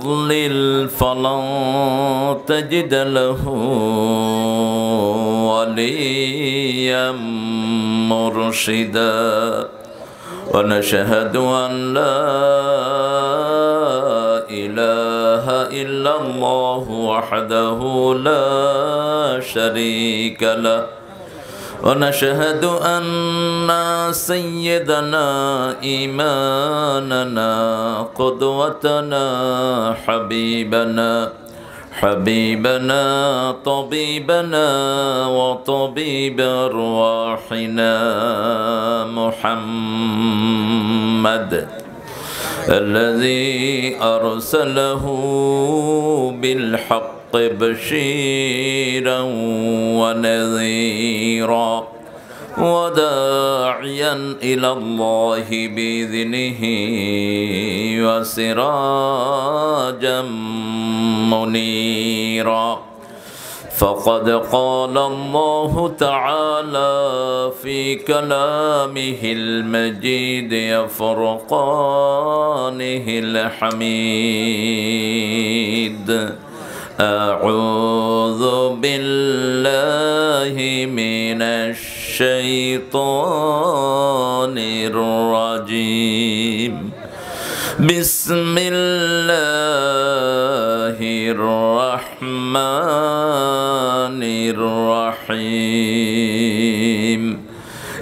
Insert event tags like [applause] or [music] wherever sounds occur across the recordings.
يضلل فلن تجد له وليا مرشدا. ونشهد أن لا إله إلا الله وحده لا شريك له. ونشهد أن سيدنا إيماننا قدوتنا حبيبنا حبيبنا طبيبنا وطبيب أرواحنا محمد الذي أرسله بالحق بشيرا ونذيرا وداعيا إلى الله بإذنه وسراجا منيرا. فقد قال الله تعالى في كلامه المجيد يا فرقانه الحميد. أعوذ بالله من الشيطان الرجيم. بسم الله الرحمن الرحيم.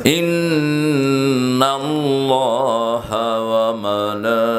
إن الله وملائكته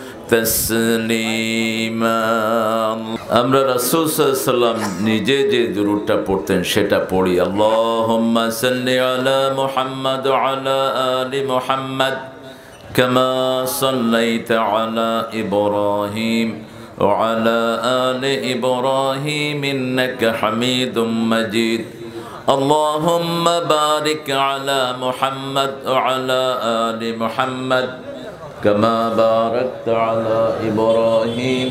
আমরা রাসূল সাল্লাম নিজে যে দুরুদটা পড়তেন সেটা পড়ি আল্লাহুম্মা সাল্লি আলা মুহাম্মদ ওয়া আলা আলি মুহাম্মদ كما صليت على إبراهيم وعلى آل إبراهيم إنك حميد مجيد اللهم بارك على محمد وعلى آل محمد كما باركت على إبراهيم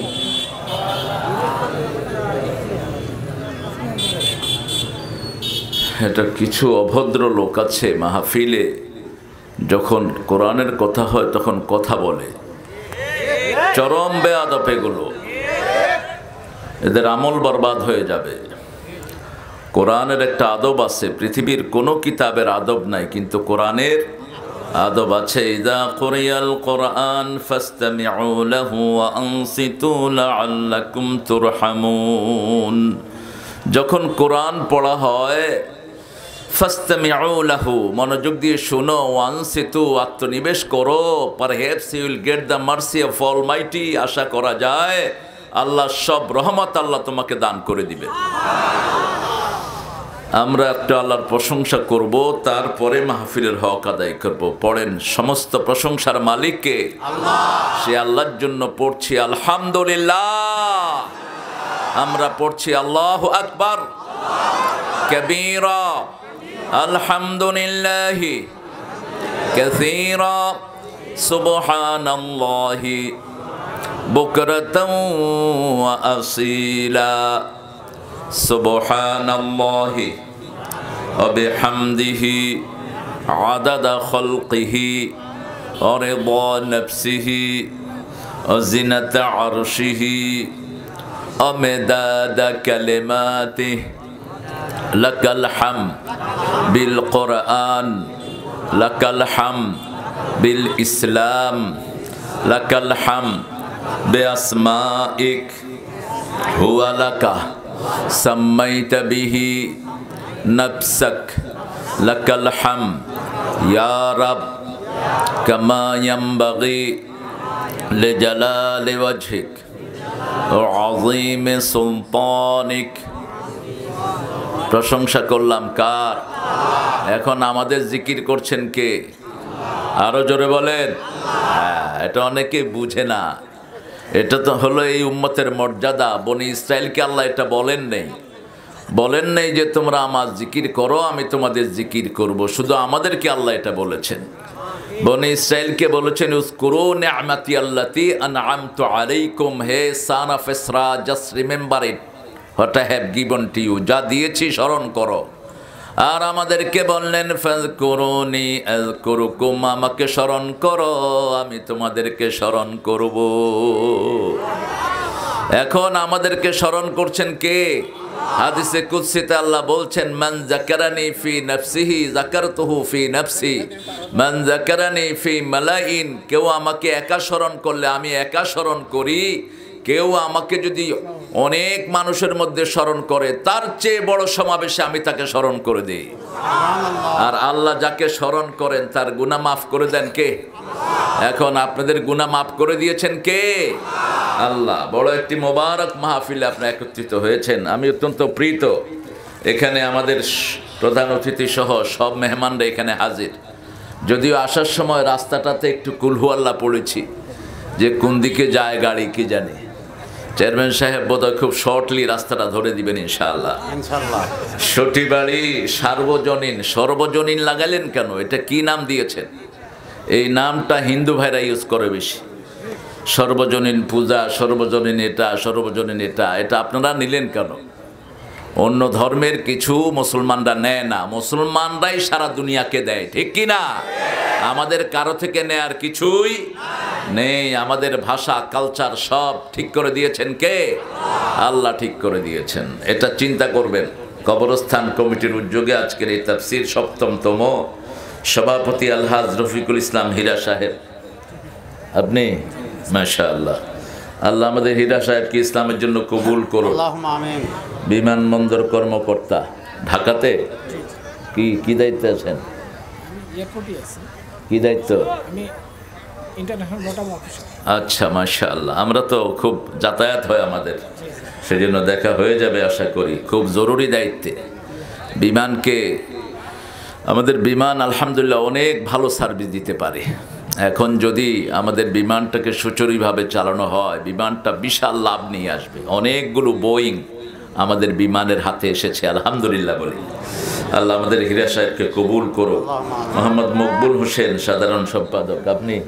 এটা কিছু অভদ্র লোক আছে মাহফিলে যখন কোরআনের কথা হয় তখন কথা বলে চরম বেয়াদপ এগুলো এদের আমল বরবাদ হয়ে যাবে কোরআনের একটা আদব আছে পৃথিবীর কোনো কিতাবের আদব নাই কিন্তু কোরআনের আদব আছে, ইদা কোরিয়াল কোরআন ফাস্তামিউ লাহু ওয়া আনসিতু লাআল্লাকুম তুরহামুন। যখন কোরআন পড়া হয়, ফাস্তামিউ লাহু মনোযোগ দিয়ে শোনো ওয়ান সেতু আত্মনিবেশ করো perhaps you will get the mercy of almighty আশা করা যায়, আল্লাহ সব রহমত আল্লাহ তোমাকে দান করে দিবে আমরা একটা আল্লাহর প্রশংসা করব তারপরে মাহফিলের হক আদায় করব পড়েন সমস্ত প্রশংসার মালিককে সে আল্লাহর জন্য পড়ছি আলহামদুলিল্লাহ আমরা পড়ছি আল্লাহ আকবার কবীরা আলহামদুলিল্লাহ كثيرا سبحان الله بكرة وأصيلا سبحان الله وبحمده عدد خلقه ورضا نفسه وزنة عرشه ومداد كلماته. لك الحمد بالقرآن لك الحمد بالإسلام لك الحمد بأسمائك. هو لك سميت به نفسك لك الحمد ইয়া রব كما ينبغي لجلال وجهك وعظيم سلطانك প্রশংসা করলাম কার এখন আমাদের জিকির করছেন কে আরো জোরে বলেন হ্যাঁ এটা অনেকে বুঝে না এটা তো হলো এই উম্মতের মর্যাদা বনি ইসরায়েলকে আল্লাহ এটা বলেন নেই বলেন নেই যে তোমরা আমার জিকির করো, আমি তোমাদের জিকির করব। শুধু আমাদেরকে আল্লাহ এটা বলেছেন। বনি ইসরায়েলকে বলেছেন উস্কুরু নি'মাতি আল্লাতি আনআমতু আলাইকুম হে son of Ezra just remember it what I have given to you, যা দিয়েছি স্মরণ করো। আর আমাদেরকে বললেন ফাজকুরুনি আযকুরুকুম, আমাকে স্মরণ করো, আমি তোমাদেরকে স্মরণ করব। এখন আমাদেরকে স্মরণ করছেন কে? হাদিসে কুৎসিতে আল্লাহ বলছেন, মান জাকারানি ফি নাফসিহি জাকারতুহু ফি নাফসি, মান জাকারানি ফি মালাইন, কেউ আমাকে একা স্মরণ করলে আমি একা স্মরণ করি। কেউ আমাকে যদি অনেক মানুষের মধ্যে স্মরণ করে, তার চেয়ে বড় সমাবেশে আমি তাকে স্মরণ করে দিই। আর আল্লাহ যাকে স্মরণ করেন, তার গুনাহ মাফ করে দেন কে? এখন আপনাদের গুনাহ মাফ করে দিয়েছেন কে? আল্লাহ। বড় একটি মোবারক মাহফিলে আপনি একত্রিত হয়েছেন। আমি অত্যন্ত প্রীত। এখানে আমাদের প্রধান অতিথি সহ সব মেহমানরা এখানে হাজির। যদিও আসার সময় রাস্তাটাতে একটু কুলহুয়াল্লা পড়েছি। যে কোন দিকে যায় গাড়ি, কি জানি। চেয়ারম্যান সাহেব বোধহয় খুব শর্টলি রাস্তাটা ধরে দিবেন ইনশাআল্লাহ। ইনশাল্লাহ সটিবাড়ি সার্বজনীন সর্বজনীন লাগালেন কেন? এটা কি নাম দিয়েছেন? এই নামটা হিন্দু ভাইরা ইউজ করে বেশি। সর্বজনীন পূজা সর্বজনীন এটা সর্বজনীন এটা এটা আপনারা নিলেন কেন? অন্য ধর্মের কিছু মুসলমানরা নেয় না। মুসলমানরাই সারা দুনিয়াকে দেয়, ঠিক কি না আমাদের কারও থেকে নেয়ার কিছুই নেই। আমাদের ভাষা কালচার সব ঠিক করে দিয়েছেন কে? আল্লাহ ঠিক করে দিয়েছেন। এটা চিন্তা করবেন। কবরস্থান কমিটির উদ্যোগে আজকের এই তাফসির সপ্তমতম। সভাপতি আলহাজ রফিকুল ইসলাম হীরা সাহেব। আপনি? মাশা আল্লাহ আল্লাহ আমাদের হীরা সাহেবকে ইসলামের জন্য কবুল করুন। বিমানবন্দর কর্মকর্তা ঢাকাতে? কি কি দায়িত্বে আছেন? কি দায়িত্ব? আচ্ছা মাশা আল্লাহ আমরা তো খুব যাতায়াত হয় আমাদের। সেজন্য দেখা হয়ে যাবে আশা করি। খুব জরুরি দায়িত্বে। বিমানকে আমাদের বিমান আলহামদুলিল্লাহ অনেক ভালো সার্ভিস দিতে পারে। এখন যদি আমাদের বিমানটাকে সুচরিভাবে চালানো হয় বিমানটা বিশাল লাভ নিয়ে আসবে। অনেকগুলো বোয়িং আমাদের বিমানের হাতে এসেছে, আলহামদুলিল্লাহ বলি। আল্লাহ আমাদের হীরা সাহেবকে কবুল করো মোহাম্মদ মকবুল হোসেন, সাধারণ সম্পাদক, আপনি,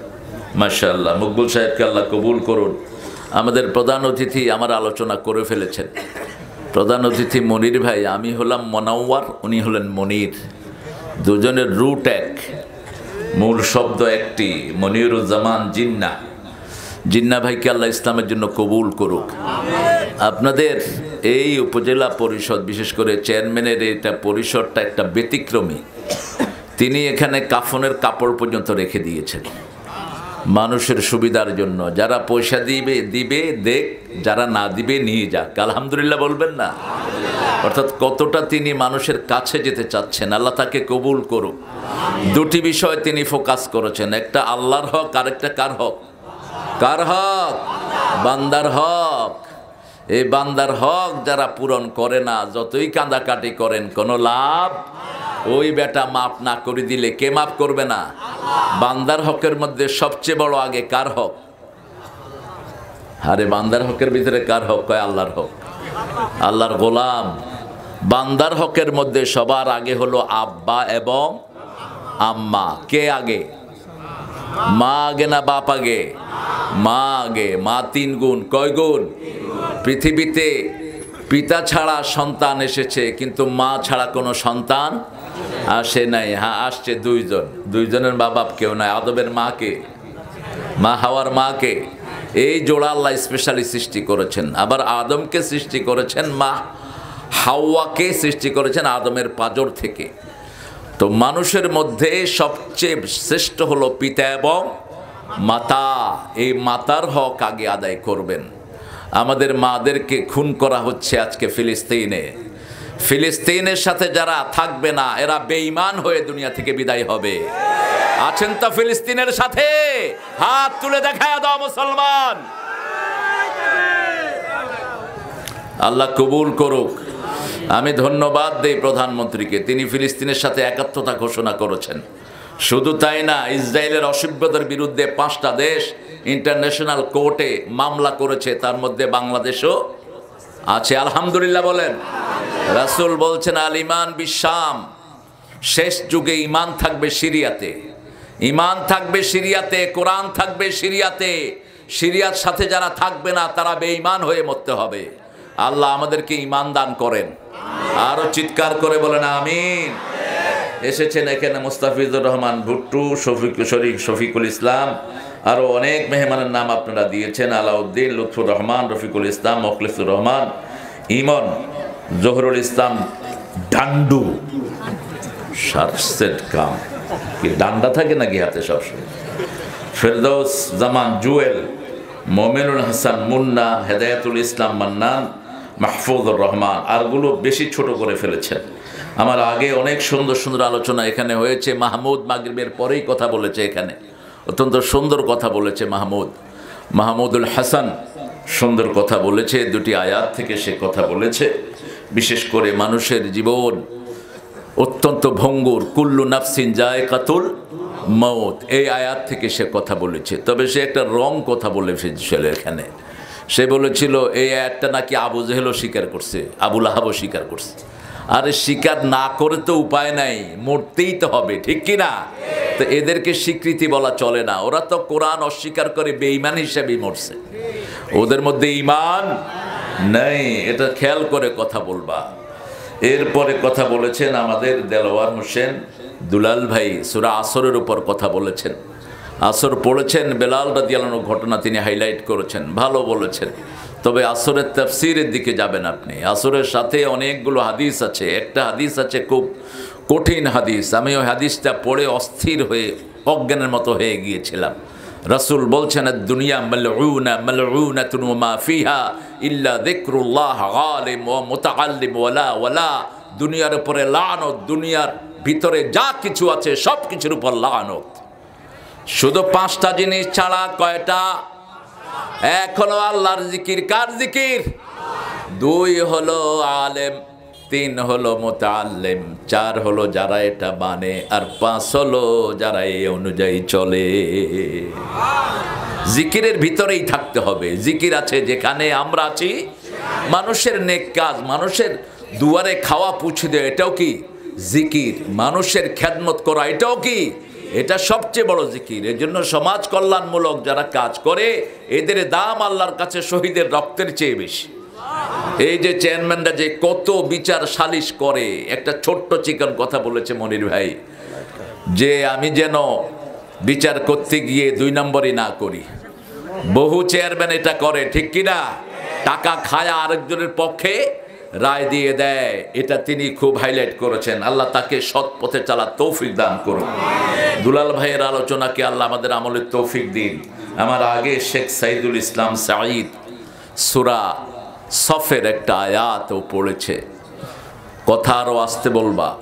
মাশাআল্লাহ, মকবুল সাহেবকে আল্লাহ কবুল করুন। আমাদের প্রধান অতিথি আমার আলোচনা করে ফেলেছেন। প্রধান অতিথি মনির ভাই, আমি হলাম মনাওয়ার, উনি হলেন মনির। দুজনের রুট এক। মূল শব্দ একটি, মনিরুজ্জামান জিন্না জিন্না ভাইকে আল্লাহ ইসলামের জন্য কবুল করুক। আপনাদের এই উপজেলা পরিষদ, বিশেষ করে চেয়ারম্যানের এটা পরিষদটা একটা ব্যতিক্রমী। তিনি এখানে কাফনের কাপড় পর্যন্ত রেখে দিয়েছেন। মানুষের সুবিধার জন্য। যারা পয়সা দিবে দিবে, দেখ, যারা না দিবে, নিয়ে যাক। আলহামদুলিল্লাহ বলবেন না? অর্থাৎ কতটা তিনি মানুষের কাছে যেতে চাচ্ছেন, আল্লাহ তাকে কবুল করুক। দুটি বিষয় তিনি ফোকাস করেছেন। একটা আল্লাহর হক, আরেকটা কার হক? কার হক? বান্দার হক। এই বান্দার হক যারা পূরণ করে না, যতই কাঁদাকাটি করেন, কোনো লাভ ওই বেটা মাপ না করে দিলে কে মাপ করবে না? বান্দার হকের মধ্যে সবচেয়ে বড় আগে কার হক? আরে বান্দার হকের ভিতরে কার হক? কয় আল্লাহর হক। আল্লাহর গোলাম। বান্দার হকের মধ্যে সবার আগে হলো আব্বা এবং আম্মা। কে আগে? মা আগে না বাপ আগে মা আগে মা তিন গুণ। কয় গুণ? পৃথিবীতে পিতা ছাড়া সন্তান এসেছে, কিন্তু মা ছাড়া কোনো সন্তান আসে নাই। হ্যাঁ আসছে দুইজন। দুইজনের মা বাপ কেউ নাই। আদবের মাকে মা হাওয়ার মাকে এই জোড়া আল্লাহ স্পেশালি সৃষ্টি করেছেন। আবার আদমকে সৃষ্টি করেছেন মা হাওয়াকে সৃষ্টি করেছেন আদমের পাজর থেকে। তো মানুষের মধ্যে সবচেয়ে শ্রেষ্ঠ হলো পিতা এবং মাতা। এই মাতার হক আগে আদায় করবেন। আমাদের মাদেরকে খুন করা হচ্ছে আজকে ফিলিস্তিনে। ফিলিস্তিনের সাথে যারা থাকবে না, এরা বেঈমান হয়ে দুনিয়া থেকে বিদায় হবে। আছেন তো ফিলিস্তিনের সাথে? হাত তুলে দেখায় দাও মুসলমান। আল্লাহ কবুল করুক। আমি ধন্যবাদ দেই প্রধানমন্ত্রীকে, তিনি ফিলিস্তিনের সাথে একাত্মতা ঘোষণা করেছেন। শুধু তাই না, ইসরায়েলের অসভ্যতার বিরুদ্ধে পাঁচটা দেশ ইন্টারন্যাশনাল কোর্টে মামলা করেছে, তার মধ্যে বাংলাদেশও আছে। আলহামদুলিল্লাহ বলেন, রাসূল বলছেন, আল ইমান বিশ্বাম শেষ যুগে ইমান থাকবে সিরিয়াতে ইমান থাকবে সিরিয়াতে, কোরআন থাকবে সিরিয়াতে, সিরিয়ার সাথে যারা থাকবে না, তারা বেঈমান হয়ে মরতে হবে। আল্লাহ আমাদেরকে ইমান দান করেন। আরও চিৎকার করে বলেন, আমিন। এসেছেন এখানে মুস্তাফিজুর রহমান ভুট্টু, শফিক শরীফ শফিকুল ইসলাম আরও অনেক মেহমানের নাম আপনারা দিয়েছেন, আলাউদ্দিন, লুৎফুর রহমান, রফিকুল ইসলাম মখলিফুর রহমান, ইমন, জহরুল ইসলাম, ডান্ডু। সারসেট কাম। কি ডান্ডা থাকে নাকি হাতে সবসময়? ফেরদৌস জামান জুয়েল, মোমেনুল হাসান মুন্না, হেদায়াতুল ইসলাম মান্নান মাহফুজুর রহমান, আরগুলো বেশি ছোট করে ফেলেছেন। আমার আগে অনেক সুন্দর সুন্দর আলোচনা এখানে হয়েছে, মাহমুদ মাগরিবের পরেই কথা বলেছে এখানে। অত্যন্ত সুন্দর কথা বলেছে মাহমুদ। মাহমুদুল হাসান সুন্দর কথা বলেছে, দুটি আয়াত থেকে সে কথা বলেছে। বিশেষ করে মানুষের জীবন অত্যন্ত ভঙ্গুর, কুল্লু নাফসিন যায় কাতুল মৌত এই আয়াত থেকে সে কথা বলেছে। তবে সে একটা রং কথা বলে এখানে। সে বলেছিল, এই আয়াতটা নাকি আবু জেহেলও স্বীকার করছে আবুল আহাবও স্বীকার করছে। আরে স্বীকার না করে তো উপায় নাই, মরতেই তো হবে, ঠিক কি না? তো এদেরকে স্বীকৃতি বলা চলে না, ওরা তো কোরআন অস্বীকার করে বেঈমান হিসেবেই মরছে। ওদের মধ্যে ইমান নেই, এটা খেয়াল করে কথা বলবা। এরপরে কথা বলেছেন আমাদের দেলোয়ার হোসেন দুলাল ভাই, সুরা আসরের উপর কথা বলেছেন। আসর পড়েছেন, বেলাল রাদিয়ালানো ঘটনা তিনি হাইলাইট করেছেন, ভালো বলেছেন। তবে আসরের তাফসিরের দিকে যাবেন আপনি। আসরের সাথে অনেকগুলো হাদিস আছে। একটা হাদিস আছে খুব কঠিন হাদিস। আমি ওই হাদিসটা পড়ে অস্থির হয়ে, অজ্ঞানের মতো হয়ে গিয়েছিলাম। রাসূল বলছেন দুনিয়া দুনিয়ার উপরে লানত, দুনিয়ার ভিতরে যা কিছু আছে সব কিছুর উপর লানত। শুধু পাঁচটা জিনিস ছাড়া কয়টা? এক হলো আল্লাহর জিকির। কার জিকির? দুই হলো আলেম, তিন হলো মোতাল্লেম চার হলো যারা এটা মানে আর পাঁচ হলো যারা এই অনুযায়ী চলে। জিকিরের ভিতরেই থাকতে হবে। জিকির আছে যেখানে আমরা আছি। মানুষের নেক কাজ, মানুষের দুয়ারে খাওয়া পুছে দেয় এটাও কি জিকির? মানুষের খ্যাদমত করা, এটাও কি এটা সবচেয়ে বড় জিকির। এর জন্য সমাজ কল্যাণমূলক যারা কাজ করে, এদের দাম আল্লাহর কাছে শহীদের রক্তের চেয়ে বেশি। এই যে চেয়ারম্যানরা যে কত বিচার সালিশ করে, একটা ছোট্ট চিকন কথা বলেছে মনির ভাই, যে আমি যেন বিচার করতে গিয়ে দুই নম্বরই না করি। বহু চেয়ারম্যান এটা করে, ঠিক কিনা? টাকা খায় আরেকজনের পক্ষে রায় দিয়ে দেয়, এটা তিনি খুব হাইলাইট করেছেন। আল্লাহ তাকে সৎ পথে চালা তৌফিক দান করুন। দুলাল ভাইয়ের আলোচনাকে আল্লাহ আমাদের আমলের তৌফিক দিন। আমার আগে শেখ সাইদুল ইসলাম সাঈদ সুরা সফের একটা আয়াতও পড়েছে। কথা আরও আসতে বলবা।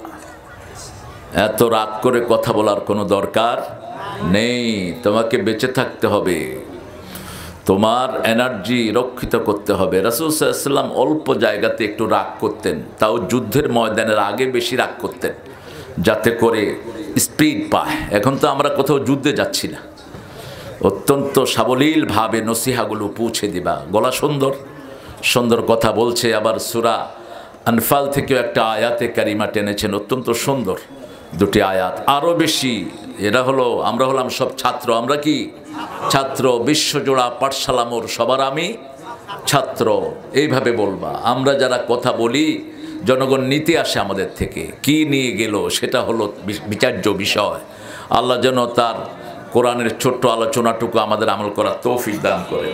এত রাগ করে কথা বলার কোনো দরকার নেই। তোমাকে বেঁচে থাকতে হবে। তোমার এনার্জি রক্ষিত করতে হবে। রাসুল সাল্লাম অল্প জায়গাতে একটু রাগ করতেন। তাও যুদ্ধের ময়দানের আগে বেশি রাগ করতেন, যাতে করে স্পিড পায়। এখন তো আমরা কোথাও যুদ্ধে যাচ্ছি না। অত্যন্ত সাবলীলভাবে নসিহাগুলো পৌঁছে দিবা। গলা সুন্দর সুন্দর কথা বলছে। আবার সুরা আনফাল থেকেও একটা আয়াতে কারিমা টেনেছেন, অত্যন্ত সুন্দর দুটি আয়াত। আরও বেশি, এরা হলো, আমরা হলাম সব ছাত্র, আমরা কি ছাত্র বিশ্বজোড়া পাঠশালা মোর সবার আমি ছাত্র, এইভাবে বলবা। আমরা যারা কথা বলি, জনগণ নিতে আসে আমাদের থেকে। কি নিয়ে গেল, সেটা হলো বিচার্য বিষয়। আল্লাহ যেন তার কোরআনের ছোট্ট আলোচনাটুকু আমাদের আমল করার তৌফিক দান করে।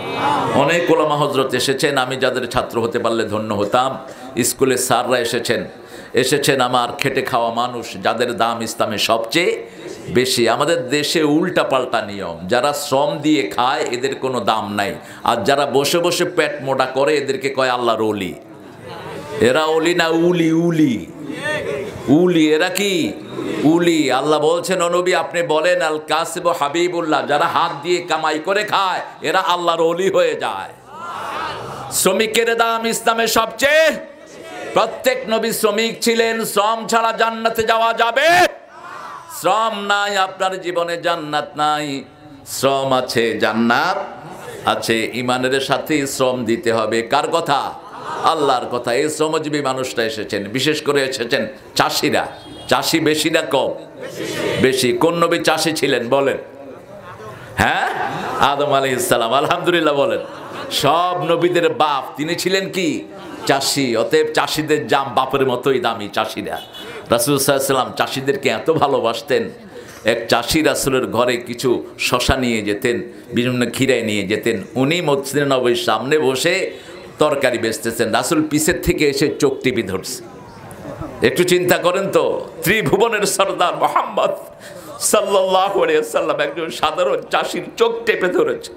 অনেক ওলামা হজরত এসেছেন, আমি যাদের ছাত্র হতে পারলে ধন্য হতাম। স্কুলে স্যাররা এসেছেন এসেছেন আমার খেটে খাওয়া মানুষ, যাদের দাম ইসলামে সবচেয়ে বেশি। আমাদের দেশে উল্টা পাল্টা নিয়ম, যারা শ্রম দিয়ে খায়, এদের কোনো দাম নাই। আর যারা বসে বসে পেট মোটা করে, এদেরকে কয় আল্লাহর অলি এরা অলি না উলি উলি। উলি এরা কি? উলি। আল্লাহ বলছেন নবী, আপনি বলেন, আল কাসিব হাবিবুল্লাহ, যারা হাত দিয়ে কামাই করে খায়, এরা আল্লাহর অলি হয়ে যায়। শ্রমিকের দাম ইসলামের সবচেয়ে প্রত্যেক নবী শ্রমিক ছিলেন, শ্রম ছাড়া জান্নাতে যাওয়া যাবে। শ্রম নাই, আপনার জীবনে জান্নাত নাই। শ্রম আছে, জান্নাত আছে। ইমানের সাথে শ্রম দিতে হবে। কার কথা? আল্লাহর কথা। এই শ্রমজীবী মানুষটা এসেছেন, বিশেষ করে এসেছেন চাষিরা। চাষি বেশি না কম? বেশি। কোন নবী চাষি ছিলেন, বলেন। হ্যাঁ? আদম আলী ইসলাম আলহামদুলিল্লাহ বলেন। সব নবীদের বাপ, তিনি ছিলেন কি? চাষি, অতএব চাষিদের জাম বাপের মতোই দামি চাষিরা। রাসুল সাল্লাম চাষিদেরকে এত ভালোবাসতেন, এক চাষি রাসুলের ঘরে কিছু শশা নিয়ে যেতেন, বিভিন্ন ক্ষীরায় নিয়ে যেতেন, উনি মসজিদ নবীর সামনে বসে তরকারি বেচতেছেন। রাসুল পিসের থেকে এসে চোখ টিপি ধরছে। একটু চিন্তা করেন তো, ত্রিভুবনের সর্দার মোহাম্মদ সাল্লাহ সাল্লাম একজন সাধারণ চাষির চোখ টেপে ধরেছে।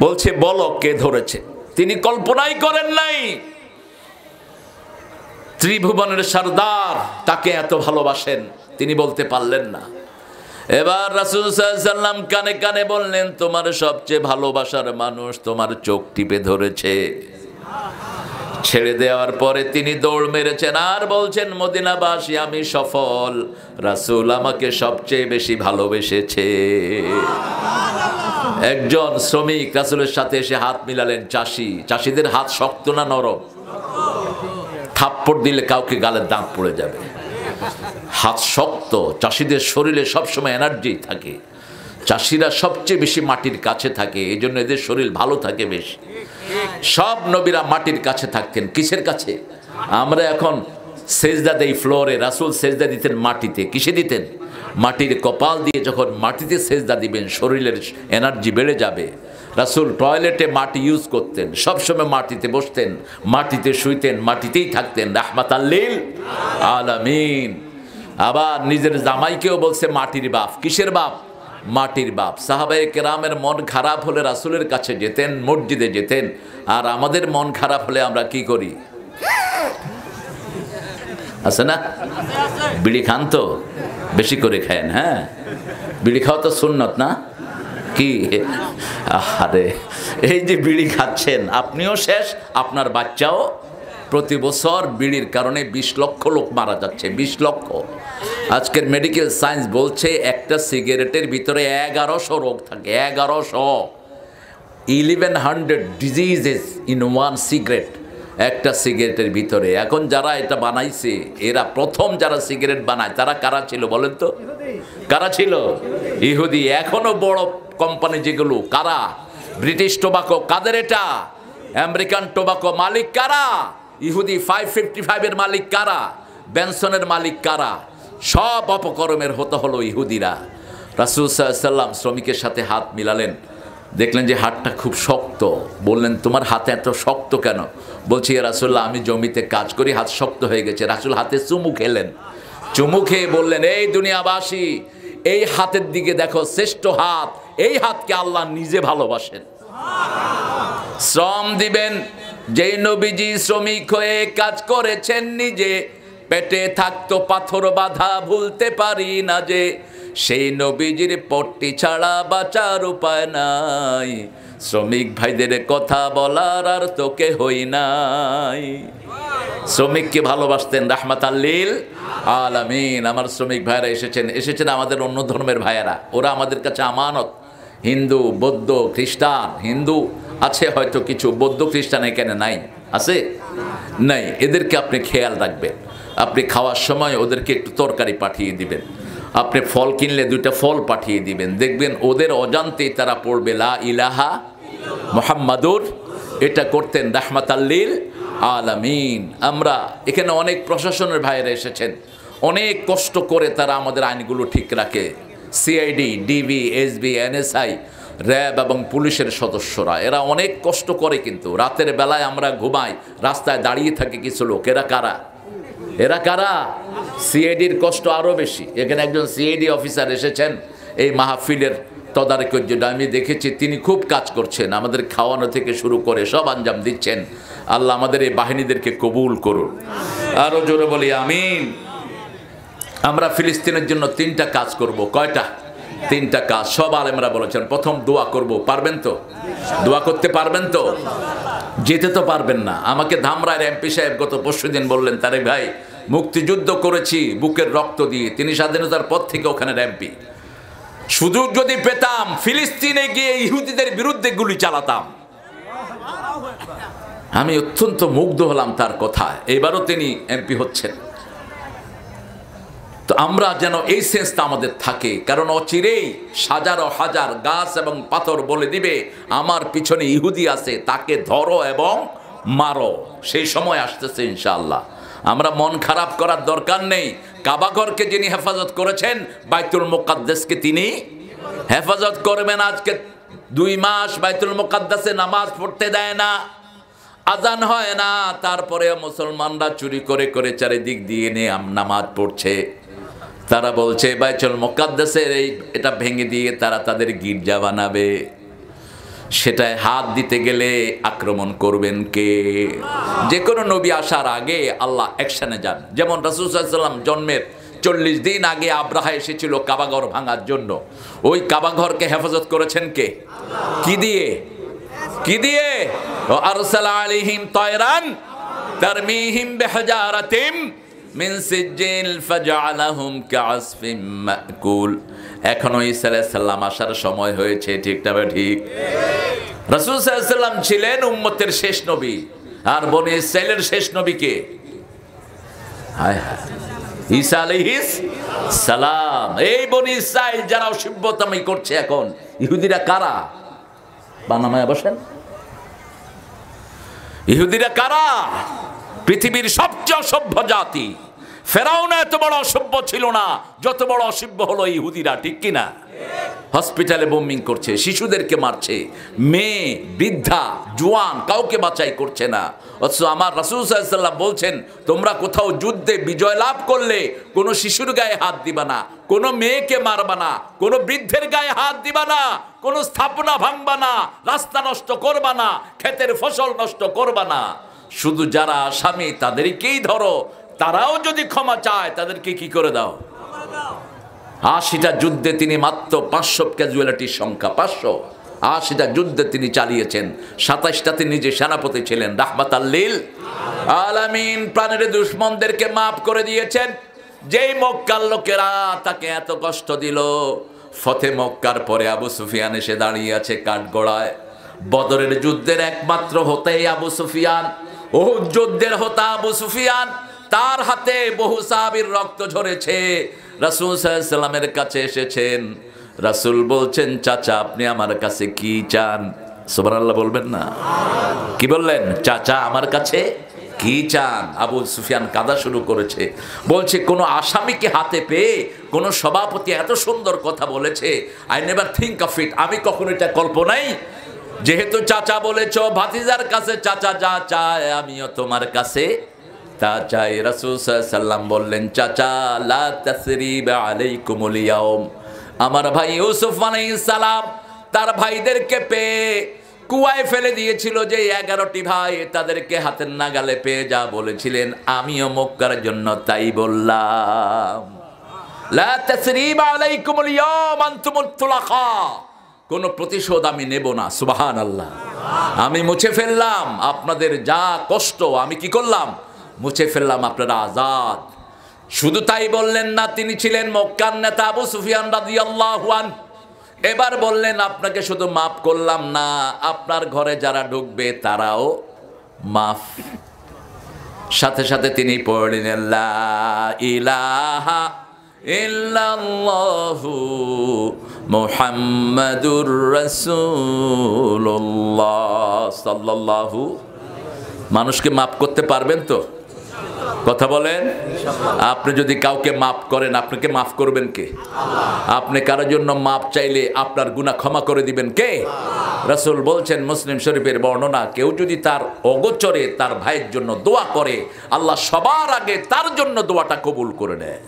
বলছে, বলো কে ধরেছে? তিনি কল্পনাই করেন নাই। ত্রিভুবনের সর্দার তাকে এত ভালোবাসেন, তিনি বলতে পারলেন না। এবার রাসুল সাল্লাম কানে কানে বললেন, তোমার সবচেয়ে ভালোবাসার মানুষ তোমার চোখ টিপে ধরেছে। ছেড়ে দেওয়ার পরে তিনি দৌড় মেরেছেন, আর বলছেন, মদিনাবাসী, আমি সফল। রাসুল আমাকে সবচেয়ে বেশি ভালোবেসেছে। একজন শ্রমিক রাসুলের সাথে এসে হাত মিলালেন, চাষি, চাষিদের হাত শক্ত না নরম? থাপ্পড় দিলে কাউকে গালের দাঁত পড়ে যাবে। হাত শক্ত, চাষিদের শরীরে সবসময় এনার্জি থাকে। চাষিরা সবচেয়ে বেশি মাটির কাছে থাকে এই জন্য এদের শরীর ভালো থাকে বেশি। সব নবীরা মাটির কাছে থাকতেন। কিসের কাছে? আমরা এখন সেজদা দেই ফ্লোরে, রাসুল সেজদা দিতেন মাটিতে। কিসে দিতেন? মাটির কপাল দিয়ে যখন মাটিতে সেজদা দিবেন, শরীরের এনার্জি বেড়ে যাবে। রাসুল টয়লেটে মাটি ইউজ করতেন, সবসময় মাটিতে বসতেন, মাটিতে শুইতেন, মাটিতেই থাকতেন। রাহমাত আল্লিল আলামিন। আবার নিজের জামাইকেও বলছে, মাটির বাপ। কিসের বাপ? মাটির বাপ। সাহাবাই কেরামের মন খারাপ হলে রাসুলের কাছে যেতেন, মসজিদে যেতেন। আর আমাদের মন খারাপ হলে আমরা কি করি? আছে না? বিড়ি খান তো? বেশি করে খায়েন হ্যাঁ? বিড়ি খাওয়া তো সুন্নত না? কি? আরে এই যে বিড়ি খাচ্ছেন, আপনিও শেষ? আপনার বাচ্চাও? প্রতি বছর বিড়ির কারণে বিশ লক্ষ লোক মারা যাচ্ছে, বিশ লক্ষ। আজকের মেডিকেল সায়েন্স বলছে একটা সিগারেটের ভিতরে এগারোশো রোগ থাকে, এগারোশো। Eleven hundred diseases in one cigarette একটা সিগারেটের ভিতরে। এখন যারা এটা বানাইছে, এরা প্রথম যারা সিগারেট বানায়, তারা কারা ছিল বলেন তো? কারা ছিল? ইহুদি। এখনও বড় কোম্পানি যেগুলো, কারা? British tobacco. কাদের এটা? American tobacco. মালিক কারা? ইহুদি ফাইভ ফিফটি ফাইভের মালিক কারা? বেনসনের মালিক কারা? সব অপকর্মের হতে হলো ইহুদিরা। রাসুল সাল্লাম শ্রমিকের সাথে হাত মিলালেন। দেখলেন যে হাতটা খুব শক্ত। বললেন, তোমার হাতে এত শক্ত কেন? বলছি রাসুল্লাহ আমি জমিতে কাজ করি, হাত শক্ত হয়ে গেছে। রাসুল হাতে চুমু খেলেন। চুমু খেয়ে বললেন, এই দুনিয়াবাসী, এই হাতের দিকে দেখো, শ্রেষ্ঠ হাত, এই হাতকে আল্লাহ নিজে ভালোবাসেন। শ্রম দিবেন, যেই নবীজি শ্রমিক হয়ে কাজ করেছেন নিজে, পেটে থাকতো পাথর বাধা, ভুলতে পারি না যে, সেই নবীজির পট্টি ছাড়া বাঁচার উপায় নাই। শ্রমিক ভাইদের কথা বলার আর তোকে হই নাই। শ্রমিককে ভালোবাসতেন রাহমাত আল্লিল আলামিন। আমার শ্রমিক ভাইয়েরা এসেছেন এসেছেন আমাদের অন্য ধর্মের ভাইয়েরা। ওরা আমাদের কাছে আমানত। হিন্দু, বৌদ্ধ, খ্রিস্টান, হিন্দু আছে হয়তো কিছু, বৌদ্ধ, খ্রিস্টান এখানে নাই। আছে? নাই। এদেরকে আপনি খেয়াল রাখবেন। আপনি খাওয়ার সময় ওদেরকে একটু তরকারি পাঠিয়ে দিবেন। আপনি ফল কিনলে দুইটা ফল পাঠিয়ে দিবেন। দেখবেন ওদের অজান্তে তারা পড়বে, লা ইলাহা মোহাম্মদুর। এটা করতেন রাহমাত আল্লিল আলামিন। আমরা এখানে অনেক প্রশাসনের ভাইয়েরা এসেছেন। অনেক কষ্ট করে তারা আমাদের আইনগুলো ঠিক রাখে। CID, DB, SB, NSI, RAB এবং পুলিশের সদস্যরা, এরা অনেক কষ্ট করে কিন্তু। রাতের বেলায় আমরা ঘুমাই, রাস্তায় দাঁড়িয়ে থাকে কিছু লোক। এরা কারা? এরা কারা? সিআইডির কষ্ট আরও বেশি। এখানে একজন সিআইডি অফিসার এসেছেন, এই মাহফিলের তদারকের জন্য আমি দেখেছি, তিনি খুব কাজ করছেন, আমাদের খাওয়ানো থেকে শুরু করে সব আঞ্জাম দিচ্ছেন। আল্লাহ আমাদের এই বাহিনীদেরকে কবুল করুন। আরও জোরে বলি, আমিন। আমরা ফিলিস্তিনের জন্য তিনটা কাজ করব। কয়টা? তিনটা কাজ। সব আলেমরা বলেছেন, প্রথম দোয়া করব। পারবেন তো? দোয়া করতে পারবেন তো? যেতে তো পারবেন না। আমাকে ধামরার এমপি সাহেব গত পরশু দিন বললেন তারে ভাই মুক্তিযুদ্ধ করেছি, বুকের রক্ত দিয়ে। তিনি স্বাধীনতার পর থেকে ওখানে এমপি সুযোগ যদি পেতাম, ফিলিস্তিনে গিয়ে ইহুদিদের বিরুদ্ধে গুলি চালাতাম। আমি অত্যন্ত মুগ্ধ হলাম তার কথা এবারও তিনি এমপি হচ্ছেন। তো আমরা যেন এই সেন্সটা আমাদের থাকে। কারণ অচিরেই হাজারো হাজার গাছ এবং পাথর বলে দিবে, আমার পিছনে ইহুদি আছে, তাকে ধরো এবং মারো। সেই সময় আসতেছে ইনশাআল্লাহ। আমরা মন খারাপ করার দরকার নেই। কাবাঘরকে যিনি হেফাজত করেছেন, বাইতুল মোকাদ্দেসকে তিনি হেফাজত করবেন আজকে। দুই মাস বাইতুল মোকাদ্দাসে নামাজ পড়তে দেয় না, আজান হয় না। তারপরে মুসলমানরা চুরি করে করে চারিদিক দিয়ে নিয়ে নামাজ পড়ছে। তারা বলছে বাইচল মোকাদ্দাসের এই এটা ভেঙে দিয়ে তারা তাদের গির্জা বানাবে। সেটায় হাত দিতে গেলে আক্রমণ করবেন কে? যে কোনো নবী আসার আগে আল্লাহ অ্যাকশানে যান। যেমন রাসুসাল্লাম জন্মের চল্লিশ দিন আগে আব্রাহা এসেছিল কাবাঘর ভাঙার জন্য। ওই কাবাঘরকে হেফাজত করেছেন কে? কি দিয়ে? কি দিয়ে? আরসালা আলাইহিম তয়রান তারমিহিম বিহজারাতিম মিন সিজিল ফাজআলাহুম মাকুল। এখনও আলাইহিস আসার সময় হয়েছে, ঠিক না ঠিক। রাসূল সাল্লাম ছিলেন উম্মতের শেষ নবী। আর বনি ইসরাইলের শেষ নবী কে? হায় হায়। ঈসা আলাইহিস সালাম। এই বনি ইসরাইল যারা অসভ্যতামি করছে এখন, ইহুদিরা কারা? বানামায় বসেন। ইহুদিরা কারা? পৃথিবীর সবচেয়ে অসভ্য জাতি। ফেরাউন এত বড় অসভ্য ছিল না, যত বড় অসভ্য হলো ইহুদিরা, ঠিক কিনা? হসপিটালে বোমিং করছে, শিশুদেরকে মারছে, মেয়ে, বৃদ্ধা, জোয়ান কাউকে বাঁচাই করছে না। অথচ আমার রাসুল সাল্লাম বলছেন, তোমরা কোথাও যুদ্ধে বিজয় লাভ করলে কোনো শিশুর গায়ে হাত দিবা না, কোনো মেয়েকে মারবা না, কোনো বৃদ্ধের গায়ে হাত দিবা না, কোনো স্থাপনা ভাঙবা না, রাস্তা নষ্ট করবা না, ক্ষেতের ফসল নষ্ট করবা না। শুধু যারা আসামি, তাদেরকেই ধরো তারাও যদি ক্ষমা চায়, তাদেরকে কি করে দাও? আশিটা যুদ্ধে তিনি মাত্র পাঁচশো ক্যাজুয়ালিটির সংখ্যা, পাঁচশো। আশিটা যুদ্ধে তিনি চালিয়েছেন। সাতাইশটাতে নিজে সেনাপতি ছিলেন, রাহমাত আল্লিল আলামিন প্রাণের দুশ্মনদেরকে মাফ করে দিয়েছেন। যেই মক্কার লোকেরা তাকে এত কষ্ট দিল, ফতে মক্কার পরে আবু সুফিয়ান এসে দাঁড়িয়ে আছে কাঠগড়ায়। বদরের যুদ্ধের একমাত্র হতেই আবু সুফিয়ান ও যুদ্ধের হতা আবু সুফিয়ান। তার হাতে বহু সাহাবীর রক্ত ঝরেছে। রাসূল সাল্লামের কাছে এসেছেন। রাসূল বলছেন, চাচা, আপনি আমার কাছে কি চান? সুবহানাল্লাহ বলবেন না। কি বললেন? চাচা, আমার কাছে কি চান? আবু সুফিয়ান কাদা শুরু করেছে। বলছে, কোনো আসামিকে হাতে পেয়ে কোনো সভাপতি এত সুন্দর কথা বলেছে। I never think of it আমি কখনো এটা কল্পনাই যেহেতু চাচা বলেছ, ভাতিজার কাছে, চাচা যা চায় আমিও তোমার কাছে তা চাই বললেন, চাচা, লা আমার ভাই ইউসুফ আলাইহিস সালাম তার ভাইদেরকে পেয়ে কুয়ায় ফেলে দিয়েছিল যে এগারোটি ভাই তাদেরকে হাতের নাগালে পেয়ে যা বলেছিলেন। আমিও মক্কার জন্য তাই বললাম কোনো প্রতিশোধ আমি নেব না সুবাহান আল্লাহ আমি মুছে ফেললাম, আপনাদের যা কষ্ট আমি কি করলাম? মুছে ফেললাম আপনারা আজাদ। শুধু তাই বললেন না, তিনি ছিলেন মক্কার নেতা আবু সুফিয়ান রাদিয়াল্লাহু আন এবার বললেন, আপনাকে শুধু মাফ করলাম না, আপনার ঘরে যারা ঢুকবে তারাও মাফ। সাথে সাথে তিনি পড়লেন ইলাহা ইল্লাল্লাহু মুহাম্মাদুর মানুষকে মাফ করতে পারবেন তো? কথা বলেন? আপনি যদি কাউকে মাফ করেন আপনাকে মাফ করবেন কে? আপনি কারোর জন্য মাপ চাইলে আপনার গুনাহ ক্ষমা করে দিবেন কে? রাসূল বলছেন, মুসলিম শরীফের বর্ণনা, কেউ যদি তার অগোচরে তার ভাইয়ের জন্য দোয়া করে, আল্লাহ সবার আগে তার জন্য দোয়াটা কবুল করে নেয়।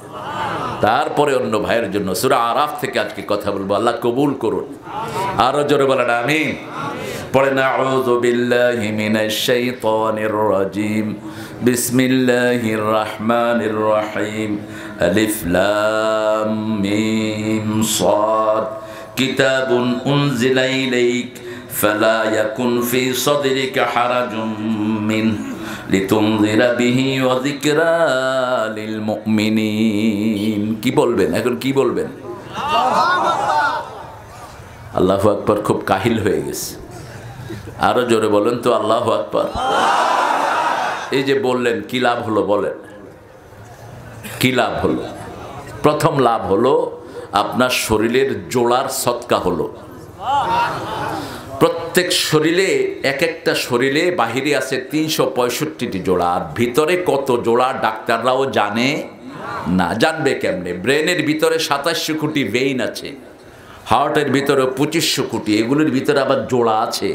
তারপরে অন্য ভাইয়ের জন্য, সুরা আরাফ থেকে আজকে কথা বলব, আল্লাহ কবুল করুন। আরও জোরে বলেন আমি পড়েন, আউযু রহমানির রহিম আলিফ লাম মিম সাদ। কিতাবুন উনজিলা ইলাইক, ফালা ইয়াকুন ফি সাদরিকা হারাজুম মিনহু লিতুনজিরা বিহি ওয়া যিকরা লিল মুমিনিন। কি বলবেন? এখন কি বলবেন? আল্লাহু আকবার, খুব কাহিল হয়ে গেছে। আরও জোরে বলেন তো, আল্লাহু আকবার। এই যে বললেন, কি লাভ হলো বলেন? কি লাভ হলো? প্রথম লাভ হলো, আপনার শরীরের জোড়ার সৎকা হলো। প্রত্যেক শরীরে এক একটা শরীরে বাহিরে আছে তিনশো পঁয়ষট্টিটি জোড়া, আর ভিতরে কত জোড়া ডাক্তাররাও জানে না। জানবে কেমনে? ব্রেনের ভিতরে সাতাশশো কোটি ভেইন আছে হার্টের ভিতরে পঁচিশশো কোটি, এগুলির ভিতরে আবার জোড়া আছে।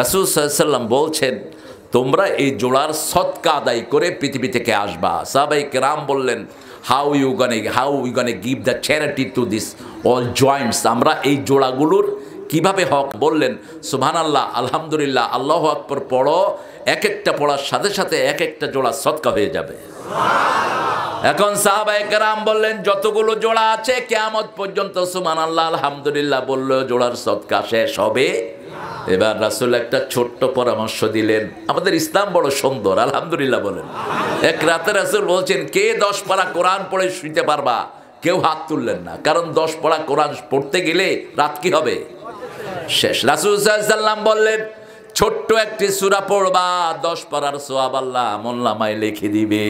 রাসুল সাল্লাম বলছেন তোমরা এই জোড়ার সৎকা আদায় করে পৃথিবী থেকে আসবা। সাবাই রাম বললেন how you gonna how you gonna give the charity to this all joints আমরা এই জোড়াগুলোর কীভাবে হক? বললেন সুবহান আল্লাহ আলহামদুলিল্লাহ, আল্লাহ আকবর, পড়ো এক একটা পড়ার সাথে সাথে এক একটা জোড়া সৎকা হয়ে যাবে। এখন সাহাবায়ে কেরাম বললেন, যতগুলো জোড়া আছে, কেয়ামত পর্যন্ত সুমান আল্লাহ আলহামদুলিল্লাহ বলল, জোড়ার সৎকা শেষ হবে। এবার রাসুল একটা ছোট্ট পরামর্শ দিলেন। আমাদের ইসলাম বড় সুন্দর, আলহামদুলিল্লাহ বলেন। এক রাতে রাসুল বলছেন, কে দশ পারা কোরআন পড়ে শুইতে পারবা? কেউ হাত তুললেন না, কারণ দশ পড়া কোরআন পড়তে গেলে রাত কি হবে? শেষ। রাসুল সাল্লাম বললেন, ছোট্ট একটি সুরা পড়বা, দশ পারার সোয়াব আল্লাহ মোল্লামায় লিখে দিবে।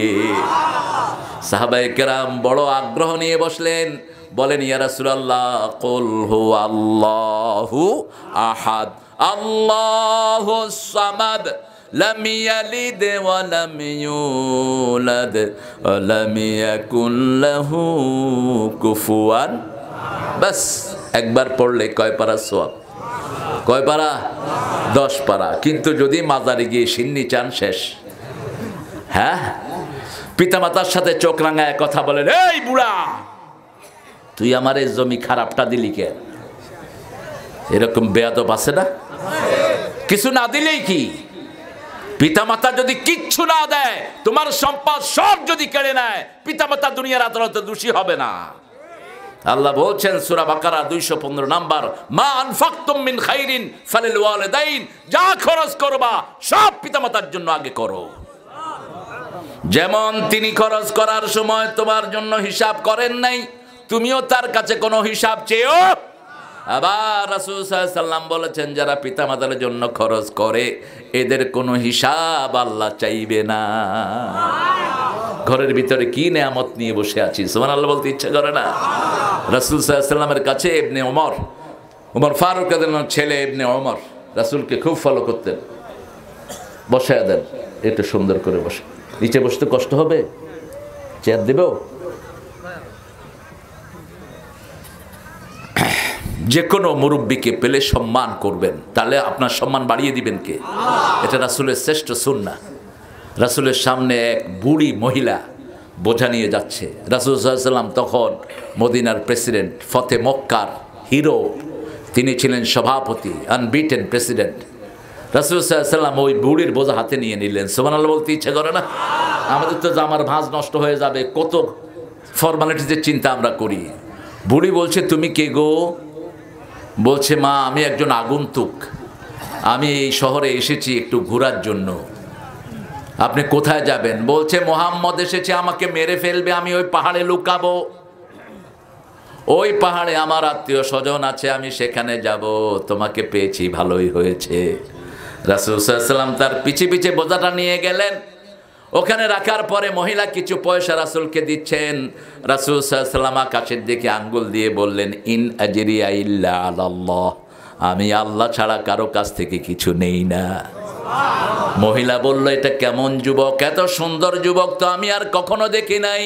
সাহাবাই কেরাম বড় আগ্রহ নিয়ে বসলেন। বলেন, ইয়া রাসূলুল্লাহ, কুল হু আল্লাহু আহাদ। আল্লাহু সামাদ। ওয়া লাম ইউলাদ। ওয়া লাম ইয়াকুল লাহু কুফুয়ান। বাস, একবার পড়লে কয় পারা সোয়াব কয় পারা? দশ পারা। কিন্তু যদি মাজারে গিয়ে সিন্নি চান, শেষ। হ্যাঁ? পিতামাতার সাথে চোখ রাঙায় কথা বলেন, এই বুড়া তুই আমার এই জমি খারাপটা দিলি কে? এরকম বেয়াদব আছে না? কিছু না দিলেই কি? পিতামাতা যদি কিচ্ছু না দেয়, তোমার সম্পদ সব যদি কেড়ে নেয়, পিতামাতা দুনিয়ার আদালতে দোষী হবে না। আল্লাহ বলছেন, সুরা বাকারা দুইশো পনেরো নাম্বার, মা আনফাক্তুম মিন খাইরিন ফালিল ওয়ালিদাইন যা খরচ করবা, সব পিতামাতার জন্য আগে করো। যেমন তিনি খরচ করার সময় তোমার জন্য হিসাব করেন নাই তুমিও তার কাছে কোনো হিসাব চেয়েও? আবার রাসুল সাল্লাম বলেছেন, যারা পিতামাতার জন্য খরচ করে, এদের কোনো হিসাব আল্লাহ চাইবে না। ঘরের ভিতরে কি নেয়ামত নিয়ে বসে আছি? সোমান আল্লাহ বলতে ইচ্ছা করে না। রাসুল সাল্লামের কাছে এমনি ওমর ওমর ফারুক ছেলে এমনি ওমর, রাসুলকে খুব ফলো করতেন। বসায় দেন, একটু সুন্দর করে বসে। নিচে বসতে কষ্ট হবে? চেয়ার দেব? যে কোনো মুরব্বীকে পেলে সম্মান করবেন তাহলে আপনার সম্মান বাড়িয়ে দিবেন কে? এটা রাসুলের শ্রেষ্ঠ সুন্না রাসুলের সামনে এক বুড়ি মহিলা বোঝা নিয়ে যাচ্ছে। রাসুল সাল্লাম তখন মদিনার প্রেসিডেন্ট ফতে মক্কার হিরো তিনি ছিলেন সভাপতি আনবিটেন প্রেসিডেন্ট রাসুল সাল্লাম ওই বুড়ির বোঝা হাতে নিয়ে নিলেন। সোমান আল্লাহ বলতে ইচ্ছে করে না? আমাদের তো জামার ভাঁজ নষ্ট হয়ে যাবে কত ফর্মালিটিজের চিন্তা আমরা করি। বুড়ি বলছে তুমি কে গো? বলছে, মা, আমি একজন আগন্তুক। আমি এই শহরে এসেছি একটু ঘোরার জন্য। আপনি কোথায় যাবেন? বলছে, মোহাম্মদ এসেছে, আমাকে মেরে ফেলবে, আমি ওই পাহাড়ে লুকাবো। ওই পাহাড়ে আমার আত্মীয় স্বজন আছে, আমি সেখানে যাব। তোমাকে পেয়েছি, ভালোই হয়েছে। রাসুলসাল্লাম তার পিছে পিছে বোঝাটা নিয়ে গেলেন। ওখানে রাখার পরে মহিলা কিছু পয়সা রাসুলকে দিচ্ছেন। রাসুল সাল্লাম আকাশের দিকে আঙ্গুল দিয়ে বললেন, ইন আজরিয়া ইল্লা আল্লাহ আমি আল্লাহ ছাড়া কারও কাছ থেকে কিছু নেই না। মহিলা বলল, এটা কেমন যুবক? এত সুন্দর যুবক তো আমি আর কখনো দেখি নাই।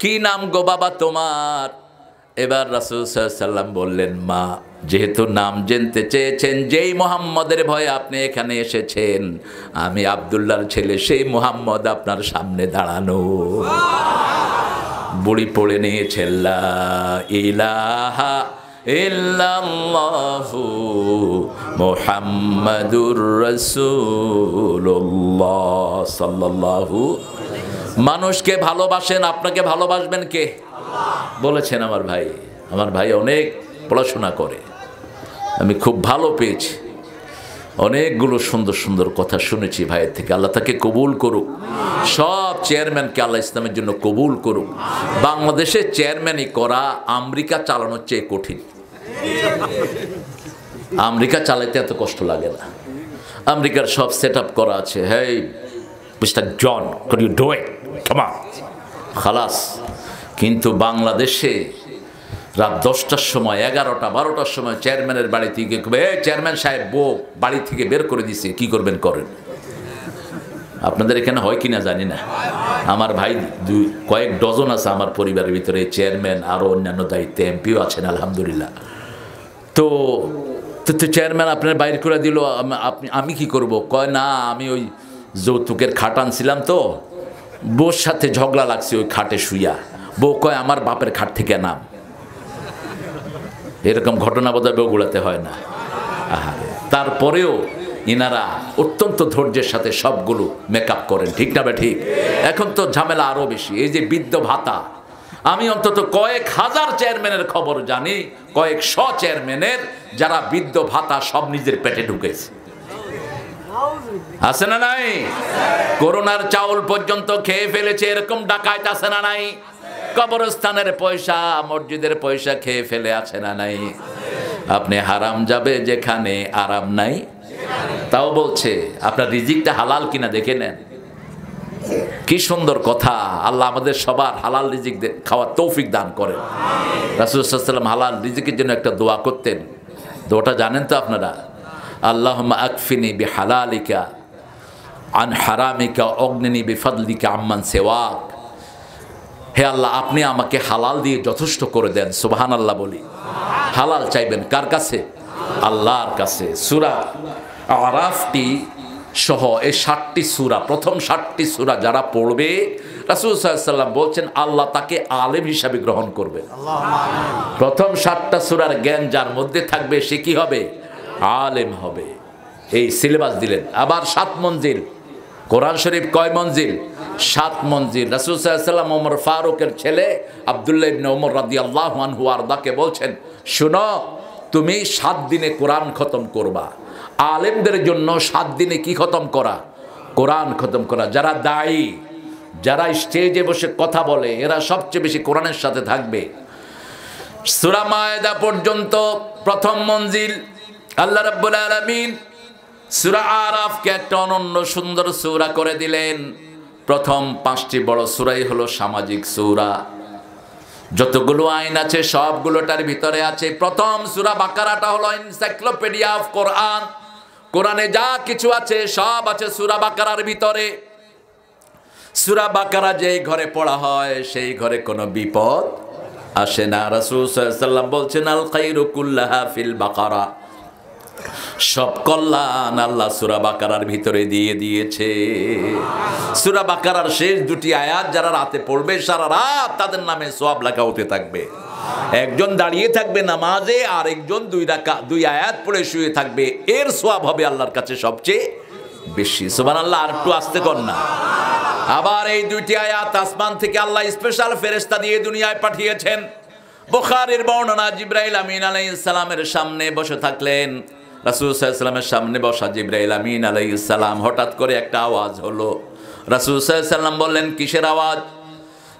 কি নাম গো বাবা তোমার? এবার রাসুল সাল্লাম বললেন, মা যেহেতু নাম জানতে চেয়েছেন, যেই মোহাম্মদের ভয়ে আপনি এখানে এসেছেন, আমি আবদুল্লাহর ছেলে, সেই মোহাম্মদ আপনার সামনে দাঁড়ানো। বুড়ি পড়ে নিয়েছে ইলাহা মানুষকে ভালোবাসেন, আপনাকে ভালোবাসবেন কে? বলেছেন আমার ভাই। আমার ভাই অনেক পড়াশোনা করে। আমি খুব ভালো পেয়েছি। অনেকগুলো সুন্দর সুন্দর কথা শুনেছি ভাইয়ের থেকে। আল্লাহ তাকে কবুল করুক। সব চেয়ারম্যানকে আল্লাহ ইসলামের জন্য কবুল করুক। বাংলাদেশে চেয়ারম্যানই করা আমেরিকা চালানোর চেয়ে কঠিন। আমেরিকা চালাইতে এত কষ্ট লাগে না। আমেরিকার সব সেট করা আছে। হ্যাঁ মিস্টার জন কর ইউ ডো ইট খালাস। কিন্তু বাংলাদেশে রাত দশটার সময়, এগারোটা, বারোটার সময় চেয়ারম্যানের বাড়ি থেকে চেয়ারম্যান সাহেব, বউ বাড়ি থেকে বের করে দিছে, কি করবেন করেন? আপনাদের এখানে হয় কিনা জানি না। আমার ভাই দুই, কয়েক ডজন আছে আমার পরিবারের ভিতরে, চেয়ারম্যান আরও অন্যান্য দায়িত্বে, এমপিও আছেন, আলহামদুলিল্লাহ। তো তো চেয়ারম্যান আপনার বাইর করে দিল আপনি, আমি কি করব? কয়, না, আমি ওই যৌতুকের খাট আনছিলাম তো। বউর সাথে ঝগড়া লাগছে ওই খাটে শুইয়া। বউ কয়, আমার বাপের খাট থেকে নাম। এরকম ঘটনা বোধহয় বগুড়াতে হয় না। তারপরেও ইনারা অত্যন্ত ধৈর্যের সাথে সবগুলো মেকআপ করেন, ঠিক না ঠিক? এখন তো ঝামেলা আরও বেশি। এই যে বৃদ্ধ ভাতা, আমি অন্তত কয়েক হাজার চেয়ারম্যানের খবর জানি, কয়েক শ চেয়ারম্যানের যারা বৃদ্ধ ভাতা সব নিজের পেটে ঢুকেছে। আছে না নাই? করোনার চাউল পর্যন্ত খেয়ে ফেলেছে, এরকম ডাকাইত আছে না নাই? কবরস্থানের পয়সা, মসজিদের পয়সা খেয়ে ফেলে আছে না নাই? আপনি হারাম যাবে যেখানে আরাম নাই। তাও বলছে, আপনার রিজিকটা হালাল কিনা দেখে নেন। কি সুন্দর কথা, আল্লাহ আমাদের সবার হালাল রিজিক খাওয়ার তৌফিক দান করেন। রাসুলাম হালাল রিজিকের জন্য একটা দোয়া করতেন। দোয়াটা জানেন তো আপনারা? আল্লাহ আকফিনি বি হালালিকা আন হারামিকা অগ্নিনী বিফাদলিকা আম্মান সেওয়াক। হে আল্লাহ, আপনি আমাকে হালাল দিয়ে যথেষ্ট করে দেন সুবাহান আল্লাহ বলি। হালাল চাইবেন কার কাছে? আল্লাহর কাছে। সুরা আরাফটি সহ এই ষাটটি সুরা, প্রথম ষাটটি সুরা যারা পড়বে, রাসুল সাল্লাম বলছেন, আল্লাহ তাকে আলেম হিসাবে গ্রহণ করবে। প্রথম সাতটা সুরার জ্ঞান যার মধ্যে থাকবে, সে কি হবে? আলেম হবে। এই সিলেবাস দিলেন। আবার সাত মঞ্জিল। কোরআন শরীফ কয় মঞ্জিল? সাত মঞ্জিল। রাসুল সাল্লাম ওমর ফারুকের ছেলে আবদুল্লাহ ইবনে ওমর রাদি আল্লাহ আনহু বলছেন, শুনো, তুমি সাত দিনে কোরআন খতম করবা। আলেমদের জন্য সাত দিনে কি খতম করা? কোরআন খতম করা। যারা দায়ী, যারা স্টেজে বসে কথা বলে, এরা সবচেয়ে বেশি কোরআনের সাথে থাকবে। সুরা মায়দা পর্যন্ত প্রথম মঞ্জিল। আল্লাহ রাব্বুল আলামিন সুরা আরাফকে একটা অনন্য সুন্দর সুরা করে দিলেন। প্রথম পাঁচটি বড় সূরাই হলো সামাজিক সুরা। যতগুলো আইন আছে, সবগুলোটার ভিতরে আছে। প্রথম সুরা বাকারাটা হলো এনসাইক্লোপিডিয়া অফ কোরআন কোরআনে যা কিছু আছে, সব আছে সুরা বাকারার ভিতরে। সুরা বাকারা যেই ঘরে পড়া হয়, সেই ঘরে কোনো বিপদ আসে না। রাসূল সাল্লাম বলছেন, আল খাইরুকুল্লাহা ফিল বাকারা। সব কল্যাণ আল্লাহ সুরা বাকারার ভিতরে দিয়ে দিয়েছে। সুরা বাকারার শেষ দুটি আয়াত যারা রাতে পড়বে, সারা রাত তাদের নামে সব লেখা হতে থাকবে। একজন দাঁড়িয়ে থাকবে নামাজে আর একজন দুই রাকা, দুই আয়াত পড়ে শুয়ে থাকবে। এর সোয়াব হবে আল্লাহর কাছে সবচেয়ে বেশি। সুবান আল্লাহ আর একটু আসতে কর না। আবার এই দুইটি আয়াত আসমান থেকে আল্লাহ স্পেশাল ফেরেস্তা দিয়ে দুনিয়ায় পাঠিয়েছেন। বোখারের বর্ণনা জিব্রাইল আমিন আলাইহিস সালামের সামনে বসে থাকলেন। রাসূল সাল্লামের সামনে বসা জিব্রাইল আমিন আলাইহিস সালাম হঠাৎ করে একটা আওয়াজ হলো। রাসূল সাল্লাম বললেন, কিসের আওয়াজ?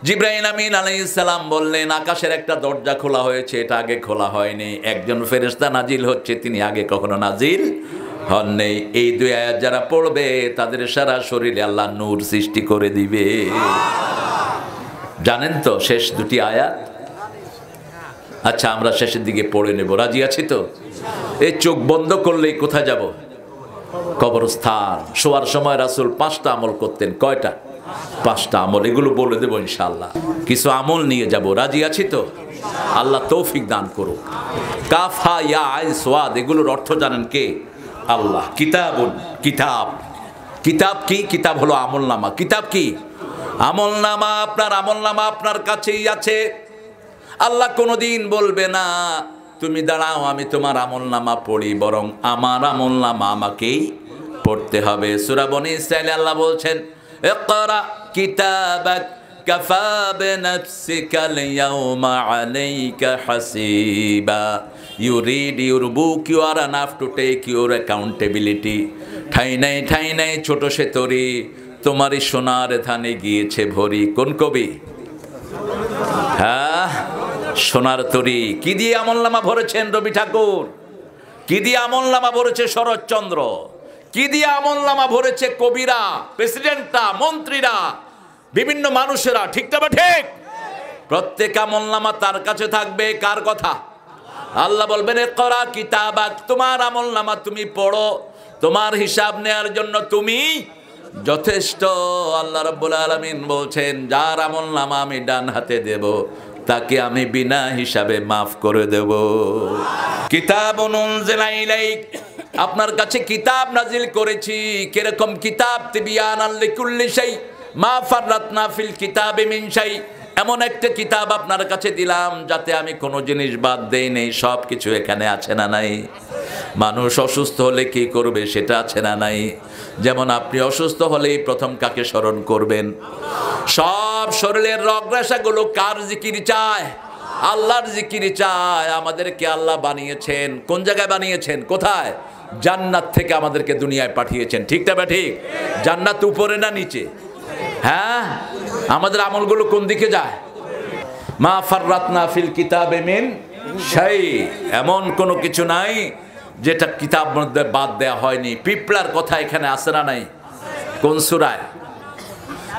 জিব্রাইল আমিন আলাইহিস সালাম বললেন, আকাশের একটা দরজা খোলা হয়েছে, এটা আগে খোলা হয়নি। একজন ফেরেশতা নাজিল হচ্ছে, তিনি আগে কখনো নাজিল হন নেই এই দুই আয়াত যারা পড়বে, তাদের সারা শরীরে আল্লাহ নূর সৃষ্টি করে দিবে। জানেন তো, শেষ দুটি আয়াত আচ্ছা আমরা শেষের দিকে পড়ে নেব। রাজি আছি তো? এই চোখ বন্ধ করলেই কোথায় যাব? কবরস্থান। শোয়ার সময় রাসুল পাঁচটা আমল করতেন। কয়টা? পাঁচটা আমল। এগুলো বলে দেবো ইনশাল্লাহ কিছু আমল নিয়ে যাব। রাজি আছি তো? আল্লাহ তৌফিক দান করুক। কাফা ইয়া আইন সোয়াদ, এগুলোর অর্থ জানেন কে? আল্লাহ। কিতাবুন, কিতাব। কিতাব কি? কিতাব হলো আমল নামা কিতাব কি? আমল নামা আপনার আমল নামা আপনার কাছেই আছে। আল্লাহ কোনোদিন বলবে না, তুমি দাঁড়াও, আমি তোমার আমল নামা পড়ি, বরং আমার আমল নামা আমাকেই পড়তে হবে। সুরাবনি ইসরায়েল আল্লাহ বলছেন হাসিবা। You read your book, you are to take your accountability. ঠাই নাই ঠাই নাই, ছোট সে তরি, তোমারই সোনার ধানে গিয়েছে ভরি। কোন কবি? হ্যাঁ? সোনার তরি। কি দিয়ে আমলনামা ভরেছেন রবি ঠাকুর? কি দিয়ে আমলনামা ভরেছে শরৎচন্দ্র? কি দিয়ে আমলনামা ভরেছে কবিরা, প্রেসিডেন্টরা, মন্ত্রীরা, বিভিন্ন মানুষেরা, ঠিক না বা ঠিক? প্রত্যেক আমলনামা তার কাছে থাকবে, কার কথা? আল্লাহ বলবেন করা কিতাব তোমার আমলনামা তুমি পড়ো, তোমার হিসাব নেয়ার জন্য তুমি যথেষ্ট। আল্লাহ রাব্বুল আলমিন বলছেন, যার আমল নামা আমি ডান হাতে দেব তাকে আমি বিনা হিসাবে মাফ করে দেব। কিতাব আপনার কাছে কিতাব নাজিল করেছি। কীরকম কিতাব তিবিয়ান আল্লিকুল্লি শাই। মা ফাররাতনা ফিল কিতাবে মিন শাই। এমন একটা কিতাব আপনার কাছে দিলাম যাতে আমি কোনো জিনিস বাদ দেই নেই সব কিছু এখানে আছে না নাই? মানুষ অসুস্থ হলে কি করবে সেটা আছে না নাই? যেমন আপনি অসুস্থ হলেই প্রথম কাকে স্মরণ করবেন? সব শরীরের রগরেশাগুলো কার জিকির চায়? আল্লাহর জিকির চায়। আমাদেরকে আল্লাহ বানিয়েছেন। কোন জায়গায় বানিয়েছেন? কোথায়? জান্নাত থেকে আমাদেরকে দুনিয়ায় পাঠিয়েছেন। ঠিক না বা ঠিক? জান্নাত উপরে না নিচে? হ্যাঁ? আমাদের আমলগুলো কোন দিকে যায়? মা ফাররাতনা ফিল কিতাবে মিন সেই এমন কোনো কিছু নাই যেটা কিতাব মধ্যে বাদ দেয়া হয়নি। পিপলার কথা এখানে আসে না নাই? কোন সুরায়?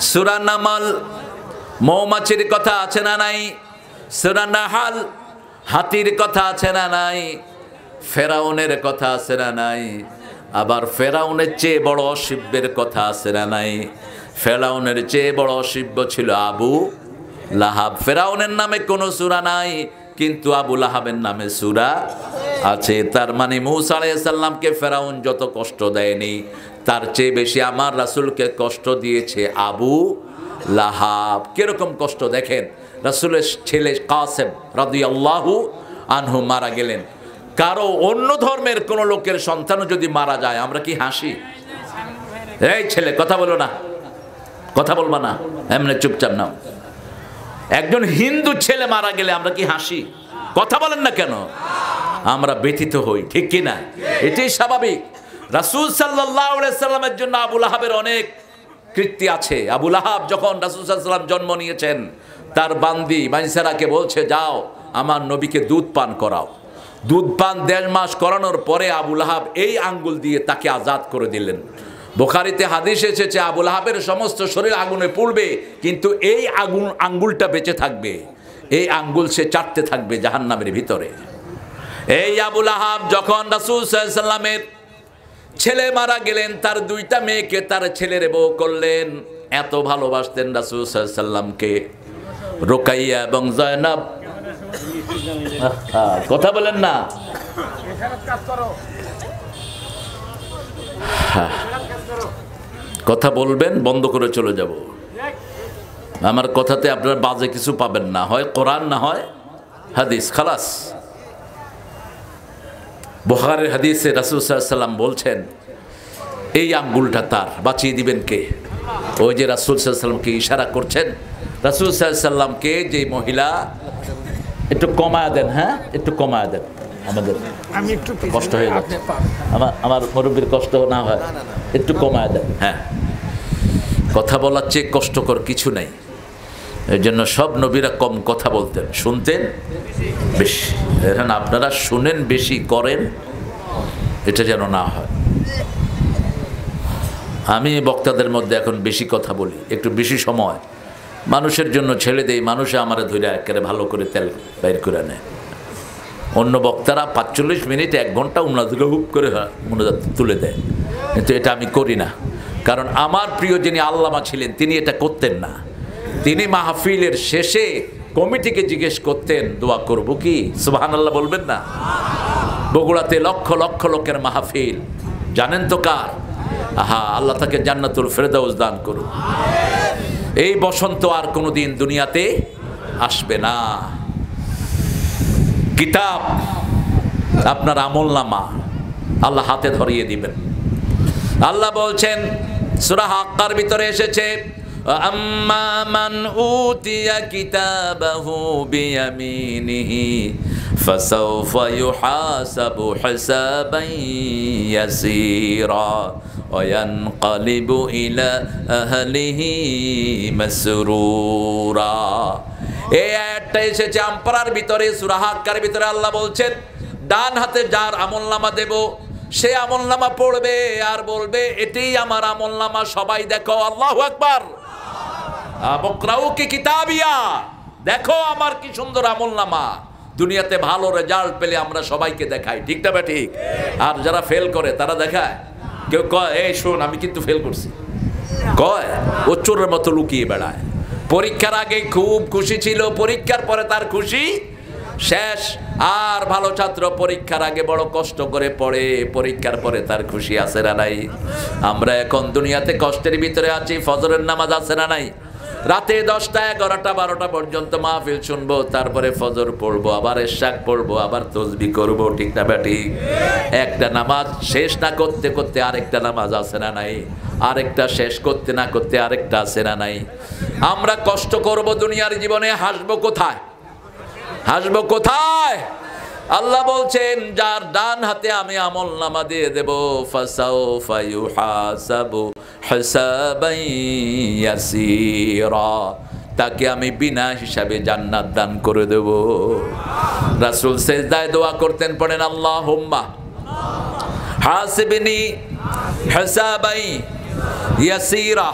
সুরা নামাল মৌমাছির কথা আছে না নাই? সুরা নাহাল হাতির কথা আছে না নাই? ফেরাউনের কথা আছে না নাই? আবার ফেরাউনের চেয়ে বড় অশিব্যের কথা আছে না নাই? ফেরাউনের চেয়ে বড় অসিব্য ছিল আবু লাহাব। ফেরাউনের নামে কোনো সুরা নাই, কিন্তু আবু লাহাবের নামে সুরা আছে। তার মানে মৌসা আলাইসাল্লামকে ফেরাউন যত কষ্ট দেয়নি, তার চেয়ে বেশি আমার রাসুলকে কষ্ট দিয়েছে আবু লাহাব। কীরকম কষ্ট দেখেন? রাসুলের ছেলে কাসেম রাদি আল্লাহু আনহু মারা গেলেন। কারও অন্য ধর্মের কোনো লোকের সন্তানও যদি মারা যায়, আমরা কি হাসি? এই ছেলে, কথা বলো না। কথা বলবা না। এমনি চুপচাপ নাও। একজন হিন্দু ছেলে মারা গেলে আমরা কি হাসি? কথা বলেন না কেন? আমরা ব্যথিত হই, ঠিক কি না এটাই স্বাভাবিক। রাসুল সাল্লাহ সাল্লামের জন্য আবুল আহাবের অনেক কৃত্তি আছে। আবুল আহাব যখন রাসুল সাল্লাম জন্ম নিয়েছেন, তার বান্দি মাইসারাকে বলছে, যাও, আমার নবীকে দুধ পান করাও। দুধ পান দেড় মাস করানোর পরে আবুল আহাব এই আঙ্গুল দিয়ে তাকে আজাদ করে দিলেন। বোখারিতে হাদিস এসেছে, আবুল আহাবের সমস্ত শরীর আগুনে পুড়বে, কিন্তু এই আগুন, আঙ্গুলটা বেঁচে থাকবে। এই আঙ্গুল সে চাটতে থাকবে জাহান্নামের ভিতরে। এই আবুল আহাব যখন রাসুল সাল্লামের ছেলে মারা গেলেন, তার দুইটা মেয়েকে তার ছেলের বউ করলেন। এত ভালোবাসতেন রাসুল সাল্লামকে রোকাইয়া এবং জয়নাব। কথা বলেন না। কথা বলবেন, বন্ধ করে চলে যাব। আমার কথাতে আপনার বাজে কিছু পাবেন না। হয় কোরআন না হয় হাদিস, খালাস। বহারের হাদিসে রাসুল সাল্লাম বলছেন, এই আঙ্গুলটা তার, বাঁচিয়ে দিবেন কে? ওই যে রাসুল সাল্লামকে ইশারা করছেন। রাসুল সাল্লামকে যে মহিলা, একটু কমায় দেন হ্যাঁ? একটু কমায় দেন। আমাদের আমি একটু কষ্ট হয়ে যাচ্ছে। আমার আমার মুরব্বীর কষ্ট না হয়। একটু কমায় দেন। হ্যাঁ। কথা বলার চেয়ে কষ্টকর কিছু নাই। এর জন্য সব নবীরা কম কথা বলতেন শুনতেন বেশি। এখন আপনারা শুনেন বেশি করেন এটা যেন না হয়। আমি বক্তাদের মধ্যে এখন বেশি কথা বলি একটু বেশি সময়। মানুষের জন্য ছেড়ে দেই মানুষে আমার ধরে একেবারে ভালো করে তেল বাইর করে নেয়। অন্য বক্তারা পাঁচচল্লিশ মিনিট, এক ঘণ্টা উনাদেরকে হুপ করে মনোজাত তুলে দেয়। কিন্তু এটা আমি করি না। কারণ আমার প্রিয় যিনি আল্লামা ছিলেন, তিনি এটা করতেন না। তিনি মাহফিলের শেষে কমিটিকে জিজ্ঞেস করতেন, দোয়া করব কি? সুবাহান আল্লাহ বলবেন না। বগুড়াতে লক্ষ লক্ষ লোকের মাহফিল। জানেন তো কার? আহা, আল্লাহ তাকে জান্নাতুল ফেরদাউস দান করুন এই বসন্ত আর কোনোদিন দুনিয়াতে আসবে না। কিতাব আপনার আমল নামা আল্লাহ হাতে ধরিয়ে দিবেন আল্লাহ বলছেন সুরা হাক্কার ভিতরে এসেছে আম্মা মান উতিয়া কিতাবাহু বিয়ামিনিহি ফাসাউফা ইউহাসাবু হিসাবান ইয়াসীরা وينقلب إلى أهله مسرورا এই আয়াতটা এসেছে আমপারার ভিতরে, সূরা হাক্কার ভিতরে আল্লাহ বলছেন, ডান হাতে যার আমলনামা দেব, সে আমলনামা পড়বে আর বলবে, এটাই আমার আমলনামা, সবাই দেখো, আল্লাহু আকবার। বকরাউ কি কিতাবিয়া? দেখো আমার কি সুন্দর আমলনামা। দুনিয়াতে ভালো রেজাল্ট পেলে আমরা সবাইকে দেখাই, ঠিক না ঠিক? আর যারা ফেল করে, তারা দেখায়? কেউ কয়, এই শোন, আমি কিন্তু ফেল করছি। কয়, ও চোরের মতো লুকিয়ে বেড়ায়। পরীক্ষার আগে খুব খুশি ছিল, পরীক্ষার পরে তার খুশি শেষ। আর ভালো ছাত্র পরীক্ষার আগে বড় কষ্ট করে পড়ে, পরীক্ষার পরে তার খুশি আছে না নাই? আমরা এখন দুনিয়াতে কষ্টের ভিতরে আছি, ফজরের নামাজ আছে না নাই? রাতে দশটা, এগারোটা, বারোটা পর্যন্ত মাহফিল শুনব, তারপরে ফজর পড়ব, আবার এশাক পড়ব, আবার তসবি করব, ঠিক না ব্যাটি? একটা নামাজ শেষ না করতে করতে আরেকটা নামাজ আছে না নাই? আরেকটা শেষ করতে না করতে আরেকটা আছে না নাই? আমরা কষ্ট করব দুনিয়ার জীবনে, হাসবো কোথায়? হাসবো কোথায়? আল্লাহ বলছেন, যার ডান হাতে আমি আমল নামা দিয়ে দেবো ফাসাও ফায়ু হাসাবু হাসাবাই ইয়াসিরা। তাকে আমি বিনা হিসাবে জান্নাত দান করে দেব। রাসূল সেজদায় দোয়া করতেন, পড়েন আল্লাহ হুম্মা হাসিবনি হাসাবাই ইয়াসিরা।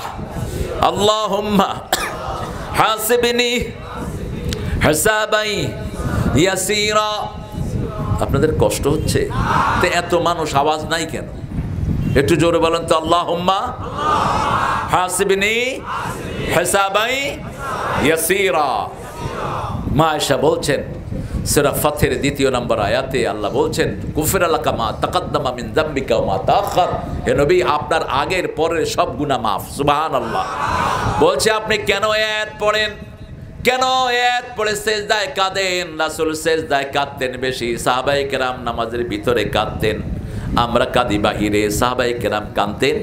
আল্লাহ আল্লাহুম্মা হাসিবনি হাসাবাই ইয়াসিরা। আপনাদের কষ্ট হচ্ছে? তো এত মানুষ আওয়াজ নাই কেন? একটু জোরে বলেন তো আল্লাহ হাসিবিনি হেসাবাই মা বলছেন, সেরা দ্বিতীয় নম্বর আয়াতে আল্লাহ বলছেন দাম্বিকা মা আপনার আগের পরের সব আল্লাহ আপনি কেন পড়েন? কেন এত পড়ে? সেজদায় কাঁদেন কাঁদতেন বেশি সাহাবাই কেরাম নামাজের ভিতরে কাঁদতেন। আমরা কাঁদি বাহিরে সাহাবাই কেরাম কাঁদতেন।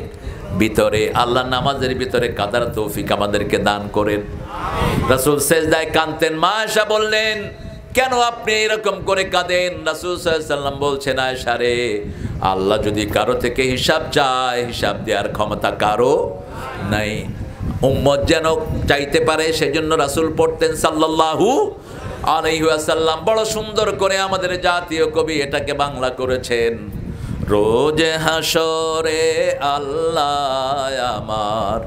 ভিতরে আল্লাহ নামাজের ভিতরে কাদার তৌফিক আমাদেরকে দান করেন। রাসুল সেজদায় কাঁদতেন মা আয়সা বললেন, কেন আপনি এরকম করে কাঁদেন? রাসুল সাল্লাম বলছেন আয়সা রে, আল্লাহ যদি কারও থেকে হিসাব চায়, হিসাব দেওয়ার ক্ষমতা কারও নাই। উম্মত যেন চাইতে পারে, সেজন্য রাসুল পড়তেন সাল্লাল্লাহু আলাইহাসাল্লাম বড় সুন্দর করে আমাদের জাতীয় কবি এটাকে বাংলা করেছেন। রোজ হাসরে আল্লাহ আমার,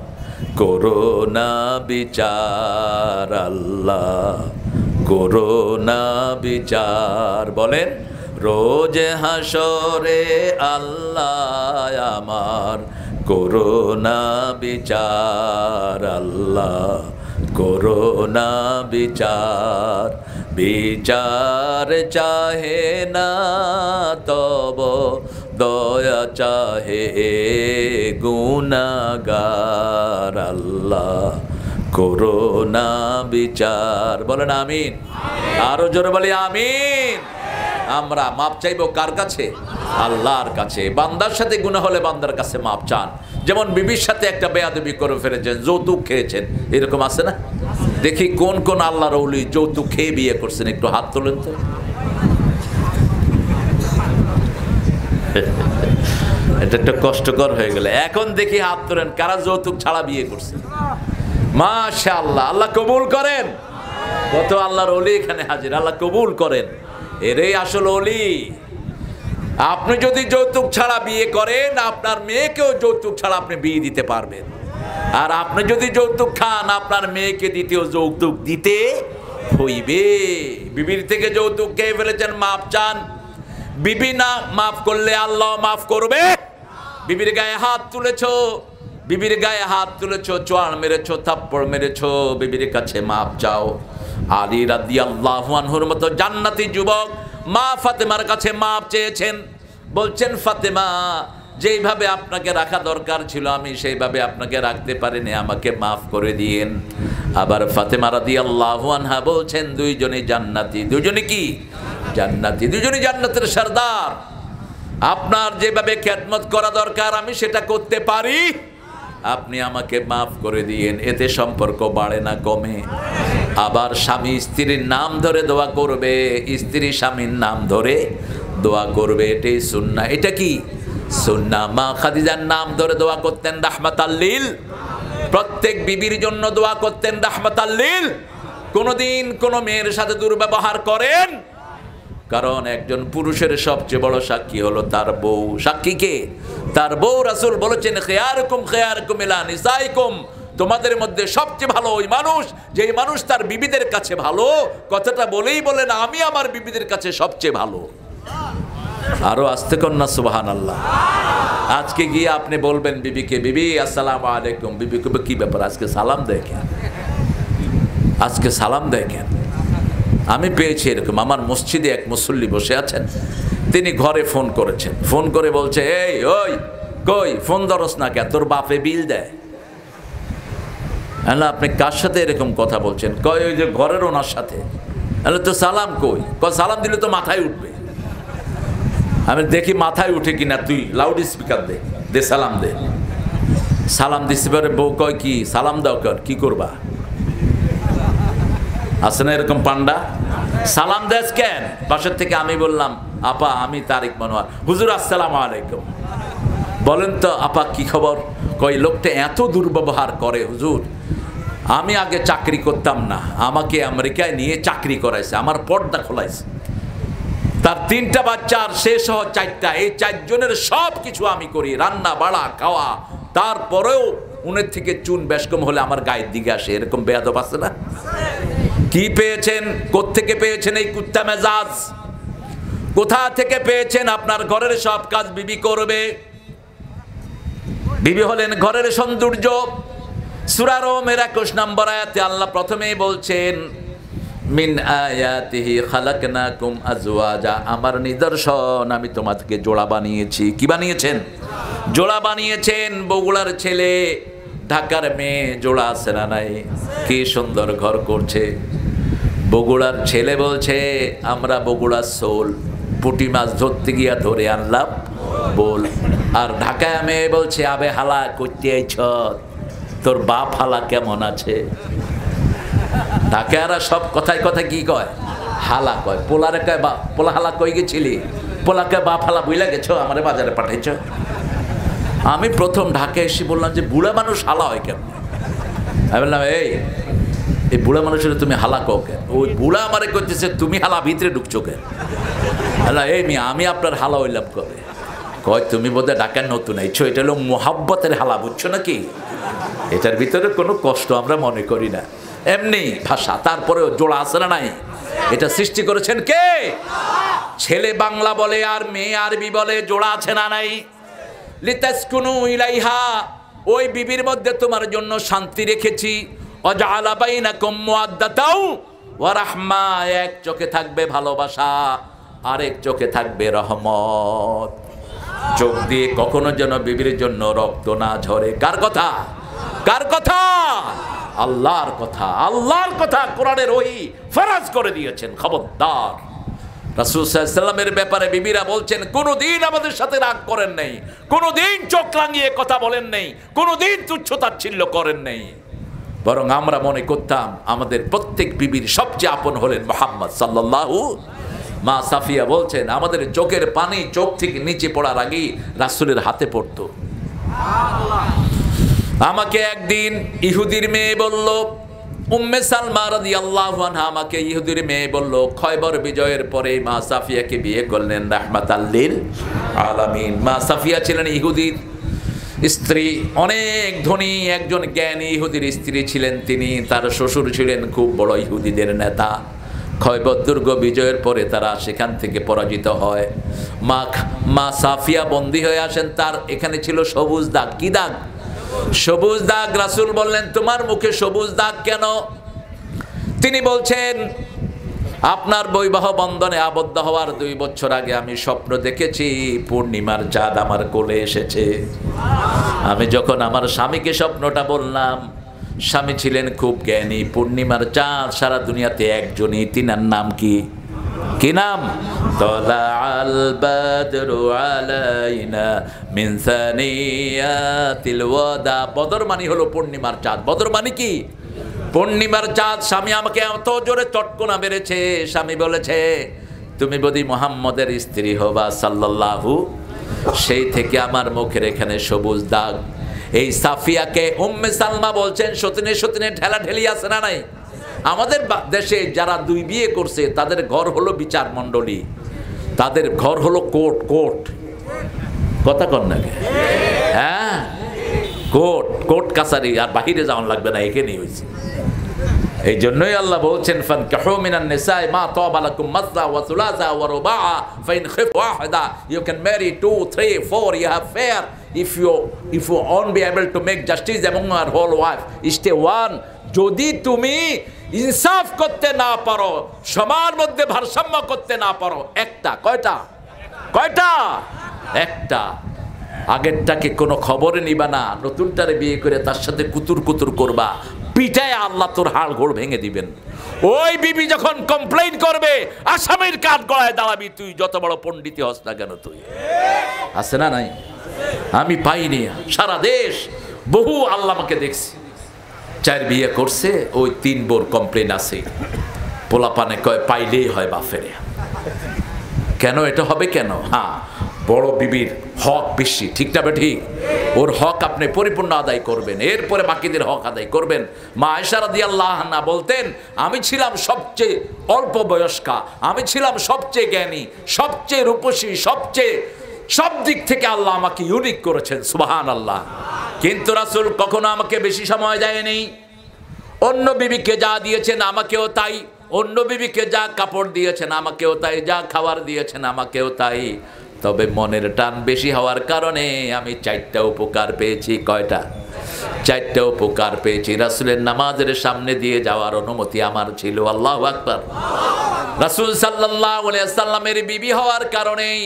করোনা বিচার আল্লাহ, করোনা বিচার। বলেন, রোজ হাসরে আল্লাহ আমার, করোনা বিচার আল্লাহ, করোনা বিচার। বিচার চাহে না তব দয়া চাহে গুনাগার আল্লাহ। করোনা বিচার। বলেন আমিন। আরও জোরে বলি আমিন। আমরা মাপ চাইব কার কাছে? আল্লাহর কাছে। বান্দার সাথে গুণা হলে বান্দার কাছে মাপ চান। যেমন বিবির সাথে একটা বেয়াদবি করে ফেলেছেন, যৌতুক খেয়েছেন। এরকম আছে না? দেখি কোন কোন আল্লাহর ওলি যৌতুক খেয়ে বিয়ে করছেন, একটু হাত তোলেন তো। এটা একটু কষ্টকর হয়ে গেলে। এখন দেখি হাত তোলেন কারা যৌতুক ছাড়া বিয়ে করছে? মাশা আল্লাহ আল্লাহ কবুল করেন? কত আল্লাহর অলি এখানে হাজির, আল্লাহ কবুল করেন। এরই আসল অলি আপনি যদি যৌতুক ছাড়া বিয়ে করেন, আপনার মেয়েকেও যৌতুক ছাড়া আপনি বিয়ে দিতে পারবেন। আর আপনি যদি যৌতুক খান, আপনার মেয়েকে দ্বিতীয় যৌতুক দিতে হইবে। বিবির থেকে যৌতুক খেয়ে ফেলেছেন, মাপ চান। বিবি না মাফ করলে আল্লাহ মাফ করবে। বিবির গায়ে হাত তুলেছ, বিবির গায়ে হাত তুলেছ, চোয়াল মেরেছ, থাপ্পড় মেরেছ, বিবির কাছে মাপ চাও। আলী রাদি মতো জান্নাতি যুবক মা ফাতেমার কাছে মাপ চেয়েছেন। বলছেন, ফাতেমা, যেইভাবে আপনাকে রাখা দরকার ছিল, আমি সেইভাবে আপনাকে রাখতে পারিনি, আমাকে মাফ করে দিয়েন। আবার ফাতেমা রাদি আল্লাহ আনহা বলছেন, দুইজনে জান্নাতি দুজনে কি? জান্নাতি দুজনে জান্নাতের সর্দার। আপনার যেভাবে খ্যাতমত করা দরকার, আমি সেটা করতে পারি। আপনি আমাকে মাফ করে দিয়েন, এতে সম্পর্ক বাড়ে না, কমে। আবার স্বামী স্ত্রীর নাম ধরে দোয়া করবে, স্ত্রী স্বামীর নাম ধরে দোয়া করবে, এটাই সুন্না এটা কি? সুন্না মা খাদিজার নাম ধরে দোয়া করতেন রাহমাত আল্লিল প্রত্যেক বিবির জন্য দোয়া করতেন রাহমাত আল্লিল কোনোদিন কোনো মেয়ের সাথে দুর্ব্যবহার করেন। কারণ একজন পুরুষের সবচেয়ে বড় সাক্ষী হলো তার বউ। সাক্ষী কে? তার বউ রাসুল বলেছেন নিসাইকুম। তোমাদের মধ্যে সবচেয়ে ভালো ওই মানুষ, যেই মানুষ তার বিবিদের কাছে ভালো, কথাটা বলেই বলেন আমি আমার বিবিদের কাছে সবচেয়ে ভালো। আরও আসতে কন্যা সুবাহান আল্লাহ আজকে গিয়ে আপনি বলবেন, বিবিকে, বিবি, আসসালামু আলাইকুম। বিবি কি ব্যাপার, আজকে সালাম দেয় কেন? আজকে সালাম দেয় কেন? আমি পেয়েছি এরকম। আমার মসজিদে এক মুসল্লি বসে আছেন। তিনি ঘরে ফোন করেছেন। ফোন করে বলছে, এই, ওই, কই, ফোন ধরস না কে তোর বাপে বিল দেয়। হ্যাঁ আপনি কার সাথে এরকম কথা বলছেন? কয়, ওই যে ঘরের ওনার সাথে। তো সালাম কই? ক সালাম দিলে তো মাথায় উঠবে। আমি দেখি মাথায় উঠে কিনা তুই লাউড স্পিকার দে দে সালাম দে। সালাম দিতে পারে বউ কয় কি, সালাম দাও কর, কি করবা? আছে না এরকম পান্ডা? সালাম দেশ কেন? পাশের থেকে আমি বললাম, আপা, আমি তারিক মনোয়ার। হুজুর, আসসালাম আলাইকুম। বলেন তো, আপা, কি খবর? কই লোকটা এত দুর্ব্যবহার করে, হুজুর। আমি আগে চাকরি করতাম না, আমাকে আমেরিকায় নিয়ে চাকরি করাইছে, আমার পর্দা খোলাইছে। তার তিনটা বাচ্চা আর সে সহ চারটা। এই চারজনের সব কিছু আমি করি, রান্না, বাড়া, খাওয়া। তারপরেও উনের থেকে চুন বেশকম হলে আমার গায়ের দিকে আসে, এরকম বেয়াদব আছে না? কি পেয়েছেন? কোত্থেকে পেয়েছেন এই কুত্তা মেজাজ? কোথা থেকে পেয়েছেন? আপনার ঘরের সব কাজ বিবি করবে। বিবি হলেন ঘরের সৌন্দর্য। সুরারোমের একুশ নম্বর আয়াতে আল্লাহ প্রথমেই বলছেন মিন আয়াতিহি খালাকনাকুম আজওয়াজা। আমার নিদর্শন, আমি তোমাদেরকে জোড়া বানিয়েছি। কি বানিয়েছেন? জোড়া বানিয়েছেন বগুড়ার ছেলে। ঢাকার মেয়ে, জোড়া আছে না নাই? কি সুন্দর ঘর করছে। বগুড়ার ছেলে বলছে, আমরা বগুড়ার সোল, পুটি মাছ ধরতে গিয়া ধরে আনলাম। বল, আর ঢাকায় মেয়ে বলছে, আবে হালা, করতে আইছ? তোর বাপ হালা কেমন আছে? ঢাকায়ারা সব কথায় কথা কি কয়? হালা কয়। পোলারে কয়, বা, পোলা হালা কই গেছিলি? পোলাকে বাপ হালা বুইলা গেছো, আমারে বাজারে পাঠাইছ। আমি প্রথম ঢাকায় এসে বললাম যে, বুড়া মানুষ হালা হয় কেন আমি বললাম, এই এই বুড়া মানুষের তুমি হালা কও কেন ওই বুড়া আমারে করতেছে তুমি হালা ভিতরে ঢুকছো কেন আল্লাহ এই মেয়ে, আমি আপনার হালা হইলাম কবে? কয়, তুমি বোধহয় ঢাকার নতুন আইছো, এটা হলো মোহাব্বতের হালা, বুঝছ নাকি? এটার ভিতরে কোনো কষ্ট আমরা মনে করি না। এমনি ভাষা, তারপরেও জোড়া আছে না নাই? এটা সৃষ্টি করেছেন কে? ছেলে বাংলা বলে, আর মেয়ে আরবি বলে, জোড়া আছে না নাই? লিতাসকুনু ইলাইহা, ওই বিবির মধ্যে তোমার জন্য শান্তি রেখেছি। অজালা বাইনাকুম মুআদ্দাতাও ওয়া রাহমা, এক চোখে থাকবে ভালোবাসা, আরেক চোখে থাকবে রহমত। চোখ দিয়ে কখনো যেন বিবির জন্য রক্ত না ঝরে। কার কথা? কার কথা? আল্লাহর কথা আল্লাহর কথা কোরআনের ওই ফরাজ করে দিয়েছেন, খবরদার। রাসূল সাল্লামের ব্যাপারে বিবিরা বলছেন, কোনোদিন আমাদের সাথে রাগ করেন নাই, কোনোদিন চোখ রাঙিয়ে কথা বলেন নাই, কোনোদিন তুচ্ছতাচ্ছিল্য করেন নাই। বরং আমরা মনে করতাম, আমাদের প্রত্যেক বিবির সবচেয়ে আপন হলেন মোহাম্মদ সাল্লাল্লাহু মা সাফিয়া বলছেন, আমাদের চোখের পানি চোখ থেকে নিচে পড়ার আগেই রাসূলের হাতে পড়তো। আমাকে একদিন ইহুদির মেয়ে বলল, উম্মে সালমা রাদিয়াল্লাহু আনহা আমাকে ইহুদির মেয়ে বলল, খয়বর বিজয়ের পরে মা সাফিয়াকে বিয়ে করলেন রাহমাতাল লিল আলামিন। মা সাফিয়া ছিলেন ইহুদির স্ত্রী, অনেক ধনী, একজন জ্ঞানী ইহুদির স্ত্রী ছিলেন তিনি, তার শ্বশুর ছিলেন খুব বড় ইহুদিদের নেতা। খয়বর দুর্গ বিজয়ের পরে তারা সেখান থেকে পরাজিত হয়। মা মা সাফিয়া বন্দী হয়ে আসেন, তার এখানে ছিল সবুজ দাগ। কি দাগ? সবুজ দাগ, রাসুল বললেন, তোমার মুখে সবুজ দাগ কেন? তিনি বলছেন, আপনার বৈবাহ বন্ধনে আবদ্ধ হওয়ার দুই বছর আগে আমি স্বপ্ন দেখেছি, পূর্ণিমার চাঁদ আমার কোলে এসেছে। আমি যখন আমার স্বামীকে স্বপ্নটা বললাম, স্বামী ছিলেন খুব জ্ঞানী, পূর্ণিমার চাঁদ সারা দুনিয়াতে একজনই, তিনার নাম কি? কি নাম? তলা আল বাদরু আলাইনা মিন সানিয়াতিল ওয়াদা। বদর মানে হলো পূর্ণিমার চাঁদ। বদর মানে কি? পূর্ণিমার চাঁদ। স্বামী আমাকে এত জোরে চটকোনা মেরেছে। স্বামী বলেছে, তুমি বদি মোহাম্মদের স্ত্রী হবা সাল্লাল্লাহু। সেই থেকে আমার মুখের এখানে সবুজ দাগ। এই সাফিয়াকে উম্মে সালমা বলছেন, সতিনে সতিনে ঠেলা ঠেলি আছে না নাই? আমাদের দেশে যারা দুই বিয়ে করছে, তাদের ঘর হলো বিচার মণ্ডলী। তাদের ঘর হলো কোর্ট কোর্ট। কথা কর না হ্যাঁ? কোর্ট কোর্ট কাছারি, আর বাহিরে যাওয়ান লাগবে না, এখানেই হয়েছে। এই জন্যই আল্লাহ বলছেন ফান কাহু মিনান নিসাই মা তাবা লাকুম মাসলা ওয়া সুলাসা ওয়া রুবাআ, ফাইন খিফ Waheeda you can marry two three four you have fair if you if you on be able to make justice among our whole wife stay one যদি তুমি ইনসাফ করতে না পারো সবার মধ্যে ভারসাম্য করতে না পারো, একটা, কয়টা? কয়টা? একটা। আগেরটাকে কোনো খবরে নিবা না, নতুনটারে বিয়ে করে তার সাথে কুতুর কুতুর করবা, পিটায় আল্লাহ তোর হাড় ঘোড় ভেঙে দিবেন। ওই বিবি যখন কমপ্লেন করবে, আসামির কাঠ গড়ায় দাঁড়াবি, তুই যত বড় পণ্ডিতি হস না কেন তুই? আছে না নাই? আমি পাইনি, সারা দেশ, বহু আল্লাহ আমাকে দেখছি। চার বিয়ে করছে, ওই তিন বোর কমপ্লেন আছে। পোলাপানে কয়, পাইলেই হয় বাফেরে কেন, এটা হবে কেন? হ্যাঁ বড় বিবির হক বেশি, ঠিক না ঠিক? ওর হক আপনি পরিপূর্ণ আদায় করবেন, এরপরে বাকিদের হক আদায় করবেন। মা আয়সারা আল্লাহ না বলতেন, আমি ছিলাম সবচেয়ে অল্প বয়স্কা, আমি ছিলাম সবচেয়ে জ্ঞানী, সবচেয়ে রূপসী, সবচেয়ে সব দিক থেকে আল্লাহ আমাকে ইউনিক করেছেন সুবাহান আল্লাহ কিন্তু রাসুল কখনো আমাকে বেশি সময় দেয়নি। অন্য বিবিকে যা দিয়েছেন আমাকেও তাই, অন্য বিবিকে যা কাপড় দিয়েছেন আমাকেও তাই, যা খাবার দিয়েছেন আমাকেও তাই। তবে মনের টান বেশি হওয়ার কারণে আমি চারটা উপকার পেয়েছি, কয়টা? চারটা উপকার পেয়েছি। রাসুলের নামাজের সামনে দিয়ে যাওয়ার অনুমতি আমার ছিল, আল্লাহ আকবর। রাসুল সাল্লাহ সাল্লামের বিবি হওয়ার কারণেই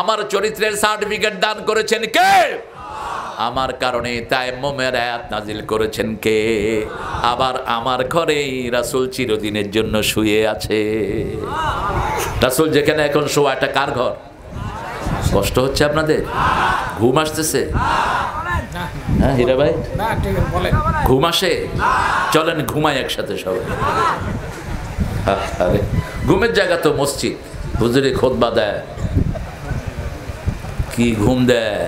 আমার চরিত্রের সার্টিফিকেট দান করেছেন কে? আমার কারণে তাই মোমের আয়াত নাজিল করেছেন কে? আবার আমার ঘরেই রাসুল চিরদিনের জন্য শুয়ে আছে। রাসুল যেখানে এখন শোয়া এটা কার ঘর? কষ্ট হচ্ছে আপনাদের? ঘুম আসতেছে? হ্যাঁ হীরা ভাই? ঘুম আসে? চলেন ঘুমাই একসাথে সবাই। ঘুমের জায়গা তো মসজিদ। হুজুরে খোদবা দেয়। কি ঘুম দেয়।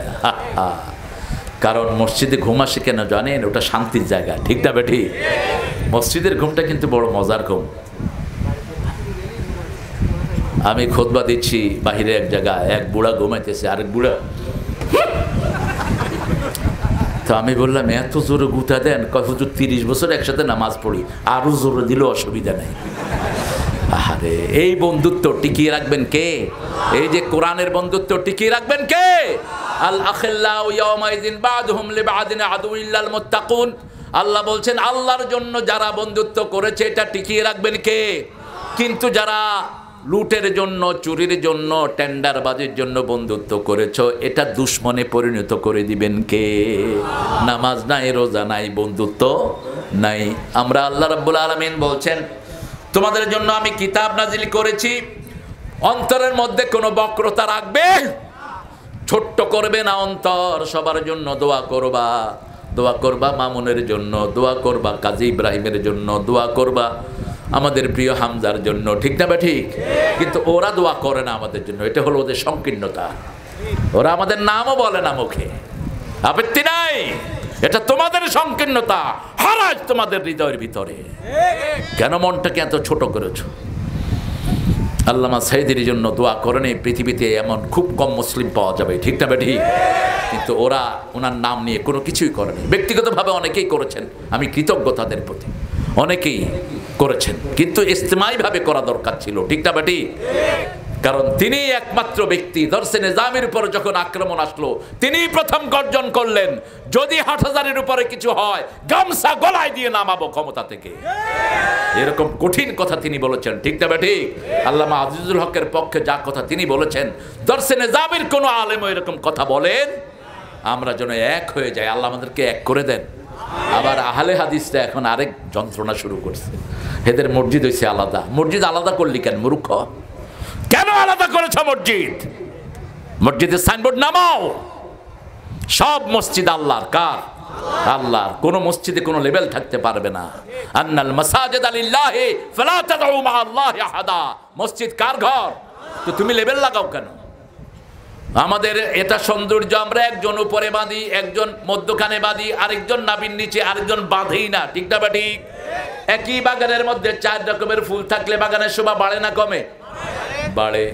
কারণ মসজিদে ঘুম আসে কেন জানেন? ওটা শান্তির জায়গা, ঠিক না বেঠি? মসজিদের ঘুমটা কিন্তু বড় মজার ঘুম। আমি খোদবা দিচ্ছি বাহিরে এক জায়গায়, এক বুড়া ঘুমাইতেছে, আরেক বুড়া। তো আমি বললাম, এত জোরে গুতা দেন হুজুর তিরিশ বছর একসাথে নামাজ পড়ি, আরও জোরে দিলেও অসুবিধা নেই। আরে এই বন্ধুত্ব টিকিয়ে রাখবেন কে? এই যে কোরআনের বন্ধুত্ব টিকিয়ে রাখবেন কে? আল্লাহ বলছেন, আল্লাহর জন্য যারা বন্ধুত্ব করেছে, এটা টিকিয়ে রাখবেন কে? কিন্তু যারা লুটের জন্য, চুরির জন্য, টেন্ডারবাজির জন্য বন্ধুত্ব করেছ, এটা দুশ্মনে পরিণত করে দিবেন কে? নামাজ নাই, রোজা নাই, বন্ধুত্ব নাই। আমরা আল্লাহ রাব্বুল আলামিন বলছেন তোমাদের জন্য আমি কিতাব নাজিল করেছি। অন্তরের মধ্যে কোনো বক্রতা রাখবে? ছোট্ট করবে না অন্তর? সবার জন্য দোয়া করবা। দোয়া করবা মামুনের জন্য, দোয়া করবা কাজী ইব্রাহিমের জন্য, দোয়া করবা আমাদের প্রিয় হামজার জন্য। ঠিক না বা ঠিক? কিন্তু ওরা দোয়া করে না আমাদের জন্য। এটা হলো ওদের সংকীর্ণতা। ওরা আমাদের নামও বলে না মুখে। আপত্তি নাই? এটা তোমাদের সংকীর্ণতা। হারাজ তোমাদের হৃদয়ের ভিতরে। কেন মনটাকে এত ছোট করেছ? আল্লামা সাইদের জন্য দোয়া করেন, এই পৃথিবীতে এমন খুব কম মুসলিম পাওয়া যাবে। ঠিক না বেঠি কিন্তু ওরা ওনার নাম নিয়ে কোনো কিছুই করেনি ব্যক্তিগতভাবে অনেকেই করেছেন, আমি কৃতজ্ঞ তাদের প্রতি। অনেকেই করেছেন, কিন্তু ইস্তেমাইভাবে করা দরকার ছিল। ঠিক না বেটি? কারণ তিনি একমাত্র ব্যক্তি। দর্শে নিজামের উপর যখন আক্রমণ আসলো, তিনি প্রথম গর্জন করলেন, যদি হাট হাজারের উপরে কিছু হয়, গামছা গলায় দিয়ে নামাবো ক্ষমতা থেকে। এরকম কঠিন কথা তিনি বলেছেন, ঠিক না ঠিক? আল্লামা আজিজুল হকের পক্ষে যা কথা তিনি বলেছেন, দর্শে নিজামের কোনো আলেমও এরকম কথা বলেন, আমরা যেন এক হয়ে যাই। আল্লাহ আমাদেরকে এক করে দেন। আবার আহলে হাদিসটা এখন আরেক যন্ত্রণা শুরু করছে। এদের মসজিদ হয়েছে আলাদা। মসজিদ আলাদা করলি কেন, মূর্খ? কেন আলাদা করেছ মসজিদ? মসজিদের সাইনবোর্ড নামাও। সব মসজিদ আল্লাহর, কার? আল্লাহর। কোন মসজিদে কোনো লেভেল থাকতে পারবে না। আন্নাল মাসাজিদ আলিল্লাহি ফালা তাদউ মা আল্লাহি আহাদা। মসজিদ কার ঘর? তো তুমি লেভেল লাগাও কেন? আমাদের এটা সৌন্দর্য, আমরা একজন উপরে বাঁধি, একজন মধ্যখানে বাঁধি, আরেকজন নাবির নিচে, আরেকজন বাঁধেই না। ঠিক না বা ঠিক? একই বাগানের মধ্যে চার রকমের ফুল থাকলে বাগানের শোভা বাড়ে না কমে? বাড়ে,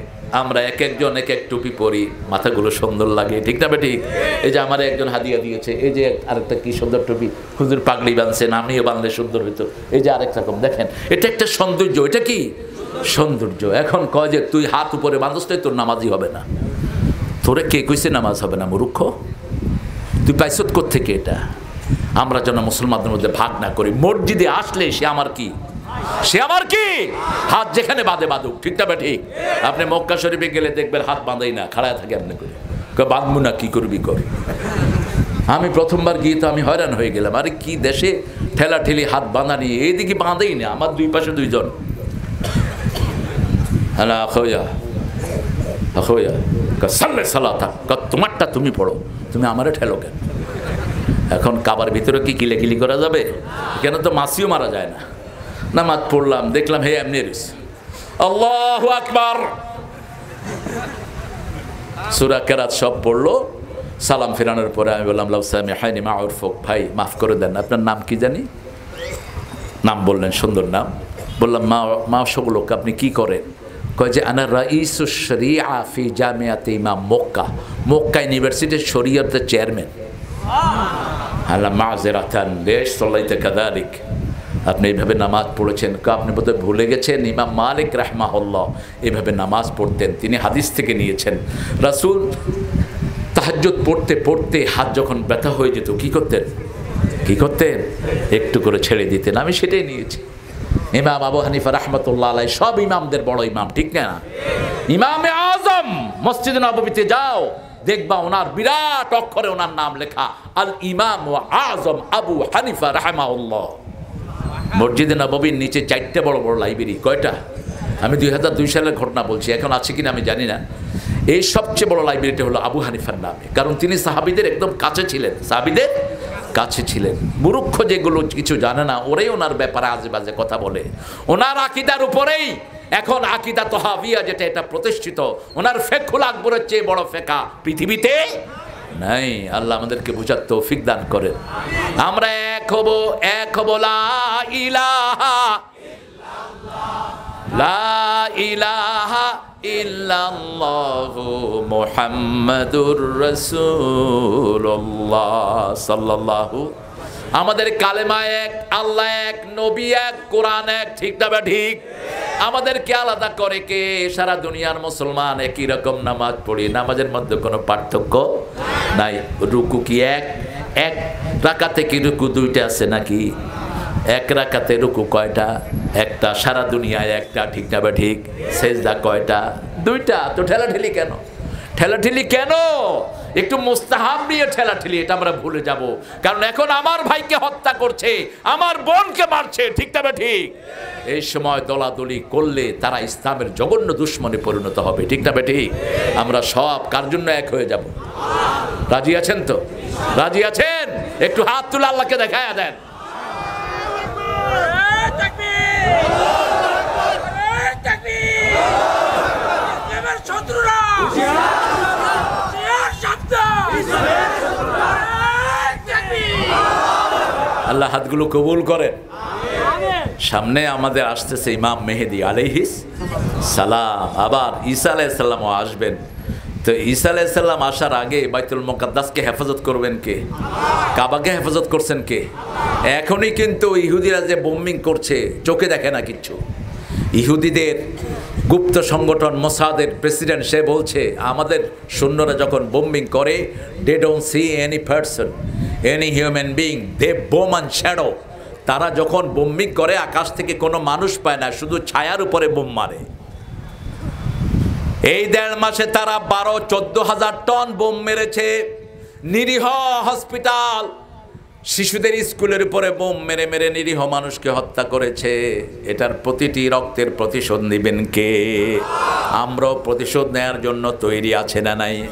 আমরা এক একজন এক এক টুপি পরি, মাথাগুলো সুন্দর লাগে, ঠিক না ঠিক এই যে আমার একজন হাদিয়া দিয়েছে, এই যে আরেকটা কি সুন্দর টুপি? হুজুর পাগড়ি বাঁধছেন আমিও বাঁধলে সুন্দর হইতো। এই যে আরেক রকম, দেখেন, এটা একটা সৌন্দর্য, এটা কি? সৌন্দর্য। এখন কয় যে তুই হাত উপরে বাঁধস তোর নামাজই হবে না। তোরে কে কইছে নামাজ হবে না, মূর্খ? তুই পাইছত থেকে এটা? আমরা যেন মুসলমানদের মধ্যে ভাগ না করি। মসজিদে আসলে সে আমার কি? সে আমার কি? হাত যেখানে বাঁধে বাঁধুক, ঠিক না ঠিক আপনি মক্কা শরীফে গেলে দেখবেন হাত বাঁধাই না, খাড়ায় থাকে আপনি করে। বাঁধবো না, কি করবি কর? আমি প্রথমবার গিয়ে তো আমি হয়রান হয়ে গেলাম, আরে কি দেশে ঠেলা ঠেলি, হাত বাঁধা নিয়ে এইদিকে বাঁধেই না, আমার দুই পাশে দুইজন। হ্যাঁ তোমারটা তুমি পড়ো, তুমি আমারে ঠেলো কেন? এখন কাবার ভিতরে কি কিলে করা যাবে? কেন তো মাসিও মারা যায় না। নামাজ পড়লাম, দেখলাম হে এমনি আল্লাহ আকবার। সুরা কেরাত সব পড়ল, সালাম ফেরানোর পরে আমি বললাম লাউসামি হাইনি মা ওরফক ভাই, মাফ করে দেন, আপনার নাম কি জানি? নাম বললেন, সুন্দর নাম। বললাম, মা মা সবলোক, আপনি কি করেন? কয় যে, আনা রাইসু শরিয়া ফি জামিয়াতে ইমাম মক্কা। মক্কা ইউনিভার্সিটির শরীয়তের চেয়ারম্যান। আল্লাহ মাজেরাতান দেশ সল্লাইতে কাদালিক আপনি এইভাবে নামাজ পড়েছেন আপনি বোধহয় ভুলে গেছেন, ইমাম মালিক রাহমাহল্লাহ এইভাবে নামাজ পড়তেন, তিনি হাদিস থেকে নিয়েছেন। রাসূল তাহাজ্জুদ পড়তে পড়তে হাত যখন ব্যথা হয়ে যেত, কি করতেন? কি করতেন? একটু করে ছেড়ে দিতেন, আমি সেটাই নিয়েছি। ইমাম আবু হানিফা রহমতুল্লাহ আলাই সব ইমামদের বড় ইমাম, ঠিক না? ইমামে আজম মসজিদ নববীতে যাও, দেখবা ওনার বিরাট অক্ষরে ওনার নাম লেখা আল ইমাম আজম আবু হানিফা রাহমাউল্লাহ মসজিদে নববীর নিচে চারটে বড় বড় লাইব্রেরি কয়টা? আমি দুই হাজার দুই সালের ঘটনা বলছি, এখন আছে কিনা আমি জানি না। এই সবচেয়ে বড় লাইব্রেরিটা হলো আবু হানিফার নামে, কারণ তিনি সাহাবিদের একদম কাছে ছিলেন। সাহাবিদের কাছে ছিলেন। মুরুক্ষ যেগুলো কিছু জানে না, ওরাই ওনার ব্যাপারে আজে বাজে কথা বলে। ওনার আকিদার উপরেই এখন আকিদা তহাবিয়া, যেটা এটা প্রতিষ্ঠিত, ওনার ফেকুল আকবরের চেয়ে বড় ফেকা পৃথিবীতে নাই, আল্লাহ আমাদেরকে বুঝার তৌফিক দান করে আমরা এক হব এক হব, লা ইলাহা লা ইলাহা ইল্লাল্লাহু মুহাম্মাদুর রাসূলুল্লাহ সাল্লাল্লাহু আমাদের কালেমা এক, আল্লাহ এক, নবী এক, কোরআন এক, ঠিক না ঠিক? আমাদেরকে আলাদা করে কে? সারা দুনিয়ার মুসলমান একই রকম নামাজ পড়ি। নামাজের মধ্যে কোনো পার্থক্য নাই। রুকু কি এক? এক রাকাতে কি রুকু দুইটা আছে নাকি? এক রাকাতে রুকু কয়টা? একটা সারা দুনিয়ায় একটা, ঠিক না ঠিক? সেজদা কয়টা? দুইটা। তো ঠেলাঠেলি কেন? ঠেলাঠেলি কেন? একটু মোস্তাহাব নিয়ে ঠেলাঠেলি, এটা আমরা ভুলে যাব। কারণ এখন আমার ভাইকে হত্যা করছে, আমার বোনকে মারছে, ঠিক তবে ঠিক এই সময় দলাদলি করলে তারা ইসলামের জঘন্য দুশ্মনে পরিণত হবে, ঠিক তবে ঠিক আমরা সব কার জন্য এক হয়ে যাব? রাজি আছেন তো? রাজি আছেন? একটু হাত তুলে আল্লাহকে দেখায় দেন। আল্লাহ হাতগুলো কবুল করেন সামনে আমাদের আসতেছে ইমাম মেহেদি আলহিস সালাম। আবার ঈসা আলাইসাল্লামও আসবেন। তো ঈসা আলাইসাল্লাম আসার আগে বাইতুল মোকাদ্দাসকে হেফাজত করবেন কে? কাবাকে হেফাজত করছেন কে? এখনই কিন্তু ইহুদিরা যে বোম্বিং করছে চোখে দেখে না কিচ্ছু। ইহুদিদের গুপ্ত সংগঠন মোসাদের প্রেসিডেন্ট সে বলছে আমাদের সৈন্যরা যখন বোম্বিং করে they don't see any person any human being they bomb and shadow তারা যখন বোম্বিং করে, আকাশ থেকে কোনো মানুষ পায় না, শুধু ছায়ার উপরে বোম মারে। এই দেড় মাসে তারা বারো, চোদ্দ হাজার টন বোম মেরেছে। নিরীহ হসপিটাল শিশুদের স্কুলের উপরে বোম মেরে মেরে নিরীহ মানুষকে হত্যা করেছে। এটার প্রতিটি রক্তের প্রতিশোধ নেবেন কে? আমরাও প্রতিশোধ নেয়ার জন্য তৈরি আছে না নাই?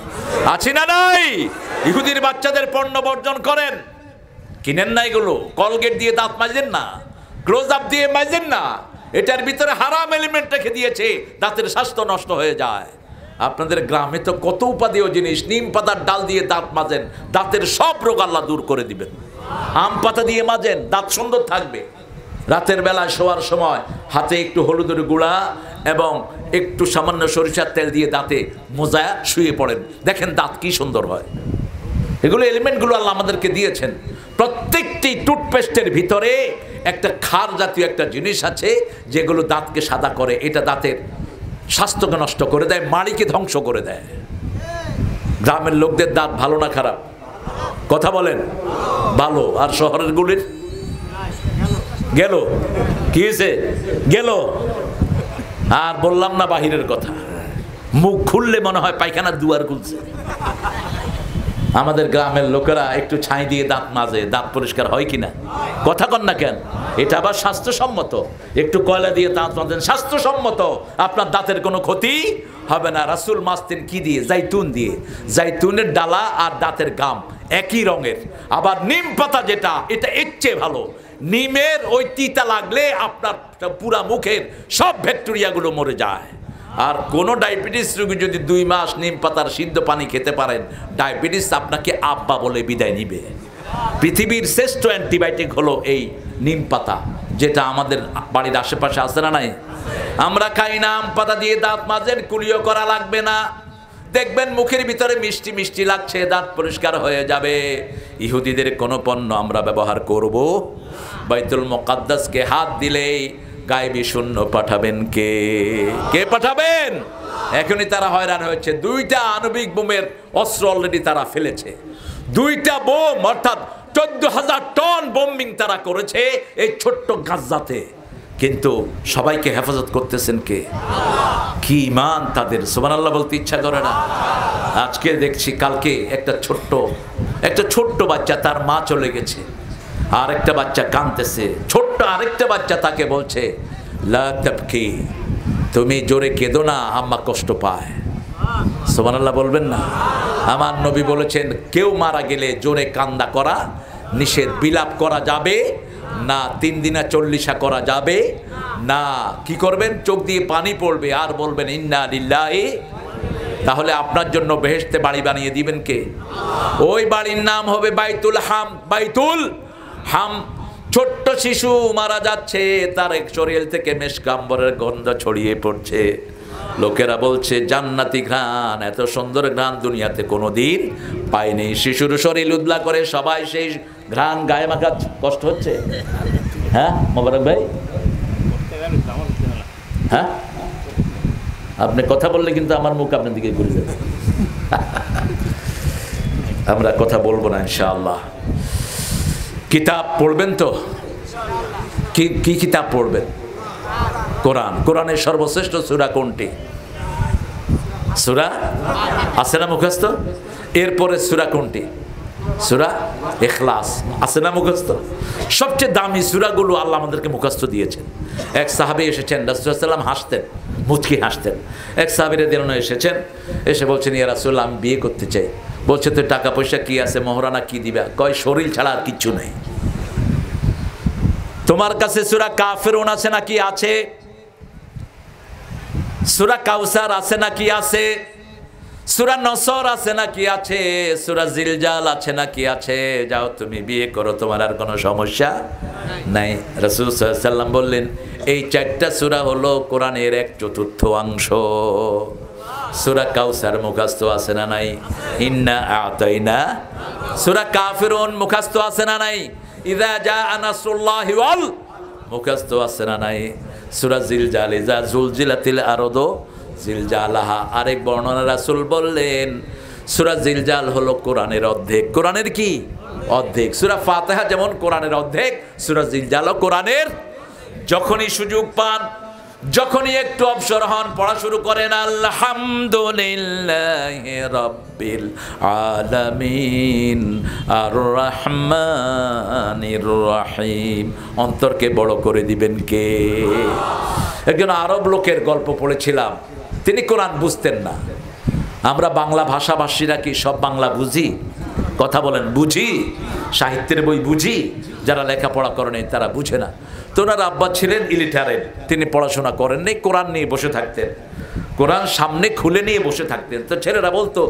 আছে না নাই? ইহুদির বাচ্চাদের পণ্য বর্জন করেন। কিনেন না এগুলো? কলগেট দিয়ে দাঁত মাজেন না? ক্লোজ আপ দিয়ে মাজেন না? এটার ভিতরে হারাম এলিমেন্ট রেখে দিয়েছে। দাঁতের স্বাস্থ্য নষ্ট হয়ে যায়। আপনাদের গ্রামে তো কত উপাদেয় জিনিস। নিম পাতার ডাল দিয়ে দাঁত মাজেন। দাঁতের সব রোগ আল্লাহ দূর করে দিবেন। আম পাতা দিয়ে মাজেন, দাঁত সুন্দর থাকবে। রাতের বেলায় শোয়ার সময় হাতে একটু হলুদের গুঁড়া এবং একটু সামান্য সরিষার তেল দিয়ে দাঁতে মোজা শুয়ে পড়েন। দেখেন দাঁত কি সুন্দর হয়। এগুলো এলিমেন্টগুলো আল্লাহ আমাদেরকে দিয়েছেন। প্রত্যেকটি টুথপেস্টের ভিতরে একটা খার জাতীয় একটা জিনিস আছে যেগুলো দাঁতকে সাদা করে। এটা দাঁতের স্বাস্থ্যকে নষ্ট করে দেয়, মাড়িকে ধ্বংস করে দেয়। গ্রামের লোকদের দাঁত ভালো না খারাপ। কথা বলেন। ভালো। আর শহরের গুলির? গেল। কি হয়েছে? গেল। আর বললাম না বাহিরের কথা। মুখ খুললে মনে হয় পায়খানার দুয়ার খুলছে। আমাদের গ্রামের লোকেরা একটু ছাই দিয়ে দাঁত মাজে, দাঁত পরিষ্কার হয় কিনা? কথা কন না কেন? এটা আবার স্বাস্থ্যসম্মত। একটু কয়লা দিয়ে দাঁত মাজেন, স্বাস্থ্যসম্মত। আপনার দাঁতের কোনো ক্ষতি হবে না। রাসুল মাস্তিন কি দিয়ে? জাইতুন দিয়ে। জাইতুনের ডালা আর দাঁতের গাম একই রঙের। আবার নিম পাতা যেটা, এটা এর চেয়ে ভালো। নিমের ওই তিতা লাগলে আপনার পুরা মুখের সব ব্যাকটেরিয়াগুলো মরে যায়। আর কোনো ডায়াবেটিস রোগী যদি দুই মাস নিম পাতার সিদ্ধ পানি খেতে পারেন, ডায়াবেটিস আপনাকে আব্বা বলে বিদায় নিবে। পৃথিবীর শ্রেষ্ঠ অ্যান্টিবায়োটিক হলো এই নিম পাতা, যেটা আমাদের বাড়ির আশেপাশে আছে না নাই? আমরা খাই না, আম পাতা দিয়ে দাঁত মাজেন, কুলিও করা লাগবে না। দেখবেন মুখের ভিতরে মিষ্টি মিষ্টি লাগছে, দাঁত পরিষ্কার হয়ে যাবে। ইহুদিদের কোনো পণ্য আমরা ব্যবহার করব। বাইতুল মোকাদ্দাসকে হাত দিলেই গায়েবী শূন্য পাঠাবেন কে? কে পাঠাবেন? এখনই তারা হয়রান হয়েছে। দুইটা আণবিক বোমের অস্ত্র অলরেডি তারা ফেলেছে। দুইটা বোম, অর্থাৎ চোদ্দ হাজার টন বোম্বিং তারা করেছে এই ছোট্ট গাজাতে কিন্তু সবাইকে হেফাজত করতেছেন কে? কি ইমান তাদের? সোমান আল্লাহ বলতে ইচ্ছা করে না। আজকে দেখছি, কালকে একটা ছোট্ট একটা ছোট্ট বাচ্চা তার মা চলে গেছে। আর একটা বাচ্চা কাঁদতেছে। ছোট্ট আরেকটা বাচ্চা তাকে বলছে, লা তাবকি, তুমি জোরে কেঁদো না, আম্মা কষ্ট পায়। সোমান আল্লাহ বলবেন না। আমার নবী বলেছেন, কেউ মারা গেলে জোরে কান্দা করা, নিষেধ বিলাপ করা যাবে না, তিন দিনা চল্লিশা করা যাবে। না, কি করবেন? চোখ দিয়ে পানি পড়বে, আর বলবেন, ইন্না লিল্লাহি। তাহলে আপনার জন্য বেহেশতে বাড়ি বানিয়ে দিবেন কে? ওই বাড়ির নাম হবে বাইতুল হাম। বাইতুল হাম। ছোট্ট শিশু মারা যাচ্ছে, তার শরীর থেকে মেশকাম্বরের গন্ধ ছড়িয়ে পড়ছে। লোকেরা বলছে, জান্নাতি ঘ্রাণ, এত সুন্দর ঘ্রাণ দুনিয়াতে কোনো দিন পায়নি শিশুর শরীর উদলা করে সবাই সেই ঘ্রাণ গায়ে মাখা কষ্ট হচ্ছে? হ্যাঁ মোবারক ভাই? হ্যাঁ? আপনি কথা বললে কিন্তু আমার মুখ আপনার দিকে ঘুরে যাবে। আমরা কথা বলব না, ইনশাআল্লাহ। কিতাব পড়বেন তো? কি কিতাব পড়বেন? কোরআন। কোরআনের সর্বশ্রেষ্ঠ সুরা কোনটি? সুরা? আছে না মুখস্থ? এরপরে সুরা কোনটি? সুরা এখলাস আছে না মুখস্থ? সবচেয়ে দামি সুরাগুলো আল্লাহ আমাদেরকে মুখস্থ দিয়েছেন। এক সাহাবি এসেছেন রাসুলাম হাসতেন, মুচকি হাসতেন। এক সাহাবিরে দিন এসেছেন, এসে বলছেন, ইয়া রাসুল্লাহ আমি বিয়ে করতে চাই। বলছে তো টাকা পয়সা কি আছে, মহরানা কি দিবা? কয়, শরীর ছাড়া আর কিচ্ছু নেই। তোমার কাছে সুরা কাফেরুন আছে নাকি আছে? সুরা কাউসার আছে নাকি আছে? সুরা নসর আছে নাকি আছে? সুরা জিলজাল আছে নাকি আছে? যাও তুমি বিয়ে করো, তোমার আর কোনো সমস্যা নাই। রসুল সাল্লাম বললেন, এই চারটা সুরা হলো কোরআনের এক চতুর্থ অংশ। সুরা কাউসার মুখাস্ত আছে না নাই? ইন্না আতাইনা। সুরা কাফিরুন মুখাস্ত আছে না নাই? ইদা যা আনাসুল্লাহি মুখাস্ত আছে না নাই? সুরা জিলজাল ইজা জুলজিলাতিল আরদো জিলজালাহা, আরেক বর্ণনা রাসুল বললেন, সুরা জিলজাল হলো কোরআনের অর্ধেক। কোরআনের কি? অর্ধেক। সুরা ফাতেহা যেমন কোরআনের অর্ধেক, সুরা জিলজালও কোরআনের। যখনই সুযোগ পান, যখনই একটু অবসর হন, পড়া শুরু করেন, আলহামদুলিল্লাহ রব্বিল আলামিন আর রহমানির রহিম। অন্তরকে বড় করে দিবেন কে? একজন আরব লোকের গল্প পড়েছিলাম। তিনি কোরআন বুঝতেন না। আমরা বাংলা ভাষাভাষীরা কি সব বাংলা বুঝি? কথা বলেন, বুঝি। সাহিত্যের বই বুঝি। যারা লেখাপড়া করেনি তারা বুঝে না। তো ওনার আব্বা ছিলেন ইলিটারেট তিনি পড়াশোনা করেননি কোরআন নিয়ে বসে থাকতেন। কোরআন সামনে খুলে নিয়ে বসে থাকতেন। তো ছেলেরা বলতো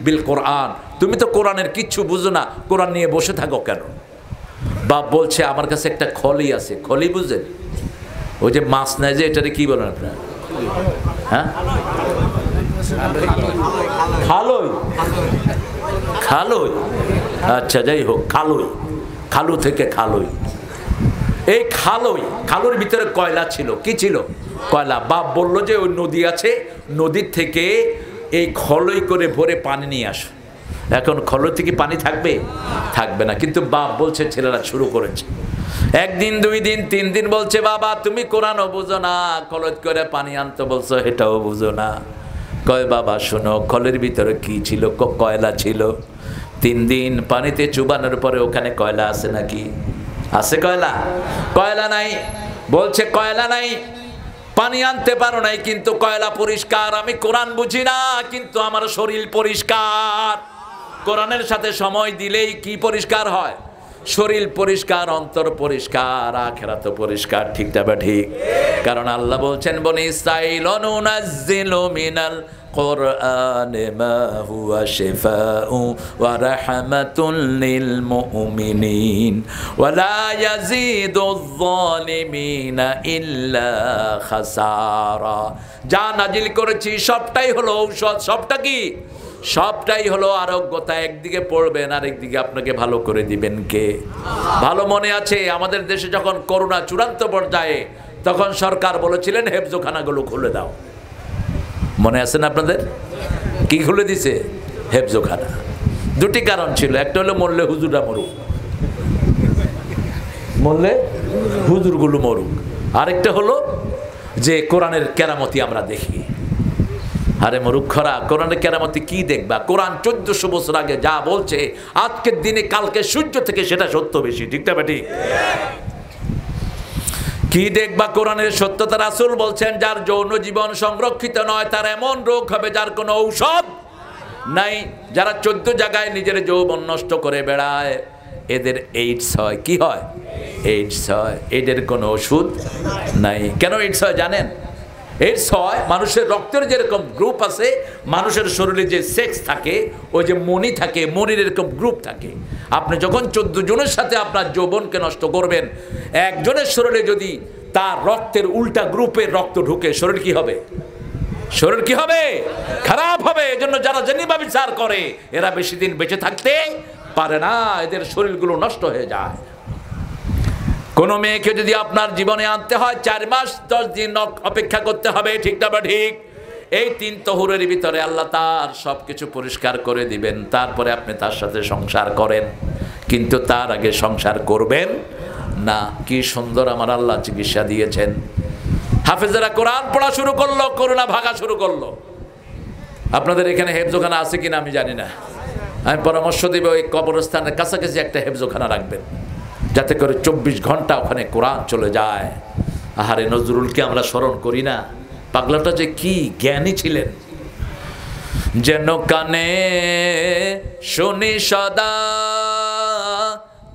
বিল কোরআন। তুমি তো কোরআনের কিচ্ছু বুঝো না, কোরআন নিয়ে বসে থাকো কেন? বাপ বলছে, আমার কাছে একটা খলি আছে। খলি বুঝেন? ওই যে মাছ নেয় যে, এটারে কি বলেন আপনার হ্যাঁ? খালই। খালই। আচ্ছা যাই হোক, খালই। খালু থেকে খালই। এই খালই, খালুর ভিতরে কয়লা ছিল? কি ছিল? কয়লা। বাপ বলল যে, ওই নদী আছে, নদীর থেকে এই খলই করে ভরে পানি নিয়ে আসো। এখন খলই থেকে পানি থাকবে? থাকবে না। কিন্তু বাপ বলছে, ছেলেরা শুরু করেছে। একদিন দুই দিন তিন দিন বলছে, বাবা, তুমি কোরআনও বুঝো না। কলজ করে পানি আনতে বলছো, এটাও বুঝো না। কয়, বাবা, শোনো, কলের ভিতরে কি ছিল? কয়লা ছিল? তিন দিন পানিতে চুবানোর পরে ওখানে কয়লা আছে নাকি? আছে কয়লা? কয়লা নাই। বলছে, কয়লা নাই। পানি আনতে পারো নাই, কিন্তু কয়লা পরিষ্কার। আমি কোরআন বুঝি না, কিন্তু আমার শরীর পরিষ্কার। কোরআনের সাথে সময় দিলেই কি পরিষ্কার হয়? শরীর পরিষ্কার, অন্তর পরিষ্কার আখেরা তো পরিষ্কার, ঠিক তবে ঠিক? কারণ আল্লাহ বলছেন, বনি সাইল অনুনাজ্জিল মিনাল কোরআন মা হুয়া শিফাউ ওয়া রাহমাতুল লিল মুমিনিন ওয়া লা ইয়াজিদুয যালিমিনা ইল্লা খাসারা। যা নাজিল করেছি, সবটাই হলো ঔষধ, সবটা কি? সবটাই হলো আরোগ্যতা, একদিকে পড়বেন আর একদিকে আপনাকে ভালো করে দিবেন কে? ভালো মনে আছে? আমাদের দেশে যখন করোনা চূড়ান্ত পর্যায়ে, তখন সরকার বলেছিলেন, হেফজোখানাগুলো খুলে দাও। মনে আছে না আপনাদের? কি খুলে দিছে? হেফজোখানা। দুটি কারণ ছিল। একটা হলো মরলে হুজুরা মরুক। মরলে হুজুরগুলো মরুক। আরেকটা হলো যে কোরআনের কেরামতি আমরা দেখি। আরে মরুক্ষরা, কোরআনের কেরামতি কি দেখবা? কোরআন চোদ্দশো বছর আগে যা বলছে, আজকের দিনে কালকে সূর্য থেকে সেটা সত্য বেশি, ঠিক না বেটি কি দেখবা কোরআনের সত্যতা? রাসূল বলছেন, যার যৌন জীবন সংরক্ষিত নয়, তার এমন রোগ হবে যার কোনো ঔষধ নাই। যারা চোদ্দ জায়গায় নিজের যৌবন নষ্ট করে বেড়ায়, এদের এইডস হয়। কি হয়? এইডস হয়। এদের কোনো ওষুধ নাই। কেন এইডস হয় জানেন? এইডস হয় মানুষের রক্তের যেরকম গ্রুপ আছে, মানুষের শরীরে যে সেক্স থাকে, ওই যে মনি থাকে মনির এরকম গ্রুপ থাকে। আপনি যখন চোদ্দ জনের সাথে আপনার যৌবনকে নষ্ট করবেন, একজনের শরীরে যদি তার রক্তের উল্টা গ্রুপের রক্ত ঢুকে, শরীর কি হবে? শরীর কি হবে? খারাপ হবে। এজন্য যারা জেনিবা বিচার করে, এরা বেশি দিন বেঁচে থাকতে পারে না। এদের শরীরগুলো নষ্ট হয়ে যায়। কোনো মেয়েকে যদি আপনার জীবনে আনতে হয়, চার মাস, দশ দিন অপেক্ষা করতে হবে, ঠিক না বা ঠিক? এই তিন তহুরের ভিতরে আল্লাহ তার সব কিছু পরিষ্কার করে দিবেন। তারপরে আপনি তার সাথে সংসার করেন। কিন্তু তার আগে সংসার করবেন না। কি সুন্দর আমার আল্লাহ চিকিৎসা দিয়েছেন। হাফেজেরা কোরআন পড়া শুরু করল করোনা ভাগা শুরু করল। আপনাদের এখানে হেফজোখানা আছে কিনা আমি জানি না। আমি পরামর্শ দেব, ওই কবরস্থানের কাছাকাছি একটা হেফজোখানা রাখবেন। যাতে করে চব্বিশ ঘণ্টা ওখানে কোরআন চলে যায়। আহারে নজরুলকে আমরা স্মরণ করি না। পাগলাটা যে কি জ্ঞানী ছিলেন। যেন কানে শুনি সদা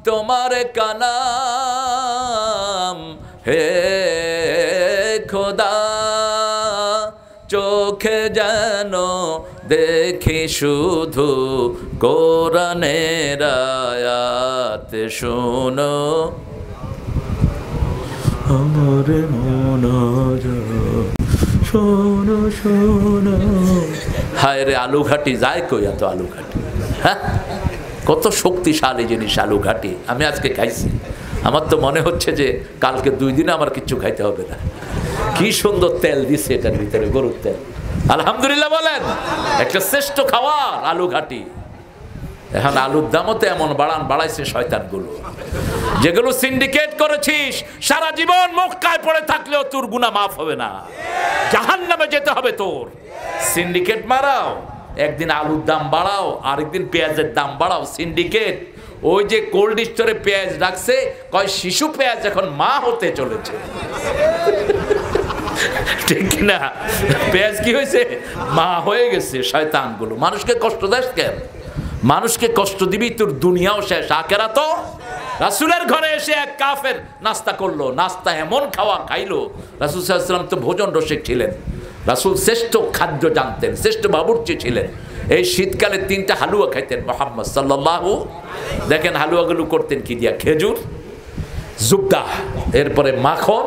তোমার কানাম হে খোদা, চোখে যেন দেখি শুধু কোরআনের আয়াত শুনো। আমার শোনো শোনো। হায় রে আলু ঘাটি যায় কই এত আলু ঘাটি হ্যাঁ? কত শক্তিশালী জিনিস আলু ঘাটি আমি আজকে খাইছি। আমার তো মনে হচ্ছে যে কালকে দুই দিনে আমার কিচ্ছু খাইতে হবে না। কি সুন্দর তেল দিছে এটার ভিতরে, গরুর তেল। আলহামদুলিল্লাহ বলেন, একটা শ্রেষ্ঠ খাবার আলু ঘাটি। এখন আলুর দামও তো এমন, বাড়ান, বাড়াইছে শয়তানগুলো। যেগুলো সিন্ডিকেট করেছিস, সারা জীবন মক্কায় পড়ে থাকলেও তোর গুণা মাফ হবে না। জাহান নামে যেতে হবে তোর। সিন্ডিকেট মারাও, একদিন আলুর দাম বাড়াও, আরেকদিন পেঁয়াজের দাম বাড়াও। সিন্ডিকেট ওই যে কোল্ড স্টোরে পেঁয়াজ রাখছে, কয় শিশু পেঁয়াজ এখন মা হতে চলেছে। ঠিক না পেঁয়াজ কি হয়েছে? মা হয়ে গেছে শয়তানগুলো। মানুষকে কষ্ট দেশ কেন? মানুষকে কষ্ট দিবি, তোর দুনিয়াও শেষ। আকেরা তো রাসুলের ঘরে এসে এক কাফের নাস্তা করল। নাস্তা এমন খাওয়া খাইলো। রাসুল সাল্লাম তো ভোজন রসিক ছিলেন। রাসুল শ্রেষ্ঠ খাদ্য জানতেন, শ্রেষ্ঠ বাবুর্চি ছিলেন। এই শীতকালে তিনটা হালুয়া খাইতেন মোহাম্মদ সাল্লাহু দেখেন হালুয়াগুলো করতেন কি দিয়া? খেজুর জুবদা এরপরে মাখন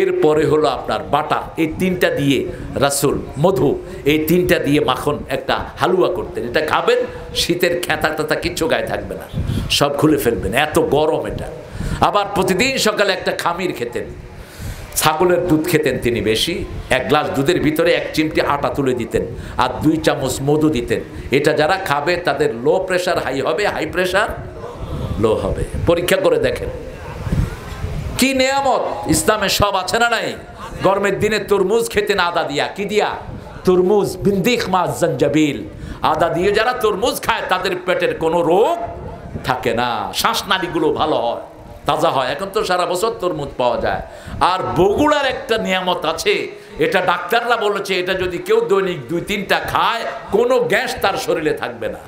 এরপরে হলো আপনার বাটার এই তিনটা দিয়ে রাসুল মধু, এই তিনটা দিয়ে মাখন একটা হালুয়া করতেন। এটা খাবেন, শীতের খেতা টাতা কিচ্ছু গায়ে থাকবে না। সব খুলে ফেলবেন। এত গরম এটা। আবার প্রতিদিন সকালে একটা খামির খেতেন। ছাগলের দুধ খেতেন তিনি বেশি। এক গ্লাস দুধের ভিতরে এক চিমটি আটা তুলে দিতেন আর দুই চামচ মধু দিতেন। এটা যারা খাবে তাদের লো প্রেশার হাই হবে হাই প্রেশার লো হবে। পরীক্ষা করে দেখেন। কি নিয়ামত? ইসলামে সব আছে না নাই? গরমের দিনে তরমুজ খেতেন আদা দিয়া, কি দিয়া? তরমুজ বিন্দিক মাছ জঞ্জাবিল আদা দিয়ে যারা তরমুজ খায়, তাদের পেটের কোনো রোগ থাকে না। শ্বাসনালীগুলো ভালো হয়, তাজা হয়। এখন তো সারা বছর তরমুজ পাওয়া যায়। আর বগুড়ার একটা নিয়ামত আছে, এটা ডাক্তাররা বলেছে, এটা যদি কেউ দৈনিক দুই, তিনটা খায়, কোনো গ্যাস তার শরীরে থাকবে না।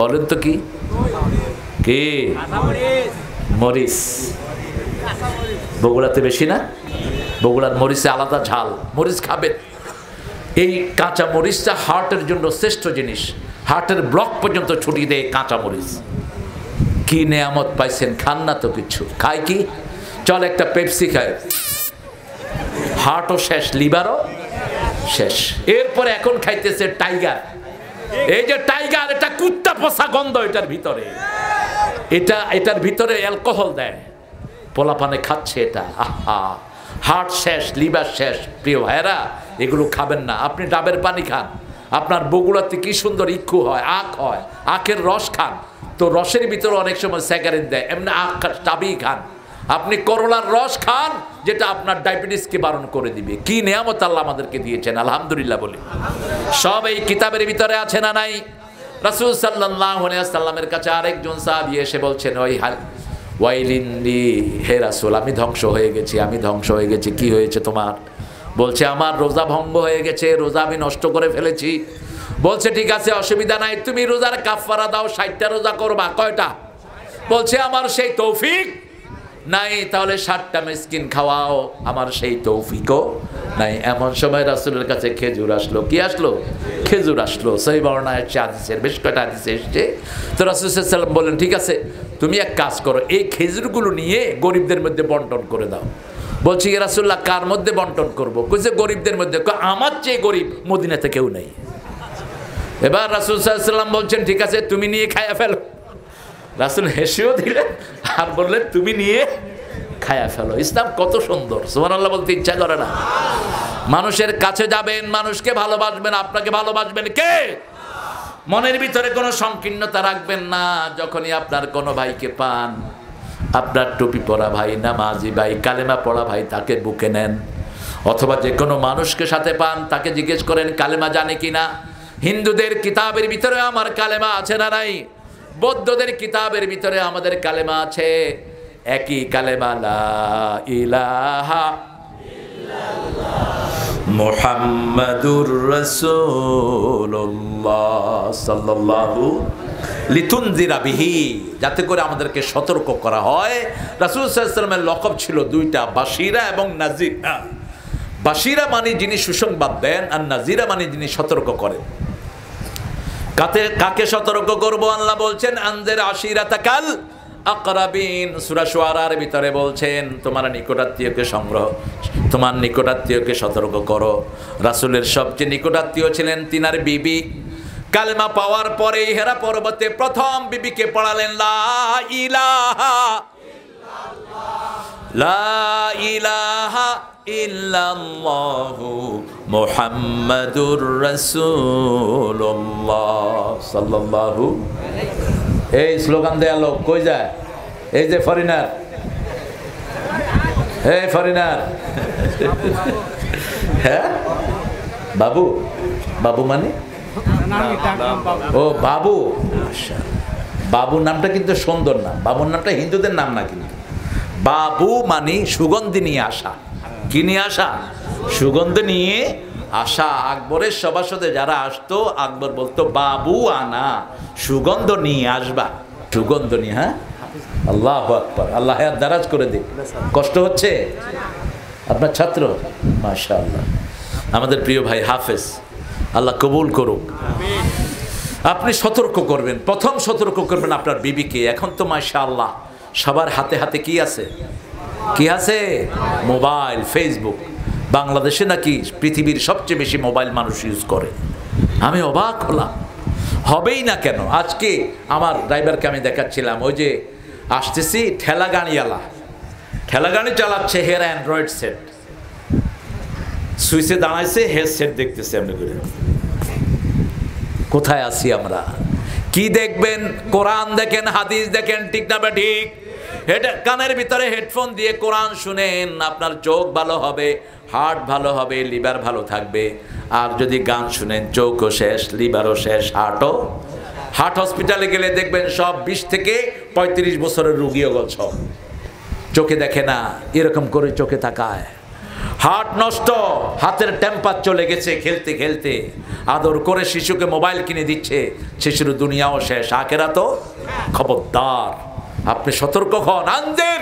বলেন তো কি? মরিস বগুড়াতে বেশি না? বগুড়ার মরিচে আলাদা ঝাল, মরিচ খাবেন। এই কাঁচা মরিচটা হার্টের জন্য শ্রেষ্ঠ জিনিস। হার্টের ব্লক পর্যন্ত ছুটি দেয় কাঁচা মরিচ। কি নেয়ামত পাইছেন, খান না তো কিছু। খায় কি? চল একটা পেপসি খায় হার্টও শেষ, লিভারও শেষ। এরপরে এখন খাইতেছে টাইগার। এই যে টাইগার, এটা কুত্তা পোষা গন্ধ এটার ভিতরে। এটা, এটার ভিতরে অ্যালকোহল দেয়। পোলাপানে খাচ্ছে এটা। আহা। হার্ট শেষ, লিভার শেষ, প্রিয় ভাইরা এগুলো খাবেন না। আপনি ডাবের পানি খান। আপনার বগুড়াতে কি সুন্দর ইক্ষু হয়, আখ হয়, আখের রস খান। তো রসের ভিতরে অনেক সময় স্যাকারিন দেয়, এমনি আখ টাবি খান। আপনি করলার রস খান, যেটা আপনার ডায়াবেটিসকে বারণ করে দিবে। কি নিয়ামত আল্লাহ আমাদেরকে দিয়েছেন, আলহামদুলিল্লাহ বলি। সব এই কিতাবের ভিতরে আছে না নাই? রাসুল সাল্লাহ সাল্লামের কাছে আরেকজন সাহাবি এসে বলছেন, ওই ওয়াইলিন্দি হে রাসুল, আমি ধ্বংস হয়ে গেছি, আমি ধ্বংস হয়ে গেছি, কি হয়েছে তোমার? বলছে, আমার রোজা ভঙ্গ হয়ে গেছে, রোজা আমি নষ্ট করে ফেলেছি। বলছে, ঠিক আছে, অসুবিধা নাই, তুমি রোজার কাফারা দাও, ষাটটা রোজা করবা, কয়টা? বলছে, আমার সেই তৌফিক নাই, তাহলে ষাটটা মিসকিন খাওয়াও, আমার সেই তৌফিকও নাই। এমন সময় রাসুলের কাছে খেজুর আসলো, কি আসলো? খেজুর আসলো। সেই বর্ণায় হাদিসের, বেশ কয়টা হাদিসে এসছে। তো রাসুলাম বললেন, ঠিক আছে তুমি এক কাজ করো, এই খেজুরগুলো নিয়ে গরিবদের মধ্যে বন্টন করে দাও। বলছি রাসুল্লাহ কার মধ্যে বন্টন করব? কইছে, গরিবদের মধ্যে। আমার চেয়ে গরিব মদিনাতে কেউ নেই। এবার রাসুল সাল্লাম বলছেন, ঠিক আছে, তুমি নিয়ে খায়া ফেলো। রাসুল হেসেও দিলেন, আর বললেন, তুমি নিয়ে খায়া ফেলো। ইসলাম কত সুন্দর সুমান আল্লাহ বলতে ইচ্ছা করে না। মানুষের কাছে যাবেন, মানুষকে ভালোবাসবেন, আপনাকে ভালোবাসবেন কে? মনের ভিতরে কোনো সংকীর্ণতা রাখবেন না, যখনই আপনার কোনো ভাইকে পান। আপনার টুপি পরা ভাই নামাজি ভাই, কালেমা পড়া ভাই তাকে বুকে নেন। অথবা যে কোনো মানুষকে সাথে পান, তাকে জিজ্ঞেস করেন, কালেমা জানে কি না হিন্দুদের কিতাবের ভিতরে আমার কালেমা আছে না নাই? বৌদ্ধদের কিতাবের ভিতরে আমাদের কালেমা আছে। একই কালেমা, লা ইলাহা মুহাম্মাদুর রাসূলুল্লাহ সাল্লাল্লাহু লিতুনজিরা বিহি, যাতে করে আমাদেরকে সতর্ক করা হয়। রাসূল আলাইহি লকব ছিল দুইটা, বাশিরা এবং নাজিরা বাশিরা মানে যিনি সুসংবাদ দেন, আর নাজিরা মানে যিনি সতর্ক করেন। কাতে কাকে সতর্ক করব? আল্লাহ বলছেন, আনজের আশিরাতা কাল আকরাবিন। সূরা শুআরার ভিতরে বলছেন, তোমার নিকটাত্মীয়কে সংগ্রহ, তোমার নিকটাত্মীয়কে সতর্ক করো। রাসূলের সবচেয়ে নিকটাত্মীয় ছিলেন তিনার বিবি। কালেমা পাওয়ার পরে হেরা পর্বতে প্রথম বিবিকে পড়ালেন, লা ইলাহা লা ইলাহা ইল্লাল্লাহু মুহাম্মাদুর রাসূলুল্লাহ সাল্লাল্লাহু এই স্লোগান দেয়া লোক কই যায়? এই যে ফরিনার। এই ফরিনার। হ্যাঁ? বাবু? বাবু মানে? ও, বাবু। আচ্ছা। বাবু নামটা কিন্তু সুন্দর নাম বাবুর নামটা হিন্দুদের নাম না কিন্তু। বাবু মানে সুগন্ধি নিয়ে আসা। কি নিয়ে আসা? সুগন্ধি নিয়ে আসা আকবরের সভাসদে যারা আসতো, আকবর বলতো, বাবু আনা, সুগন্ধ নিয়ে আসবা। সুগন্ধ নিয়ে হ্যাঁ? আল্লাহ আকবর। আল্লাহ দারাজ করে দিক। কষ্ট হচ্ছে? আপনার ছাত্র? মাশা আল্লাহ আমাদের প্রিয় ভাই হাফেজ, আল্লাহ কবুল করুক। আপনি সতর্ক করবেন। প্রথম সতর্ক করবেন আপনার বিবিকে। এখন তো মাশা আল্লাহ সবার হাতে হাতে কি আছে? কি আছে? Mobile, Facebook. বাংলাদেশে নাকি পৃথিবীর সবচেয়ে বেশি মোবাইল মানুষ ইউজ করে। আমি অবাক হলাম। হবেই না কেন? আজকে আমার ড্রাইভারকে আমি দেখাচ্ছিলাম। ওই যে আসতেছি ঠেলা গাড়িওয়ালা ঠেলা গাড়ি চালাচ্ছে হের অ্যান্ড্রয়েড সেট। সুইচে দাঁড়াইছে হেড সেট দেখতেছে এমনি করে কোথায় আছি আমরা? কি দেখবেন? কোরআন দেখেন, হাদিস দেখেন, ঠিক না বা ঠিক? কানের ভিতরে হেডফোন দিয়ে কোরআন শুনেন, আপনার চোখ ভালো হবে। হার্ট ভালো হবে, লিভার ভালো থাকবে। আর যদি গান শুনেন, চোখও শেষ, লিভারও শেষ, হার্টও। হার্ট হসপিটালে গেলে দেখবেন সব বিশ থেকে পঁয়ত্রিশ বছরের রুগীও গছ চোখে দেখে না, এরকম করে চোখে তাকায়। হার্ট নষ্ট, হাতের টেম্পার চলে গেছে খেলতে খেলতে। আদর করে শিশুকে মোবাইল কিনে দিচ্ছে, শিশুর দুনিয়াও শেষ। আখেরা তো খবরদার। আপনি সতর্ক হন। আন্দের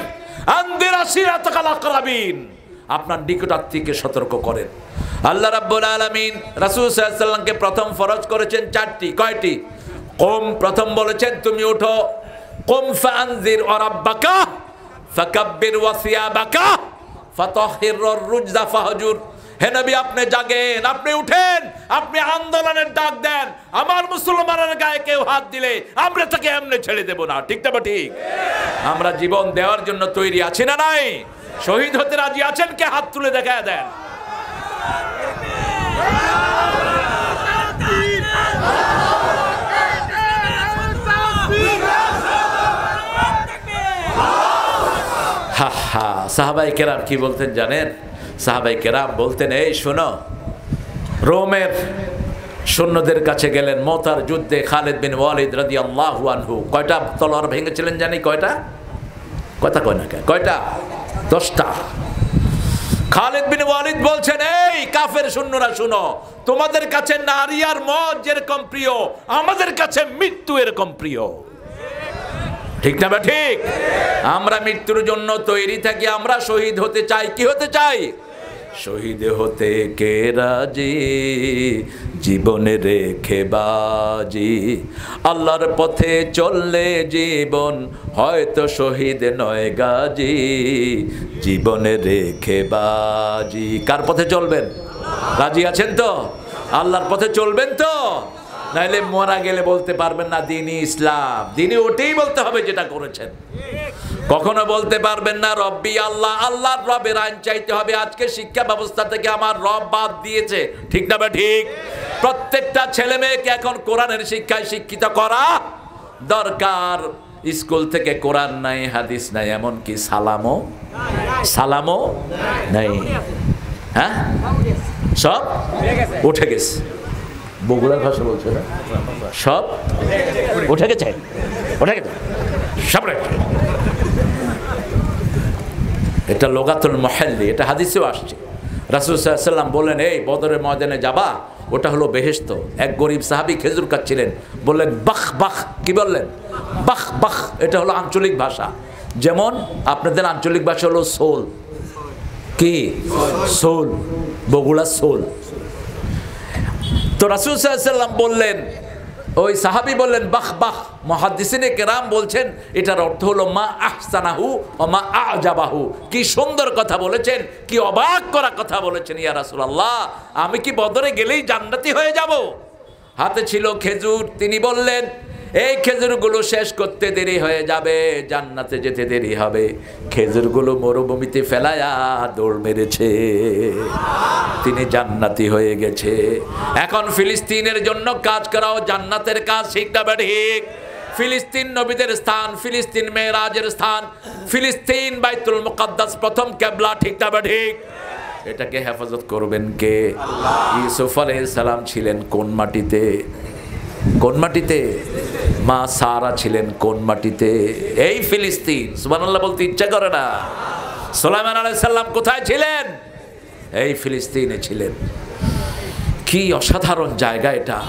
আন্দের আসিরাত কালা করাবিন আপনার নিকটাত্মীকে সতর্ক করেন। আল্লাহ রাব্বুল আলামিন রাসূল সাল্লামকে প্রথম ফরজ করেছেন চারটি, কয়টি? কম, প্রথম বলেছেন, তুমি উঠো। কম, ফাআনজির ওয়ারাব্বাকা, ফাকাব্বির ওয়াসিয়াবাকা, ফাতাহির রুজদা, ফাহজুর। হে নবী, আপনি জাগেন, আপনি উঠেন, আপনি আন্দোলনের ডাক দেন। আমার মুসলমানের গায়ে কেউ হাত দিলে আমরা তাকে এমনি ছেড়ে দেব না, ঠিক না ঠিক? আমরা জীবন দেওয়ার জন্য তৈরি আছি না নাই? শহীদ হতে রাজি আছেন? কে হাত তুলে দেখা দেন? হা সাহাবাই কেরাম কি বলতেন জানেন? সাহাবাই কেরাম বলতেন, এই শোনো, রোমের সৈন্যদের কাছে গেলেন মোতার যুদ্ধে খালেদ বিন ওয়ালিদ রাদি আল্লাহ আনহু। কয়টা তলোয়ার ভেঙেছিলেন জানি? কয়টা? কথা কয় না? কয়টা? দশটা। খালিদ বিন ওয়ালিদ বলছেন, এই কাফের শূন্যরা শুনো, তোমাদের কাছে নারী আর মদ যেরকম প্রিয়, আমাদের কাছে মৃত্যু এরকম প্রিয়। ঠিক না ঠিক? আমরা মৃত্যুর জন্য তৈরি থাকি, আমরা শহীদ হতে চাই, কি হতে চাই? শহীদ হতে কে রাজি? জীবনে রেখে বাজি। আল্লাহর পথে চললে জীবন হয়তো শহীদ নয় গাজি। জীবনে রেখে বাজি। কার পথে চলবেন? রাজি আছেন তো? আল্লাহর পথে চলবেন তো? নাইলে মরা গেলে বলতে পারবেন না, দিনই ইসলাম। দিনই ওটাই বলতে হবে যেটা করেছেন। কখনো বলতে পারবেন না, রব্বি আল্লাহ, আল্লাহর রবের আইন চাইতে হবে। আজকে শিক্ষা ব্যবস্থা থেকে আমার রব বাদ দিয়েছে। ঠিক না বা ঠিক? প্রত্যেকটা ছেলে মেয়েকে এখন কোরআনের শিক্ষায় শিক্ষিত করা দরকার। স্কুল থেকে কোরআন নাই, হাদিস নাই, এমনকি সালামও সালামও নাই। হ্যাঁ? সব উঠে গেছে। বগুড়ার ভাষা বলছে না? সব উঠে গেছে? উঠে গেছে? সব। এটা লোগাতুল মহেল্লি, এটা হাদিসেও আসছে। রাসুল সাল্লাম বললেন, এই বদরের ময়দানে যাবা, ওটা হলো বেহেস্ত এক গরিব সাহাবি খেজুর কাটছিলেন বললেন বাখ বাখ কি বললেন? বাখ বাখ এটা হলো আঞ্চলিক ভাষা। যেমন আপনাদের আঞ্চলিক ভাষা হলো সোল। কি? সোল। বগুড়া সোল। তো রাসুল সাল্লাম বললেন ওই সাহাবি বললেন, বাহ বাহ মহাদিসিনে কেরাম বলছেন, এটার অর্থ হলো মা আহসানাহু ও মা আজাবাহু। কি সুন্দর কথা বলেছেন, কি অবাক করা কথা বলেছেন, ইয়া রাসূলুল্লাহ, আমি কি বদরে গেলেই জান্নাতি হয়ে যাব? হাতে ছিল খেজুর, তিনি বললেন এই খেজুরগুলো শেষ করতে দেরি হয়ে যাবে, জান্নাতে যেতে দেরি হবে। খেজুরগুলো মরুভূমিতে ফেলায়া দৌড় মেরেছে। তিনি জান্নাতি হয়ে গেছে। এখন ফিলিস্তিনের জন্য কাজ করাও জান্নাতের কাজ, ঠিক না ঠিক? ফিলিস্তিন নবীদের স্থান, ফিলিস্তিন মেয়েরাজের স্থান, ফিলিস্তিন বাইতুল মুকাদ্দাস প্রথম কেবলা, ঠিক না ঠিক? এটাকে হেফাজত করবেন কে? ইউসুফ আলাইহিস সালাম ছিলেন কোন মাটিতে? কোন মাটিতে মা সারা ছিলেন কোন মাটিতে এই ফিলিস্তিন, সুবহানাল্লাহ বলতে ইচ্ছা করে না। সুলাইমান আলাইহিস সালাম কোথায় ছিলেন? এই ফিলিস্তিনে ছিলেন। কি অসাধারণ জায়গা এটা।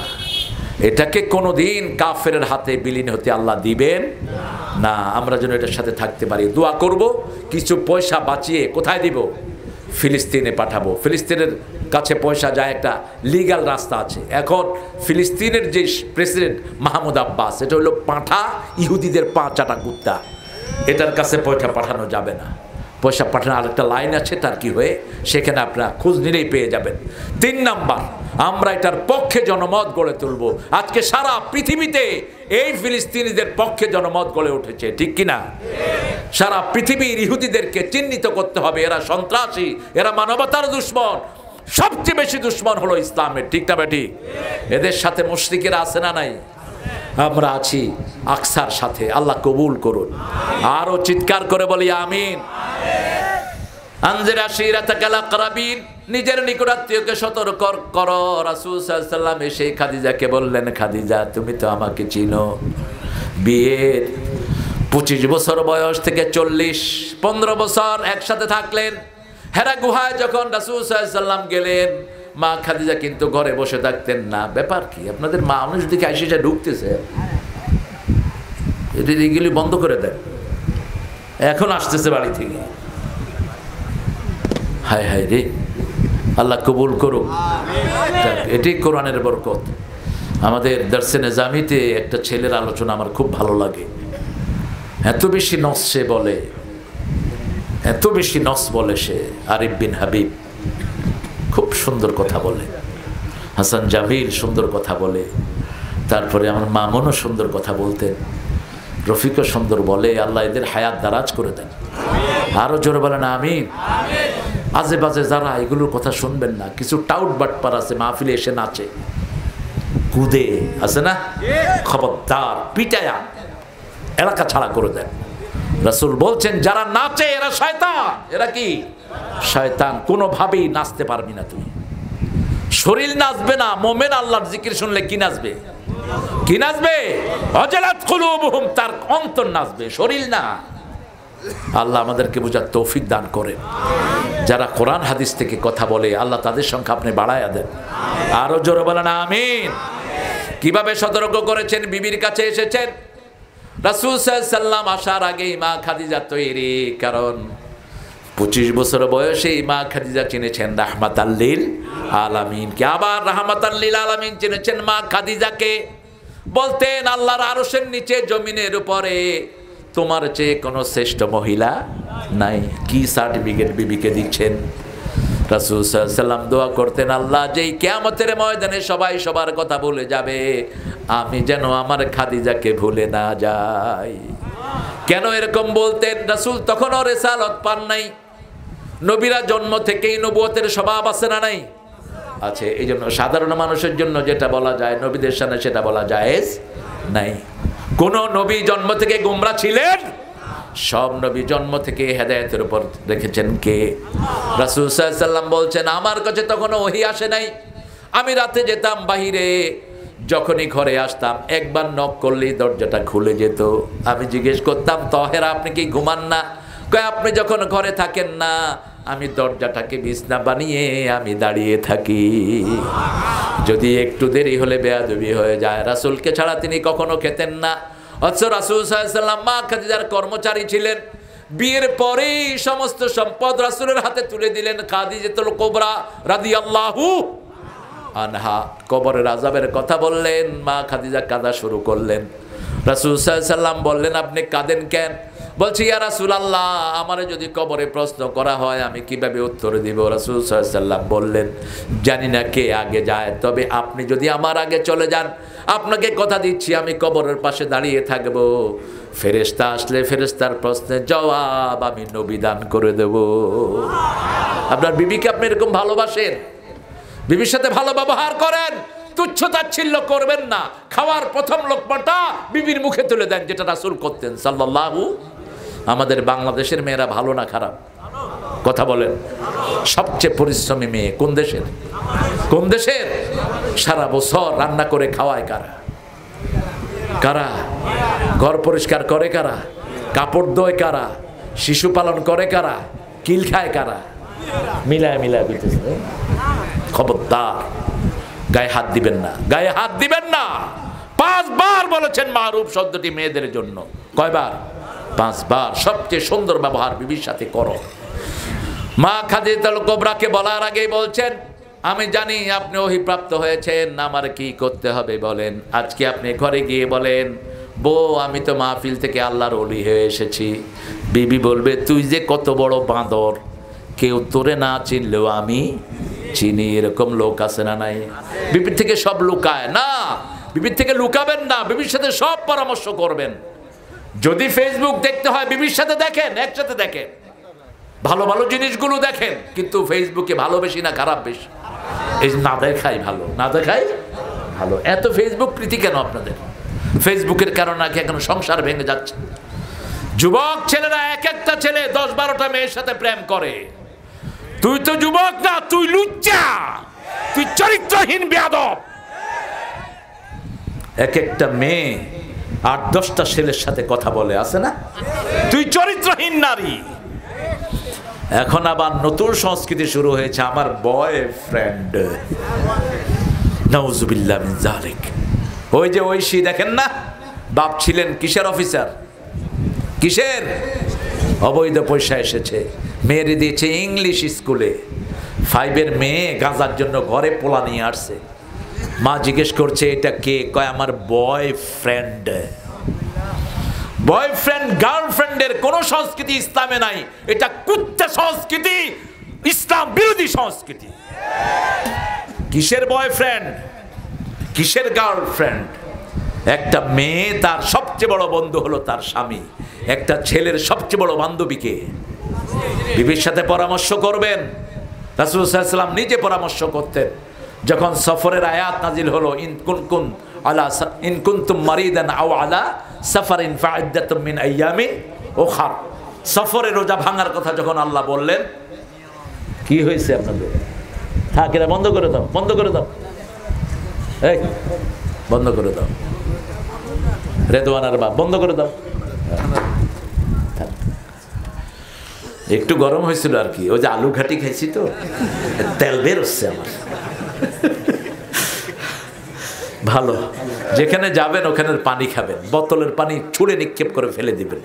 এটাকে কোনোদিন কাফের হাতে বিলীন হতে আল্লাহ দিবেন না। আমরা যেন এটার সাথে থাকতে পারি। দোয়া করব, কিছু পয়সা বাঁচিয়ে কোথায় দিব? ফিলিস্তিনে পাঠাবো। ফিলিস্তিনের কাছে পয়সা যায় একটা লিগ্যাল রাস্তা আছে। এখন ফিলিস্তিনের যে প্রেসিডেন্ট মাহমুদ আব্বাস, এটা হলো পাঁঠা, ইহুদিদের পাঁচাটা কুত্তা। এটার কাছে পয়সা পাঠানো যাবে না। পয়সা পাঠানোর আরেকটা লাইন আছে, তার কি হয়ে? সেখানে আপনারা খোঁজ নিলেই পেয়ে যাবেন। তিন নাম্বার, আমরা এটার পক্ষে জনমত গড়ে তুলব। আজকে সারা পৃথিবীতে এই ফিলিস্তিনিদের পক্ষে জনমত গড়ে উঠেছে, ঠিক কিনা? সারা পৃথিবীর ইহুদিদেরকে চিহ্নিত করতে হবে। এরা সন্ত্রাসী, এরা মানবতার দুশ্মন। সবচেয়ে বেশি দুশ্মন হলো ইসলামের, ঠিক না ঠিক এদের সাথে মুশরিকেরা আছে না নাই? আমরা আছি আকসার সাথে, আল্লাহ কবুল করুন। আরও চিৎকার করে বলি, আমিন। আনজের আশিরাতাকাল আকরাবিন, নিজের নিকটাত্মীয়কে সতর্ক করো, রাসূল আলাইহি এসে খাদিজাকে বললেন, খাদিজা, তুমি তো আমাকে চিনো। বিয়ের পঁচিশ বছর বয়স থেকে চল্লিশ, পনেরো বছর একসাথে থাকলেন। হেরা গুহায় যখন রাসূল সাল্লাল্লাহু গেলেন মা খাদিজা কিন্তু ঘরে বসে থাকতেন না। ব্যাপার কি? আপনাদের মা মানুষ দিকে আইসে ঢুকতেছে। এগুলি বন্ধ করে দেন। এখন আসতেছে বাড়ি থেকে। হায় হায় রে। আল্লাহ কবুল করুক। এটি কোরআনের বরকত। আমাদের দর্শে নেজামিতে একটা ছেলের আলোচনা আমার খুব ভালো লাগে। এত বেশি নস বলে। এত বেশি নস বলে সে আরিফ বিন হাবিব। খুব সুন্দর কথা বলে। হাসান জামিল সুন্দর কথা বলে। তারপরে আমার মামনও সুন্দর কথা বলতেন। রফিকও সুন্দর বলে আল্লাহ এদের হায়াত দারাজ করে দেন। আরও জোরে বলেন আমিন। আজে বাজে যারা এগুলোর কথা শুনবেন না কিছু টাউট বাটপার আছে মাহফিলে এসে নাচে। কুদে আছে না? খবরদার পিটায়া। এলাকা ছাড়া করে দেন। রাসূল বলছেন, যারা নাচে, এরা শয়তান। এরা কি? শয়তান। কোনোভাবেই নাচতে পারবি না তুই। শরীর নাচবে না, মোমেন আল্লাহর জিকির শুনলে কি নাচবে? কি নাচবে? অজলাত কুলুবুহুম, তার অন্তর নাচবে, শরীর না। আল্লাহ আমাদেরকে বোঝার তৌফিক দান করেন। যারা কোরআন হাদিস থেকে কথা বলে, আল্লাহ তাদের সংখ্যা আপনি বাড়াইয়া দেন। আরও জোরে বলেন, আমিন। কীভাবে সতর্ক করেছেন, বিবির কাছে এসেছেন? রাসূল সাল্লাম আসার আগেই মা খাদিজা তৈরি। কারণ পঁচিশ বছর বয়সে মা খাদিজা চিনেছেন রাহমাত আল্লিল আলামিনকে আবার রাহমাত আল্লিল আলামিন চিনেছেন মা খাদিজাকে? বলতেন, আল্লাহর আরশের নিচে জমিনের উপরে তোমার চেয়ে কোনো শ্রেষ্ঠ মহিলা নাই। কি সার্টিফিকেট বিবিকে দিচ্ছেন? রাসুল সাল্লাম দোয়া করতেন, আল্লাহ যেই কেয়ামতের ময়দানে সবাই সবার কথা ভুলে যাবে। আমি যেন আমার খাদিজাকে ভুলে না যাই। কেন এরকম বলতেন? রাসুল তখনও রেসালত পান নাই। নবীরা জন্ম থেকেই নবুয়তের স্বভাব আছে না নাই? আছে এই জন্য সাধারণ মানুষের জন্য যেটা বলা যায়, নবীদের সামনে সেটা বলা যায় নাই। কোন নবী জন্ম থেকে গুমরা ছিলেন? সব নবী জন্ম থেকে হেদায়তের উপর রেখেছেন কে? রাসুল সাল্লাম বলছেন, আমার কাছে তখন ওহি আসে নাই। আমি রাতে যেতাম বাহিরে। যখনই ঘরে আসতাম, একবার নক করলেই দরজাটা খুলে যেত। আমি জিজ্ঞেস করতাম, তহেরা, আপনি কি ঘুমান না? কয়, আপনি যখন ঘরে থাকেন না, আমি দরজাটাকে বিছনা বানিয়ে আমি দাঁড়িয়ে থাকি। যদি একটু দেরি হলে বেয়াদবি হয়ে যায়। রাসুলকে ছাড়া তিনি কখনো খেতেন না। সাল্লাম মা খাদিজার কর্মচারী ছিলেন। বিয়ের পরেই সমস্ত সম্পদ রাসুলের হাতে তুলে দিলেন খাদিজাতুল কোবরা রাদি আল্লাহু আনহা। কবরের রাজাবের কথা বললেন, মা খাদিজা কাদা শুরু করলেন। রাসুল সাল্লাম বললেন, আপনি কাঁদেন কেন? বলছি, ইয়া রাসুল আল্লাহ আমারে যদি কবরে প্রশ্ন করা হয়, আমি কীভাবে উত্তর দিব? রাসুল সাল্লাম বললেন, জানি না কে আগে যায়, তবে আপনি যদি আমার আগে চলে যান, আপনাকে কথা দিচ্ছি, আমি কবরের পাশে দাঁড়িয়ে থাকব। ফেরেস্তা আসলে ফেরেস্তার প্রশ্নের জবাব আমি নবিদান করে দেব। আপনার বিবিকে আপনি এরকম ভালোবাসেন? বিবির সাথে ভালো ব্যবহার করেন? তুচ্ছ তাচ্ছিল্য করবেন না। খাওয়ার প্রথম লোকমাটা বিবির মুখে তুলে দেন, যেটা রাসুল করতেন সাল্লাল্লাহু আমাদের বাংলাদেশের মেয়েরা ভালো না খারাপ? কথা বলেন। সবচেয়ে পরিশ্রমী মেয়ে কোন দেশের? কোন দেশের? সারা বছর রান্না করে খাওয়ায় কারা? কারা? ঘর পরিষ্কার করে কারা? কাপড় দোয় কারা? শিশু পালন করে কারা? কিল খায় কারা? মিলায় মিলায় বুঝতেছে খবরদার। গায়ে হাত দিবেন না। গায়ে হাত দিবেন না। পাঁচবার বলেছেন মারুফ শব্দটি মেয়েদের জন্য। কয়বার? পাঁচবার সবচেয়ে সুন্দর ব্যবহার বিবির সাথে করো। মা খাদিজাতুল কোবরাকে বলার আগেই বলছেন, আমি জানি আপনি অভিপ্রাপ্ত হয়েছেন, আমার কি করতে হবে বলেন। আজকে আপনি ঘরে গিয়ে বলেন, বউ, আমি তো মাহফিল থেকে আল্লাহর অলি হয়ে এসেছি। বিবি বলবে, তুই যে কত বড় বাঁদর, কেউ তোরে না চিনলেও আমি চিনি, এরকম লোক আছে না নাই? বিবির থেকে সব লুকায়। না, বিবির থেকে লুকাবেন না, বিবির সাথে সব পরামর্শ করবেন। যদি ফেসবুক দেখতে হয়, বিবির সাথে দেখেন, একসাথে দেখেন। ভালো ভালো জিনিসগুলো দেখেন, কিন্তু ফেসবুকে ভালো বেশি না খারাপ বেশি? এই না দেখাই ভালো, না দেখাই ভালো। এত ফেসবুক প্রীতি কেন আপনাদের? ফেসবুকের কারণে নাকি এখন সংসার ভেঙে যাচ্ছে? যুবক ছেলেরা, এক একটা ছেলে দশ বারোটা মেয়ের সাথে প্রেম করে। তুই তো যুবক না, তুই লুচ্চা! তুই চরিত্রহীন বেয়াদব! এক একটা মেয়ে আট, দশটা ছেলের সাথে কথা বলে, আছে না? তুই চরিত্রহীন নারী। এখন আবার নতুন সংস্কৃতি শুরু হয়েছে, আমার বয়ফ্রেন্ড নওজুবিল্লাহ জালিক ওই যে ঐশী, দেখেন না? বাপ ছিলেন কিসের অফিসার কিসের? অবৈধ পয়সা এসেছে। মেয়েরে দিয়েছে ইংলিশ স্কুলে ফাইভের মেয়ে গাঁজার জন্য ঘরে পোলা নিয়ে আসছে। মা জিজ্ঞেস করছে, এটা কে? কয়, আমার বয়ফ্রেন্ড বয়ফ্রেন্ড গার্লফ্রেন্ডের কোন সংস্কৃতি ইসলামে নাই। এটা কুত্তে সংস্কৃতি, ইসলাম বিরোধী সংস্কৃতি। কিসের বয়ফ্রেন্ড কিসের গার্লফ্রেন্ড একটা মেয়ে তার সবচেয়ে বড় বন্ধু হলো তার স্বামী। একটা ছেলের সবচেয়ে বড় বান্ধবীকে। বিবির সাথে পরামর্শ করবেন। রাসুলাম নিজে পরামর্শ করতেন। যখন সফরের আয়াত নাজিল হলো, ইন কুন কুন আলা ইন কুনতুম মারিদান আও আলা সাফারিন ফাইদ্দাতুম মিন আইয়ামিন ওখার সফরে রোজা ভাঙার কথা যখন আল্লাহ বললেন, কি হয়েছে আপনাদের? থাক এটা বন্ধ করে দাও, বন্ধ করে দাও। এই, বন্ধ করে দাও। রেদওয়ানার বাপ, বন্ধ করে দাও। একটু গরম হয়েছিল আর কি, ওই যে আলু ঘাটি খাইছি তো, তেল বের হচ্ছে আমার। [laughs] ভালো। যেখানে যাবেন, ওখানের পানি খাবেন। বোতলের পানি ছুঁড়ে নিক্ষেপ করে ফেলে দিবেন।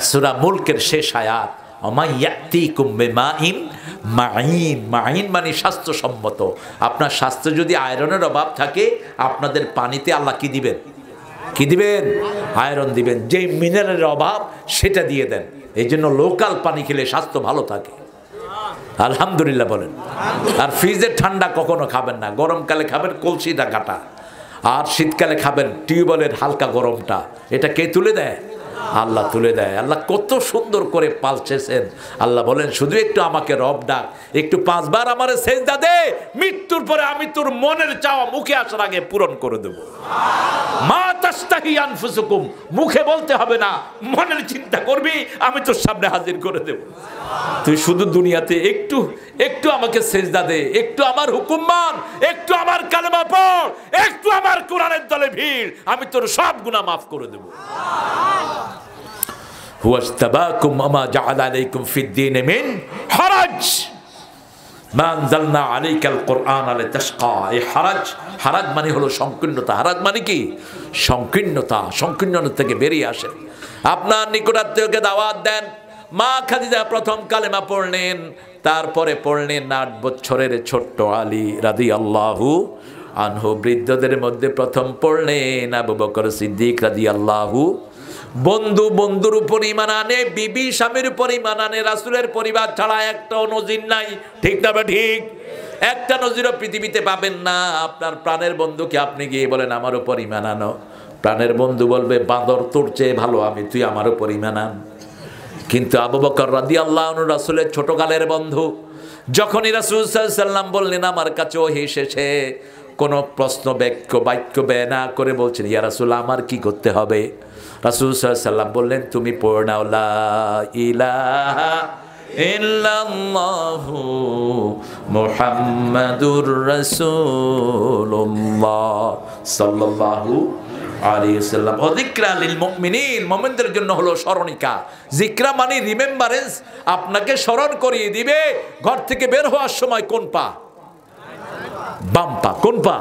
সুরা মুলকের শেষ আয়াত অমাইয়াতি কুম্বে মাইন মাইন মাইন মানে স্বাস্থ্যসম্মত। আপনার স্বাস্থ্য যদি আয়রনের অভাব থাকে, আপনাদের পানিতে আল্লাহ কি দিবেন? কি দিবেন? আয়রন দিবেন। যেই মিনারেলের অভাব, সেটা দিয়ে দেন। এই জন্য লোকাল পানি খেলে স্বাস্থ্য ভালো থাকে। আলহামদুলিল্লাহ বলেন। আর ফ্রিজে ঠান্ডা কখনো খাবেন না। গরমকালে খাবেন কলসিটা কাটা আর শীতকালে খাবেন টিউবওয়েলের হালকা গরমটা। এটা কে তুলে দেয়? আল্লাহ তুলে দেয়। আল্লাহ কত সুন্দর করে পালছেছেন। আল্লাহ বলেন, শুধু একটু আমাকে রব ডাক, একটু পাঁচবার আমার সেজদা দে, মৃত্যুর পরে আমি তোর মনের চাওয়া মুখে আসার আগে পূরণ করে দেব। মা তাস্তাহি আনফুসুকুম, মুখে বলতে হবে না, মনের চিন্তা করবি, আমি তোর সামনে হাজির করে দেব। তুই শুধু দুনিয়াতে একটু একটু আমাকে সেজদা দে, একটু আমার হুকুম মান, একটু আমার কালেমা পড়, একটু আমার কোরআনের দলে ভিড়, আমি তোর সব গুনাহ মাফ করে দেব। হুয়াস্তাবাকুম আমা জাআলা আলাইকুম ফিদ্দিন মিন হারাজ। মা আনজালনা কোরআন আলে হারাজ হারাজ মানে হলো সংকীর্ণতা। হারাজ মানে কি? সংকীর্ণতা। সংকীর্ণতা থেকে বেরিয়ে আসেন। আপনার নিকটাত্মীয়কে দাওয়াত দেন। মা খাদিজা প্রথম কালেমা পড়লেন। তারপরে পড়লেন আট বছরের ছোট্ট আলী রাদি আল্লাহু আনহু। বৃদ্ধদের মধ্যে প্রথম পড়লেন আবু বকর সিদ্দিক রাদি আল্লাহু বন্ধু বন্ধুর উপর ইমান আনে, বিবি স্বামীর উপর ইমান আনে, রাসুলের পরিবার ছাড়া একটাও নজির নাই। ঠিক না বা ঠিক? একটা নজিরও পৃথিবীতে পাবেন না। আপনার প্রাণের বন্ধুকে আপনি গিয়ে বলেন, আমার উপর ইমান আনো। প্রাণের বন্ধু বলবে, বাঁদর তোর চেয়ে ভালো, আমি, তুই আমার উপর ইমান আন। কিন্তু আবু বকর রাদি আল্লাহ রাসুলের ছোটকালের বন্ধু, যখনই রাসুল সাল্লাম বললেন, আমার কাছেও হেসেছে কোনো প্রশ্ন, বাক্য বাক্য ব্যয় না করে বলছেন, ইয়া রাসুল, আমার কি করতে হবে? রাসুল সাল্লাম বললেন, তুমি পড়ে নাও, লা ইলাহা ইল্লাল্লাহু মুহাম্মাদুর রাসূলুল্লাহ সাল্লাল্লাহু আলাইসাল্লাম অধিক্রা লিল মুমিনিন, মুমিনদের জন্য হলো স্মরণিকা। জিকরা মানে রিমেম্বারেন্স আপনাকে স্মরণ করিয়ে দিবে ঘর থেকে বের হওয়ার সময় কোন পা? বাম পা। কোন পা?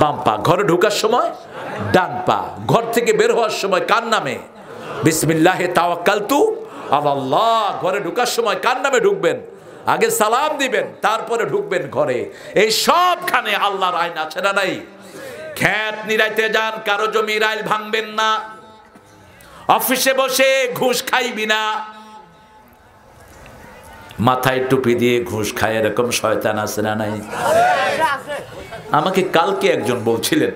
বাম পা। ঘরে ঢোকার সময় ডান পা। ঘর থেকে বের হওয়ার সময় কার নামে? বিসমিল্লাহে তাওয়াক্কালতু আল্লাহ ঘরে ঢুকার সময় কার নামে ঢুকবেন? আগে সালাম দিবেন, তারপরে ঢুকবেন ঘরে। এই সবখানে আল্লাহর আইন আছে না নাই? খ্যাত নিরাইতে যান, কারও জমি রাইল ভাঙবেন না। অফিসে বসে ঘুষ খাইবি না। মাথায় টুপি দিয়ে ঘুষ খায়, এরকম শয়তান আছে না নাই? আমাকে কালকে একজন বলছিলেন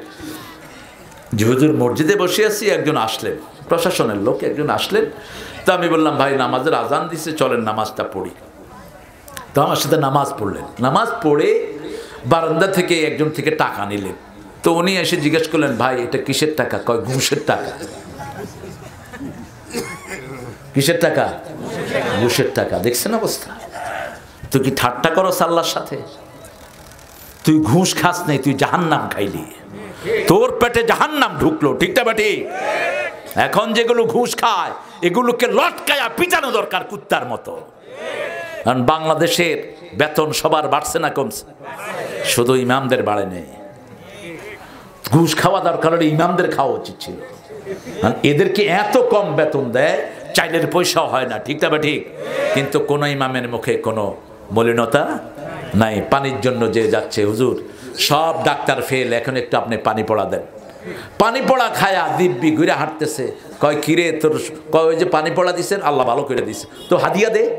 যে হুজুর মসজিদে বসে আছি একজন আসলেন। প্রশাসনের লোক একজন আসলেন। তো আমি বললাম, ভাই, নামাজের আজান দিছে, চলেন নামাজটা পড়ি। তো আমার সাথে নামাজ পড়লেন। নামাজ পড়ে বারান্দা থেকে একজন থেকে টাকা নিলেন। তো উনি এসে জিজ্ঞেস করলেন, ভাই, এটা কিসের টাকা? কয়, ঘুষের টাকা? কিসের টাকা? ঘুষের টাকা। দেখছেন অবস্থা? তুই কি ঠাট্টা করো সাল্লার সাথে? তুই ঘুষ খাস নেই, তুই জাহান্নাম খাইলি। তোর পেটে জাহান্নাম ঢুকলো ঠিকটা বেটি? এখন যেগুলো ঘুষ খায়, এগুলোকে লটকায়া পিটানো দরকার কুত্তার মতো। কারণ বাংলাদেশের বেতন সবার বাড়ছে না কমছে। শুধু ইমামদের বাড়ে নেই ঘুষ খাওয়া দরকার হলে ইমামদের খাওয়া উচিত ছিল। এদেরকে এত কম বেতন দেয়, চাইলের পয়সাও হয় না, ঠিক তবে ঠিক কিন্তু কোনো ইমামের মুখে কোনো মলিনতা নাই। পানির জন্য যে যাচ্ছে, হুজুর সব ডাক্তার ফেল, এখন একটু আপনি পানি পড়া দেন। পানি পড়া খায়া দিব্যি ঘুরে হাঁটতেছে। কয়, কিরে তোর কয়, ওই যে পানি পড়া দিছেন, আল্লাহ ভালো করে দিছে। তো হাদিয়া দে।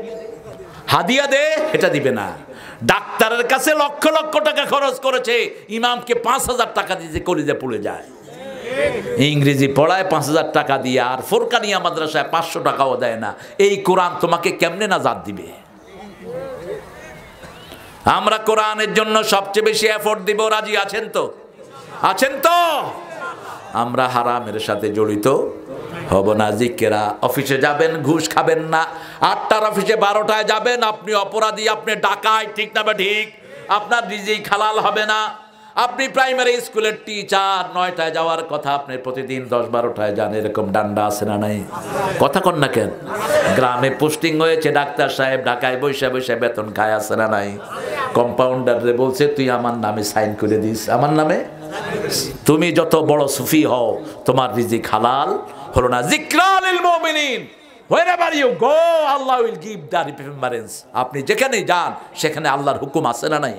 হাদিয়া দে? এটা দিবে না। ডাক্তারের কাছে লক্ষ লক্ষ টাকা খরচ করেছে। ইমামকে পাঁচ হাজার টাকা দিতে কলিজে পড়ে যায়। ইংরেজি পড়ায় পাঁচ হাজার টাকা দিয়ে আর ফোরকানিয়া মাদ্রাসায় পাঁচশো টাকাও দেয় না। এই কোরআন তোমাকে কেমনে না জাত দিবে? আমরা কোরআনের জন্য সবচেয়ে বেশি এফোর্ট দিব, রাজি আছেন তো? আছেন তো? আমরা হারামের সাথে জড়িত হব না, জিকেরা। অফিসে যাবেন, ঘুষ খাবেন না। আটটার অফিসে বারোটায় যাবেন, আপনি অপরাধী, আপনি ডাকায়, ঠিক না বা ঠিক? আপনার নিজেই খালাল হবে না। আপনি প্রাইমারি স্কুলের টিচার নয়টায় যাওয়ার কথা আপনি প্রতিদিন দশ বারোটায় যান, এরকম ডান্ডা আছে না নাই? কথা কন না কেন? গ্রামে পোস্টিং হয়েছে, ডাক্তার সাহেব ঢাকায় বৈশা বৈশা বেতন খায়, আছে না নাই? কম্পাউন্ডারে বলছে, তুই আমার নামে সাইন করে দিস। আমার নামে? তুমি যত বড় সুফি হও, তোমার রিজিক হালাল হলো না। জিক্রালিল মুমিনিন। Give the remembrance আপনি যেখানে যান, সেখানে আল্লাহর হুকুম আছে না নাই?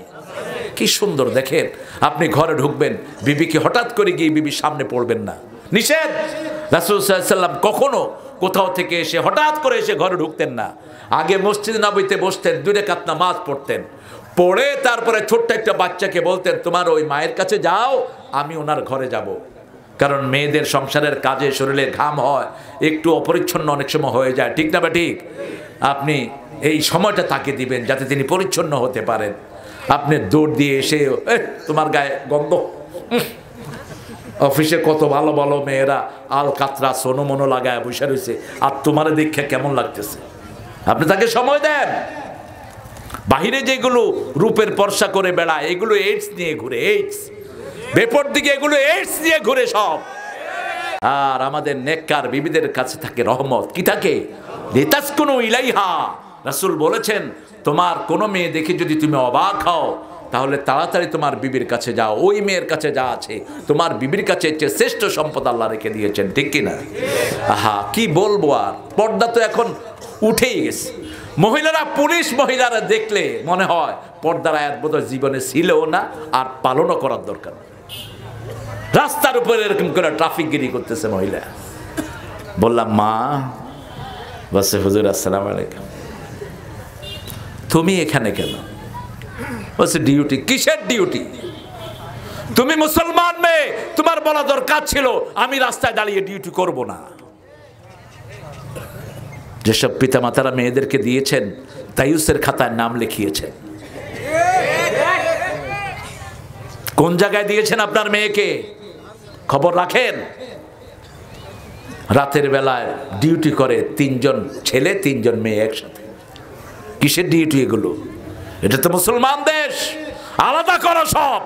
কি সুন্দর দেখেন, আপনি ঘরে ঢুকবেন, বিবিকে হঠাৎ করে গিয়ে বিবির সামনে পড়বেন না। নিষেধ! রাসুল সাল্লাম কখনো কোথাও থেকে এসে হঠাৎ করে এসে ঘরে ঢুকতেন না। আগে মসজিদ নবীতে বসতেন, দুই রেখাত নামাজ পড়তেন। পড়ে তারপরে ছোট্ট একটা বাচ্চাকে বলতেন, তোমার ওই মায়ের কাছে যাও, আমি ওনার ঘরে যাব। কারণ মেয়েদের সংসারের কাজে শরীরে ঘাম হয়, একটু অপরিচ্ছন্ন অনেক সময় হয়ে যায়। ঠিক না বা ঠিক? আপনি এই সময়টা তাকে দিবেন, যাতে তিনি পরিচ্ছন্ন হতে পারেন। আপনি দৌড় দিয়ে এসে "এহ, তোমার গায়ে গন্ধ। অফিসে কত ভালো ভালো মেয়েরা আল কাতরা সোনো মনো লাগায় বসে রয়েছে। আর তোমার দেখে কেমন লাগতেছে? আপনি তাকে সময় দেন। বাহিরে যেগুলো রূপের পর্সা করে বেড়ায় এগুলো এইডস নিয়ে ঘুরে এইডস বেপর দিকে এগুলো এইডস নিয়ে ঘুরে সব। আর আমাদের নেককার বিবিদের কাছে থাকে রহমত। কি থাকে? নেতাস কোনো ইলাইহা। রাসুল বলেছেন, তোমার কোনো মেয়ে দেখে যদি তুমি অবাক হও, তাহলে তাড়াতাড়ি তোমার বিবির কাছে যাও। ওই মেয়ের কাছে যা আছে, তোমার বিবির কাছে এর শ্রেষ্ঠ সম্পদ আল্লাহ রেখে দিয়েছেন। ঠিক কিনা? আহা, কি বলব আর? পর্দা তো এখন উঠেই গেছে। মহিলারা, পুলিশ মহিলারা দেখলে মনে হয় পর্দার আয়াত বোধহয় জীবনে ছিলও না আর পালনও করার দরকার রাস্তার উপরে এরকম করে ট্রাফিক গিরি করতেছে মহিলা। বললাম, মা, বসে হুজুর, আসসালাম আলাইকুম। তুমি এখানে কেন? বলছে ডিউটি কিসের ডিউটি তুমি মুসলমান মেয়ে, তোমার বলা দরকার ছিল, আমি রাস্তায় দাঁড়িয়ে ডিউটি করব না। যেসব পিতামাতারা মেয়েদেরকে দিয়েছেন তাইউসের খাতায় নাম লিখিয়েছেন। কোন জায়গায় দিয়েছেন আপনার মেয়েকে? খবর রাখেন। রাতের বেলায় ডিউটি করে তিনজন ছেলে, তিনজন মেয়ে একসাথে। কিসের ডিউটি এগুলো? এটা তো মুসলমান দেশ, আলাদা করো সব।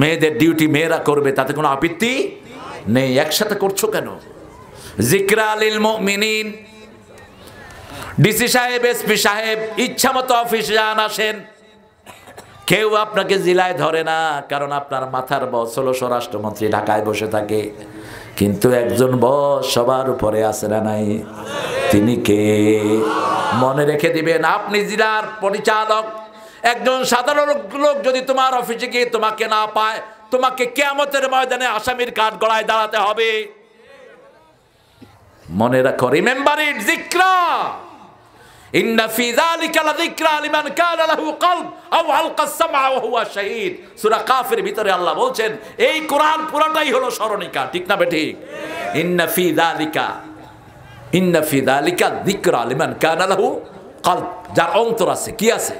মেয়েদের ডিউটি মেয়েরা করবে, তাতে কোনো আপত্তি নেই। একসাথে করছ কেন? জিকরা আলিল মিনিন ডিসি সাহেব, এসপি সাহেব, ইচ্ছা মতো অফিসে যান, আসেন। কেউ আপনাকে জেলায় ধরে না, কারণ আপনার মাথার বস স্বরাষ্ট্রমন্ত্রী ঢাকায় বসে থাকে। কিন্তু একজন বস সবার উপরে আসে না নাই? তিনি কে? মনে রেখে দিবেন, আপনি জেলার পরিচালক। একজন সাধারণ লোক যদি তোমার অফিসে গিয়ে তোমাকে না পায়, তোমাকে কেয়ামতের ময়দানে আসামির কাঠ গড়ায় দাঁড়াতে হবে। মনে রাখো রিমেম্বার ইট জিক্রা! ইন্না ফি যালিকা লাযিকরা লিমান কানা লাহু কলব আও আলকা হুয়া শাহীদ। সূরা কাফের ভিতরে আল্লাহ বলছেন, এই কোরআন পুরোটাই হলো স্মরণিকা, ঠিক না বেঠিক? ইন্না ফি যালিকা, ইন্না ফি যালিকা যিকরা লিমান কানা লাহু যার অন্তর আছে, কি আছে?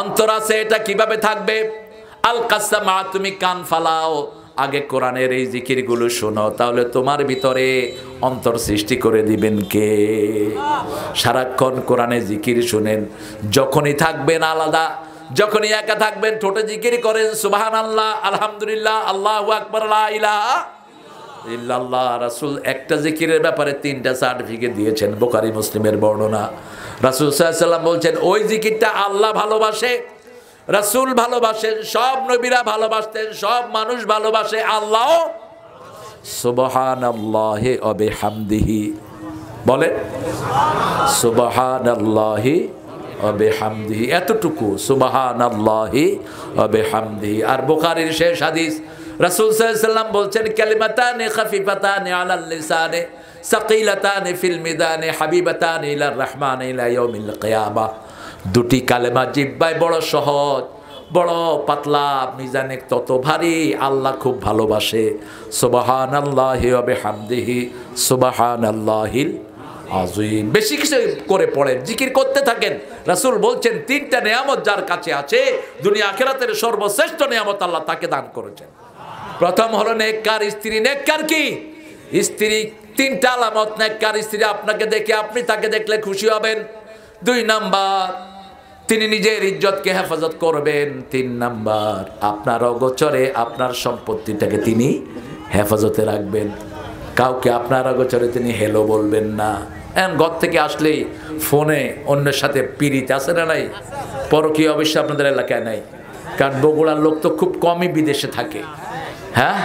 অন্তর আছে এটা কীভাবে থাকবে? আল কাসামা তুমি কান ফালাও। আগে কোরআনের এই জিকিরগুলো শোনো, তাহলে তোমার ভিতরে অন্তর সৃষ্টি করে দিবেন কে? সারাক্ষণ কোরআনে জিকির শুনেন, যখনই থাকবেন আলাদা, যখনই একা থাকবেন, ঠোঁটে জিকির করেন সুবাহান আল্লাহ আলহামদুলিল্লাহ, আল্লাহ আকবর ইল্লাল্লাহ, রাসুল একটা জিকিরের ব্যাপারে তিনটা সার্টিফিকেট দিয়েছেন বোকারি মুসলিমের বর্ণনা। রাসুল সাল্লাম বলছেন, ওই জিকিরটা আল্লাহ ভালোবাসে রাসুল ভালোবাসেন, সব নবীরা ভালোবাসতেন, সব মানুষ ভালোবাসে আল্লাহ। সুবহান আল্লাহে অবে হামদিহি বলেন সুবহান আল্লাহি অবে হামদিহি এতটুকু সুবহান আল্লাহি অবে হামদিহি আর বোখারির শেষ হাদিস, রাসুল সাল্লাম বলছেন, কালিমাতানে খাফিফাতানে আলাল লিসানে, সাকিলাতানে ফিল মিদানে, হাবিবাতানে ইলার রহমান ইলা ইয়াউমিল কিয়ামা। দুটি কালেমা জিব্বায় বড় সহজ, বড় পাতলা, আপনি মিজানে তত ভারী, আল্লাহ খুব ভালোবাসে। সুবাহান আল্লাহি অবে হামদিহি সুবাহান আল্লাহিল বেশি কিছু করে পড়েন, জিকির করতে থাকেন। রাসূল বলছেন, তিনটা নিয়ামত যার কাছে আছে, দুনিয়া আখেরাতের সর্বশ্রেষ্ঠ নিয়ামত আল্লাহ তাকে দান করেছেন। প্রথম হলো নেককার স্ত্রী। নেককার কি? স্ত্রী, তিনটা আলামত। নেককার স্ত্রী, আপনাকে দেখে আপনি তাকে দেখলে খুশি হবেন। দুই নাম্বার তিনি নিজের ইজ্জতকে হেফাজত করবেন। তিন নাম্বার, আপনার অগোচরে আপনার সম্পত্তিটাকে তিনি হেফাজতে রাখবেন। কাউকে আপনার অগোচরে তিনি হেলো বলবেন না। এখন ঘর থেকে আসলেই ফোনে অন্যের সাথে পিড়িত আছে না নাই? পরকীয় অবশ্য আপনাদের এলাকায় নাই। কারণ বগুড়ার লোক তো খুব কমই বিদেশে থাকে। হ্যাঁ?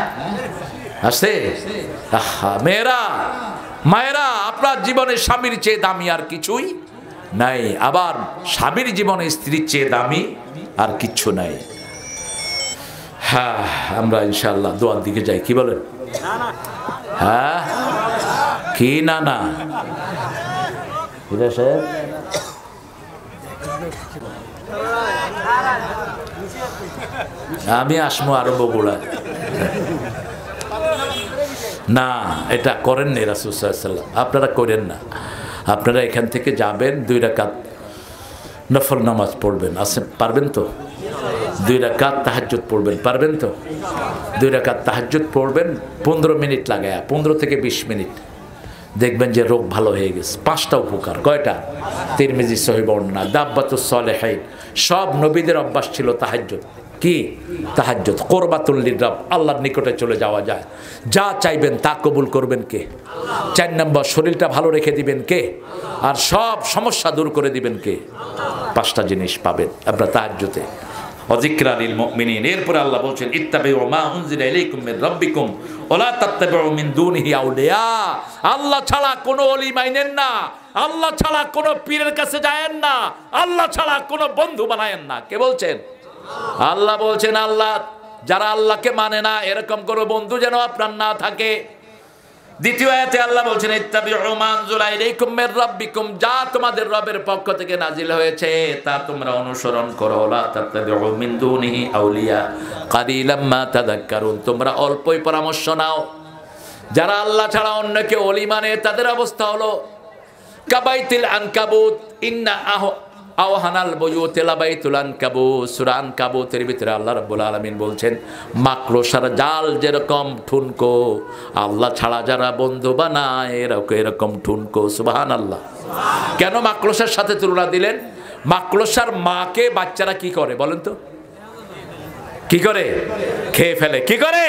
আহা, মেয়েরা, মায়েরা, আপনার জীবনে স্বামীর চেয়ে দামি আর কিছুই নাই। আবার স্বামীর জীবনে স্ত্রীর চেয়ে দামি আর কিচ্ছু নাই। হ্যাঁ আমরা ইনশাল্লাহ দোয়ার দিকে যাই। কি বলেন? হ্যাঁ? কি না না আমি আসমো আরও বগুড়া না, এটা করেন নি রাসুসাল্লাম আপনারা করেন না। আপনারা এখান থেকে যাবেন, দুই রাকাত নফল নামাজ পড়বেন। আসেন পারবেন তো? দুই রাকাত তাহাজ্জুদ পড়বেন, পারবেন তো? দুই রাকাত তাহাজ্জুদ পড়বেন, পনেরো মিনিট লাগায়, পনেরো থেকে বিশ মিনিট। দেখবেন যে রোগ ভালো হয়ে গেছে। পাঁচটা উপকার। কয়টা? তিরমিজি সহি বর্ণনা, দাব্বাতুস সলেহাইন সব নবীদের অভ্যাস ছিল তাহাজ্জুদ। কি? তাহাজ্জুদ। কোরবাতুল্লির রব আল্লাহর নিকটে চলে যাওয়া যায়। যা চাইবেন তা কবুল করবেন কে? চার নম্বর, শরীরটা ভালো রেখে দিবেন কে? আর সব সমস্যা দূর করে দিবেন কে? পাঁচটা জিনিস পাবেন আপনার তাহাজ্জুতে অজিক্রা আল্লাহ বলছেন আউলিয়া। আল্লাহ ছাড়া কোনো ওলি মাইনেন না। আল্লাহ ছাড়া কোনো পীরের কাছে না। আল্লাহ ছাড়া কোনো বন্ধু বানায়েন না। কে বলছেন? আল্লাহ বলছেন, আল্লাহ, যারা আল্লাহকে মানে না, এরকম কোনো বন্ধু যেন আপনার না থাকে। দ্বিতীয় আয়াতে আল্লাহ বলছেন রাব্বিকুম, যা তোমাদের রবের পক্ষ থেকে নাজিল হয়েছে, তা তোমরা অনুসরণ করো। লা তাত্তাবিউ মিন দুনিহি আউলিয়া, কালিলাম মা তাযাক্কারুন তোমরা অল্পই পরামর্শ নাও। যারা আল্লাহ ছাড়া অন্যকে অলি মানে তাদের অবস্থা হলো, কাবাইতিল আনকাবুত, ইন্না আহ আওহানাল বয়ুতে লাবাইতুল আনকাবুত সূরা আনকাবুতের ভিতরে আল্লাহ রাব্বুল আলামিন বলছেন, মাকড়সার জাল যেরকম ঠুনকো, আল্লাহ ছাড়া যারা বন্ধু বানায় এরকম এরকম ঠুনকো? সুবাহান আল্লাহ কেন মাকড়সার সাথে তুলনা দিলেন? মাকড়সার মাকে বাচ্চারা কি করে বলেন তো? কি করে? খেয়ে ফেলে। কি করে?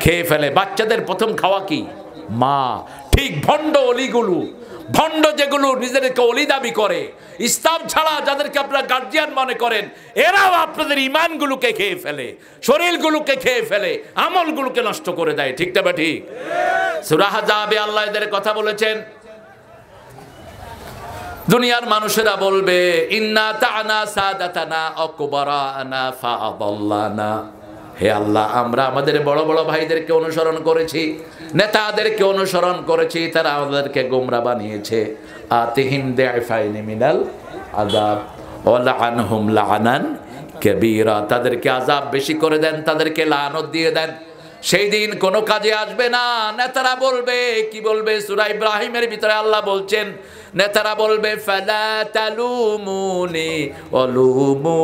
খেয়ে ফেলে। বাচ্চাদের প্রথম খাওয়া কি? মা। ঠিক ভণ্ড অলিগুলো। ভণ্ড যেগুলো নিজেদেরকে অলি দাবি করে, ইসলাম ছাড়া যাদেরকে আপনারা গার্জিয়ান মনে করেন, এরাও আপনাদের ইমানগুলোকে খেয়ে ফেলে, শরীরগুলোকে খেয়ে ফেলে, আমলগুলোকে নষ্ট করে দেয়, ঠিক না বা ঠিক? সুরাহা যাবে আল্লাহ এদের কথা বলেছেন। দুনিয়ার মানুষেরা বলবে, ইন্না তানা সাদাতানা অকবরানা ফাআদাল্লানা। হে আল্লাহ, আমরা আমাদের বড় বড় ভাইদেরকে অনুসরণ করেছি, নেতাদেরকে অনুসরণ করেছি, তারা আমাদেরকে গোমরা বানিয়েছে। দেআফাইনি মিনাল ওয়ালা আনহুম লাআনান কবীরা। তাদেরকে আযাব বেশি করে দেন, তাদেরকে লানত দিয়ে দেন। সেই দিন কোনো কাজে আসবে না, নেতারা বলবে, কি বলবে? সুরা ইব্রাহিমের ভিতরে আল্লাহ বলছেন নেতারা বলবে, ফালা তালুমুনি অলুমু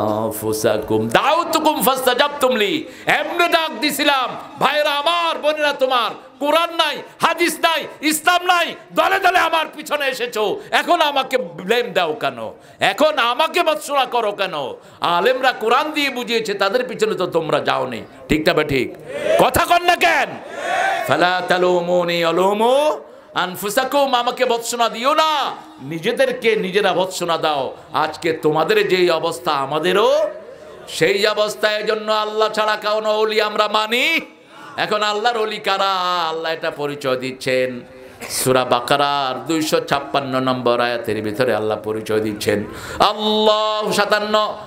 আনফুসাকুম। দাউতুকুম ফাস্তাজাবতুম লি এমনে ডাক দিছিলাম ভাইরা আমার, বোনেরা তোমার, কোরআন নাই, হাদিস নাই, ইসলাম নাই, দলে দলে আমার পিছনে এসেছ। এখন আমাকে ব্লেম দাও কেন? এখন আমাকে মৎসরা করো কেন? আলেমরা কোরআন দিয়ে বুঝিয়েছে, তাদের পিছনে তো তোমরা যাওনি। ঠিক না ঠিক? কথা কন না কেন? ফালা তালুমুনি অলুমু আনফুসাকুম, আমাকে ভৎসনা দিও না। নিজেদেরকে নিজেরা ভৎসনা দাও। আজকে তোমাদের যেই অবস্থা, আমাদেরও সেই অবস্থায় জন্য আল্লাহ ছাড়া কাউন অলি আমরা মানি। এখন আল্লাহর অলি কারা? আল্লাহ এটা পরিচয় দিচ্ছেন। সুরা বাকারার দুইশো ছাপ্পান্ন নম্বর আয়াতের ভিতরে আল্লাহ পরিচয় দিচ্ছেন। আল্লাহ সাতান্ন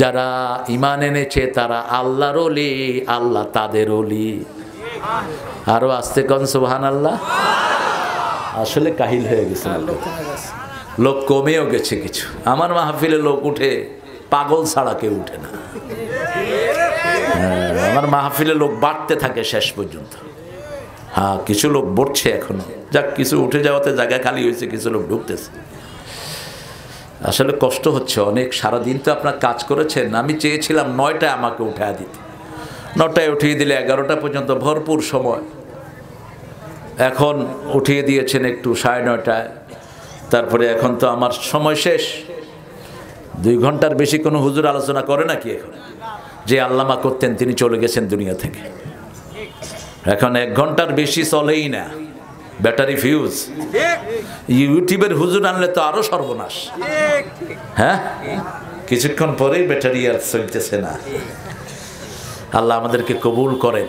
যারা ইমান এনেছে তারা আল্লাহর অলি আল্লাহ তাদের অলি আরও আসতে কন সুবহান আল্লাহ আসলে কাহিল হয়ে গেছে লোক কমেও গেছে কিছু। আমার মাহফিলে লোক উঠে পাগল ছাড়া কেউ উঠে না। হ্যাঁ, আমার মাহফিলে লোক বাড়তে থাকে শেষ পর্যন্ত। হ্যাঁ কিছু লোক বটছে এখনও। যাক কিছু উঠে যাওয়াতে জায়গা খালি হয়েছে কিছু লোক ঢুকতেছে। আসলে কষ্ট হচ্ছে, অনেক সারাদিন তো আপনার কাজ করেছেন। আমি চেয়েছিলাম নয়টায় আমাকে উঠে দিতে। নটায় উঠিয়ে দিলে এগারোটা পর্যন্ত ভরপুর সময়। এখন উঠিয়ে দিয়েছেন একটু সাড়ে নয়টায়। তারপরে এখন তো আমার সময় শেষ। দুই ঘণ্টার বেশি কোনো হুজুর আলোচনা করে নাকি এখন? যে আল্লামা করতেন, তিনি চলে গেছেন দুনিয়া থেকে। এখন এক ঘণ্টার বেশি চলেই না। Battery fuse. ইউটিউবের হুজুর আনলে তো আরও সর্বনাশ। হ্যাঁ? কিছুক্ষণ পরেই ব্যাটারি আর চলতেছে না। আল্লাহ আমাদেরকে কবুল করেন।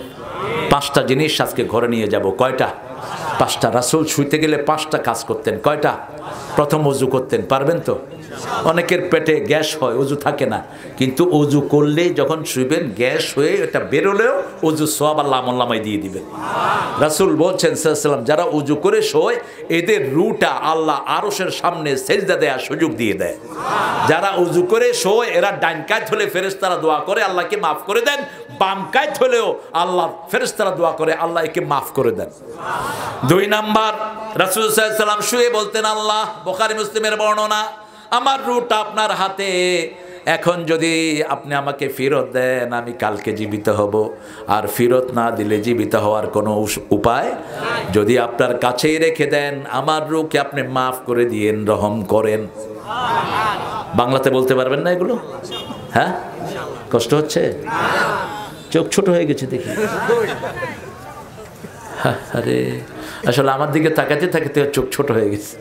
পাঁচটা জিনিস আজকে ঘরে নিয়ে যাব। কয়টা? পাঁচটা। রাসুল শুইতে গেলে পাঁচটা কাজ করতেন। কয়টা? প্রথম উজু করতেন। পারবেন তো? অনেকের পেটে গ্যাস হয়, অজু থাকে না। কিন্তু অজু করলে যখন শুইবেন, গ্যাস হয়ে এটা বেরোলেও অজু সব আল্লাহ দিয়ে দিবেন। রাসুল বলছেন সাল্লাম যারা উজু করে শোয়, এদের রুটা আল্লাহ আরসের সামনে সেজদা দেওয়ার সুযোগ দিয়ে দেয়। যারা উজু করে শোয়, এরা ডাইন কাজ হলে ফেরেস্তারা দোয়া করে, আল্লাহকে মাফ করে দেন। বাম কাজ হলেও আল্লাহ ফেরেস্তারা দোয়া করে, আল্লাহ একে মাফ করে দেন। দুই নাম্বার, রাসুল সাল্লাম শুয়ে বলতেন, আল্লাহ, বোখারি মুসলিমের বর্ণনা আমার রুট আপনার হাতে। এখন যদি আপনি আমাকে ফেরত দেন, আমি কালকে জীবিত হব। আর ফেরত না দিলে জীবিত হওয়ার কোনো উপায় যদি আপনার কাছেই রেখে দেন, আমার রুকে আপনি মাফ করে দিয়েন, রহম করেন। বাংলাতে বলতে পারবেন না এগুলো? হ্যাঁ? কষ্ট হচ্ছে? চোখ ছোট হয়ে গেছে দেখি। আরে, আসলে আমার দিকে তাকাতে তাকাতে চোখ ছোট হয়ে গেছে।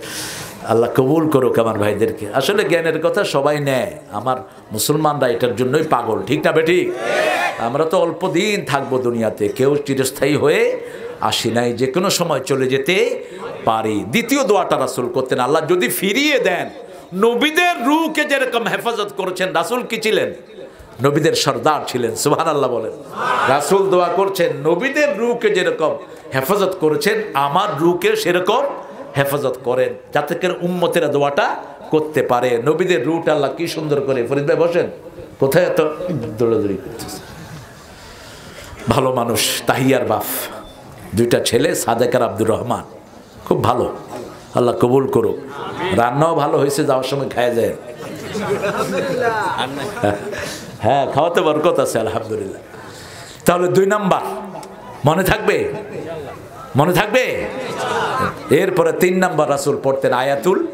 আল্লাহ কবুল করুক আমার ভাইদেরকে। আসলে জ্ঞানের কথা সবাই নেয়। আমার মুসলমানরা এটার জন্যই পাগল, ঠিক না বেঠিক? আমরা তো অল্প দিন থাকব দুনিয়াতে, কেউ চিরস্থায়ী হয়ে আসি নাই, যে কোনো সময় চলে যেতে পারি। দ্বিতীয় দোয়াটা রাসুল করতেন, আল্লাহ যদি ফিরিয়ে দেন, নবীদের রুকে যেরকম হেফাজত করেছেন, রাসুল কি ছিলেন? নবীদের সর্দার ছিলেন সুহান আল্লাহ বলেন। রাসুল দোয়া করছেন, নবীদের রুকে যেরকম হেফাজত করেছেন, আমার রুকে সেরকম হেফাজত করেন যাতে করে উম্মতেরা দোয়াটা করতে পারে। নবীদের রুট আল্লাহ কি সুন্দর করে, ফরিদ ভাই বসেন। কোথায় এত দৌড়াদৌড়ি করতেছে? ভালো মানুষ, তাহিয়ার বাফ দুইটা ছেলে, সাদেকার আব্দুর রহমান। খুব ভালো। আল্লাহ কবুল করুক। রান্নাও ভালো হয়েছে, যাওয়ার সময় খায় যায়। হ্যাঁ খাওয়াতে বরকত আছে, আলহামদুলিল্লাহ। তাহলে দুই নাম্বার, মনে থাকবে? মনে থাকবে? এরপরে তিন নাম্বার রাসুল পড়তেন আয়াতুল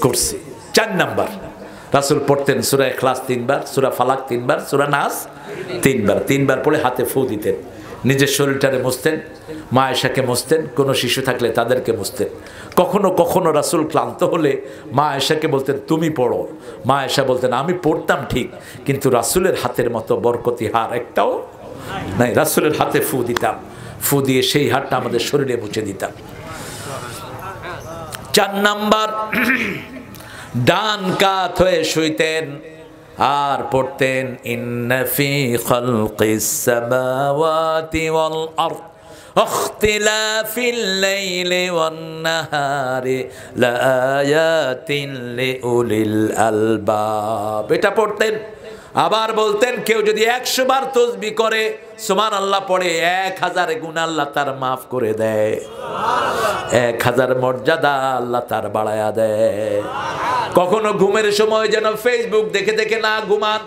কুরসি। চার নাম্বার। রাসুল পড়তেন সুরা এখলাস তিনবার, সুরা ফালাক তিনবার, সুরা নাস তিনবার। তিনবার পড়ে হাতে ফু দিতেন। নিজের শরীরটারে মুছতেন মা এশাকে মুছতেন, কোনো শিশু থাকলে তাদেরকে মুছতেন। কখনো কখনো রাসুল ক্লান্ত হলে মা এশাকে বলতেন, তুমি পড়ো। মা বলতেন, আমি পড়তাম ঠিক, কিন্তু রাসুলের হাতের মতো বরকতি হার একটাও নাই। রাসুলের হাতে ফু দিতাম। ফু দিয়ে সেই হারটা আমাদের শরীরে মুছে দিতাম চার নাম্বার ডান কাত হয়ে শুইতেন আর পড়তেন ইন্নফি খালকিস সামাওয়াতি ওয়াল আরদ واختلاف الليل والنهار لآيات لأولي الألباب এটা পড়তেন আবার বলতেন, কেউ যদি একশো বার তসবি করে সুমান আল্লাহ পড়ে, এক হাজার গুণ আল্লাহ তার মাফ করে দেয়। এক হাজার মর্যাদা আল্লাহ তার বাড়ায়া দেয়। কখনো ঘুমের সময় যেন ফেসবুক দেখে দেখে না ঘুমান।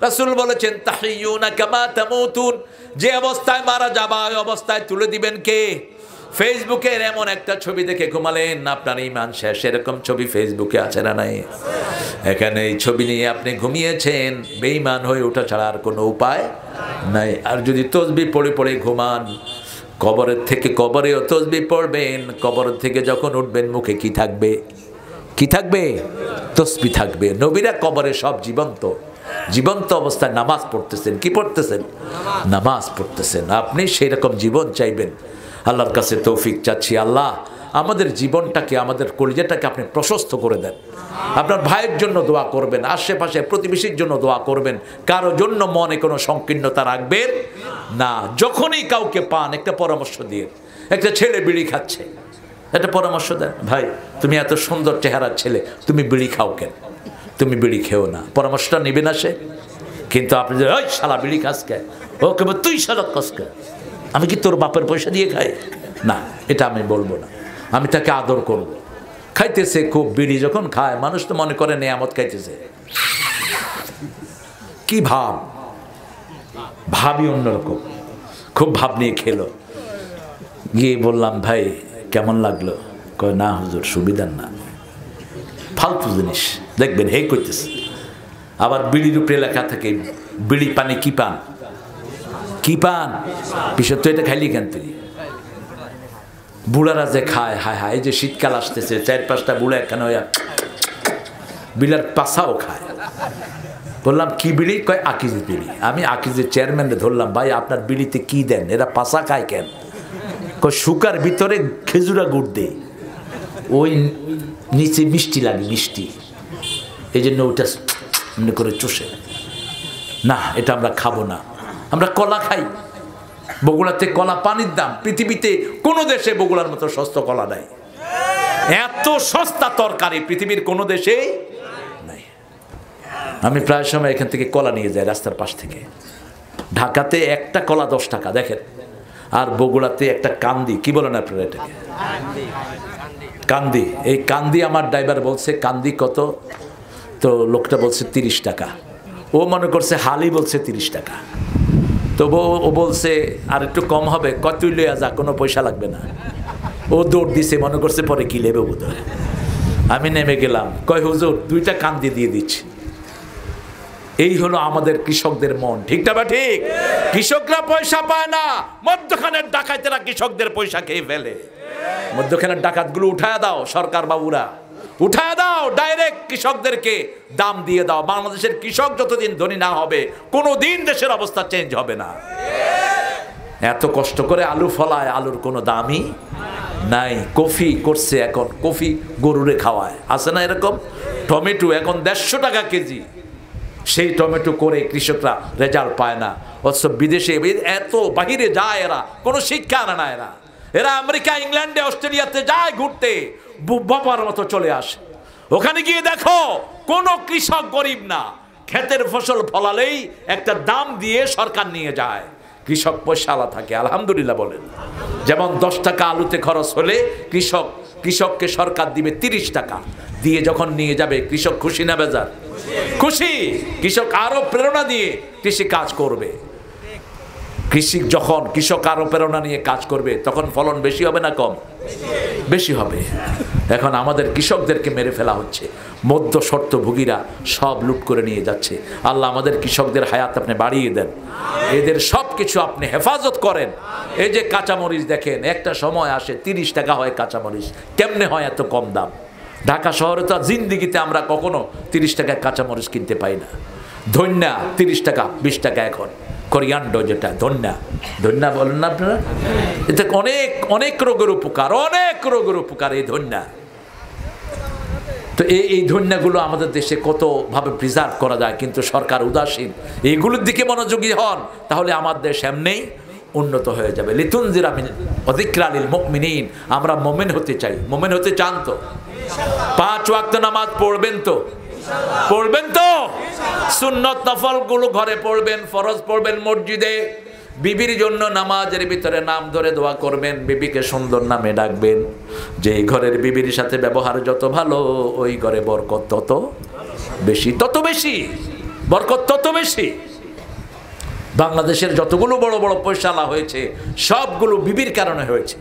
রাসুল বলেছেন তাহিউনা কামা তামুতুন। যে অবস্থায় মারা যাবা, ওই অবস্থায় তুলে দিবেন কে? ফেসবুকের এমন একটা ছবি দেখে ঘুমালেন, আপনার ইমান শেষ। এরকম ছবি ফেসবুকে আছে না নাই? এখানে এই ছবি নিয়ে আপনি ঘুমিয়েছেন বেইমান হয়ে ওঠা ছাড়া আর কোনো উপায় নাই। আর যদি তসবি পড়ে পড়ে ঘুমান, কবরের থেকে কবরেও তসবি পড়বেন, কবরের থেকে যখন উঠবেন, মুখে কি থাকবে? কি থাকবে? তসবি থাকবে। নবীরা কবরে সব জীবন্ত। জীবন্ত অবস্থায় নামাজ পড়তেছেন। কি পড়তেছেন? নামাজ পড়তেছেন। আপনি সেই রকম জীবন চাইবেন। আল্লাহর কাছে তৌফিক চাচ্ছি, আল্লাহ, আমাদের জীবনটাকে, আমাদের কলিজাটাকে আপনি প্রশস্ত করে দেন। আপনার ভাইয়ের জন্য দোয়া করবেন, আশেপাশে প্রতিবেশীর জন্য দোয়া করবেন, কারও জন্য মনে কোনো সংকীর্ণতা রাখবেন না, যখনই কাউকে পান, একটা পরামর্শ দিয়ে। একটা ছেলে বিড়ি খাচ্ছে। একটা পরামর্শ দেন, ভাই, তুমি এত সুন্দর চেহারার ছেলে, তুমি বিড়ি খাও কেন? তুমি বিড়ি খেও না। পরামর্শটা নেবে না সে। কিন্তু আপনি ওই শালা, বিড়ি খাস কে? ও কেবল তুই শালা খাস কে? আমি কি তোর বাপের পয়সা দিয়ে খাই? না, এটা আমি বলব না। আমি তাকে আদর করব। খাইতেছে খুব, বিড়ি যখন খায়, মানুষ তো মনে করে নেয়ামত খাইতেছে। কি ভাব? ভাবই অন্যরকম। খুব ভাব নিয়ে খেলো। গিয়ে বললাম, ভাই, কেমন লাগল? কয়, না হুজুর, সুবিধার না। ফালতু জিনিস। দেখবেন হে করতেছে আবার বিড়ির উপরে লেখা থাকে, বিড়ি পানে কি পান? কি পান বিষয় তো এটা খাইলি কেন তুই? বুড়ারা যে খায়, হায় হায়, এই যে শীতকাল আসতেছে, চার পাঁচটা বুড়া এখানে হইয়া বিলার পাশাও খায়। বললাম, কি বিড়ি? কয় আকিজ বিড়ি। আমি আকিজের চেয়ারম্যানরে ধরলাম, ভাই, আপনার বিড়িতে কি দেন? এরা পাশা খায় কেন? কয় শুকার ভিতরে খেজুরা গুড় দেয় ওই নিচে মিষ্টি লাগে, মিষ্টি। এই জন্য এমনি করে চষে। না, এটা আমরা খাব না। আমরা কলা খাই। বগুড়াতে কলা পানির দাম, পৃথিবীতে কোনো দেশে বগুড়ার মতো সস্তা কলা নাই। এত সস্তা তরকারি পৃথিবীর কোনো দেশে নাই। আমি প্রায় সময় এখান থেকে কলা নিয়ে যাই রাস্তার পাশ থেকে। ঢাকাতে একটা কলা দশ টাকা, দেখেন। আর বগুড়াতে একটা কান্দি, কি বলেন আপনারা এটাকে? কান্দি। এই কান্দি আমার ড্রাইভার বলছে, কান্দি কত? তো লোকটা বলছে, তিরিশ টাকা। ও মনে করছে, হালি বলছে তিরিশ টাকা। তবু ও বলছে, আর একটু কম হবে কত লইয়া যা, কোনো পয়সা লাগবে না। ও দৌড় দিছে, মনে করছে পরে কি লেবে বোধ আমি নেমে গেলাম, কয় হুজুর, দুইটা কান্দি দিয়ে দিচ্ছি। এই হলো আমাদের কৃষকদের মন ঠিকটা বা ঠিক? কৃষকরা পয়সা পায় না, মধ্যখানের ডাকাতেরা কৃষকদের পয়সা খেয়ে ফেলে। মধ্যখানের ডাকাতগুলো উঠায় দাও, সরকার বাবুরা উঠায় দাও ডাইরেক্ট কৃষকদেরকে দাম দিয়ে দাও। বাংলাদেশের কৃষক যতদিন ধনী না হবে কোনো দিন দেশের অবস্থা চেঞ্জ হবে না। এত কষ্ট করে আলু ফলায়, আলুর কোনো দামই নাই। কফি করছে এখন, কফি গরুরে খাওয়ায়। আছে না এরকম? টমেটো এখন দেড়শো টাকা কেজি। সেই টমেটো করে কৃষকরা রেজাল্ট পায় না। অথচ বিদেশে এত বাহিরে যায় এরা, কোনো শিক্ষা আনে না এরা। এরা আমেরিকা, ইংল্যান্ডে, অস্ট্রেলিয়াতে যায় ঘুরতে বাবার মতো চলে আসে। ওখানে গিয়ে দেখো, কোনো কৃষক গরিব না। ক্ষেতের ফসল ফলালেই একটা দাম দিয়ে সরকার নিয়ে যায়। কৃষক পয়সা পয়সালা থাকে, আলহামদুলিল্লাহ বলেন। যেমন দশ টাকা আলুতে খরচ হলে কৃষক, কৃষককে সরকার দিবে তিরিশ টাকা। দিয়ে যখন নিয়ে যাবে, কৃষক খুশি না বেজার? খুশি। কৃষক আরও প্রেরণা দিয়ে কৃষি কাজ করবে। কৃষি যখন কৃষক আরও প্রেরণা নিয়ে কাজ করবে, তখন ফলন বেশি হবে না কম? বেশি হবে। এখন আমাদের কৃষকদেরকে মেরে ফেলা হচ্ছে। মধ্য শর্তভোগীরা সব লুট করে নিয়ে যাচ্ছে। আল্লাহ আমাদের কৃষকদের হায়াত আপনি বাড়িয়ে দেন। এদের সব কিছু আপনি হেফাজত করেন। এই যে কাঁচামরিচ দেখেন, একটা সময় আসে তিরিশ টাকা হয় কাঁচামরিচ। কেমনে হয় এত কম দাম? ঢাকা শহরে তো জিন্দিগিতে আমরা কখনো তিরিশ টাকায় কাঁচামরিচ কিনতে পাই না। ধন্যা, তিরিশ টাকা, বিশ টাকা এখন। কোরিয়ান্ডো যেটা, ধন্যা। ধন্যা বলেন না আপনারা? এতে অনেক অনেক রোগের উপকার, অনেক রোগের উপকার এই ধন্যা। তো এই এই ধন্যাগুলো আমাদের দেশে কতভাবে প্রিজার্ভ করা যায়, কিন্তু সরকার উদাসীন। এইগুলোর দিকে মনোযোগী হন, তাহলে আমার দেশ এমনিই উন্নত হয়ে যাবে। লিতুন জিরামিন অধিক্রালিল মুমিনিন, আমরা মোমেন হতে চাই, মোমেন হতে চান তো। পাঁচ ওয়াক্ত নামাজ পড়বেন তো। পড়বেন তো? সুন্নত নফলগুলো ঘরে পড়বেন, ফরজ পড়বেন মসজিদে। বিবির জন্য নামাজের ভিতরে নাম ধরে দোয়া করবেন, বিবিকে সুন্দর নামে ডাকবেন। যে ঘরের বিবির সাথে ব্যবহার যত ভালো, ওই ঘরে বরকত তত বেশি তত বেশি, বরকত তত বেশি। বাংলাদেশের যতগুলো বড় বড় পয়সালা হয়েছে, সবগুলো বিবির কারণে হয়েছে।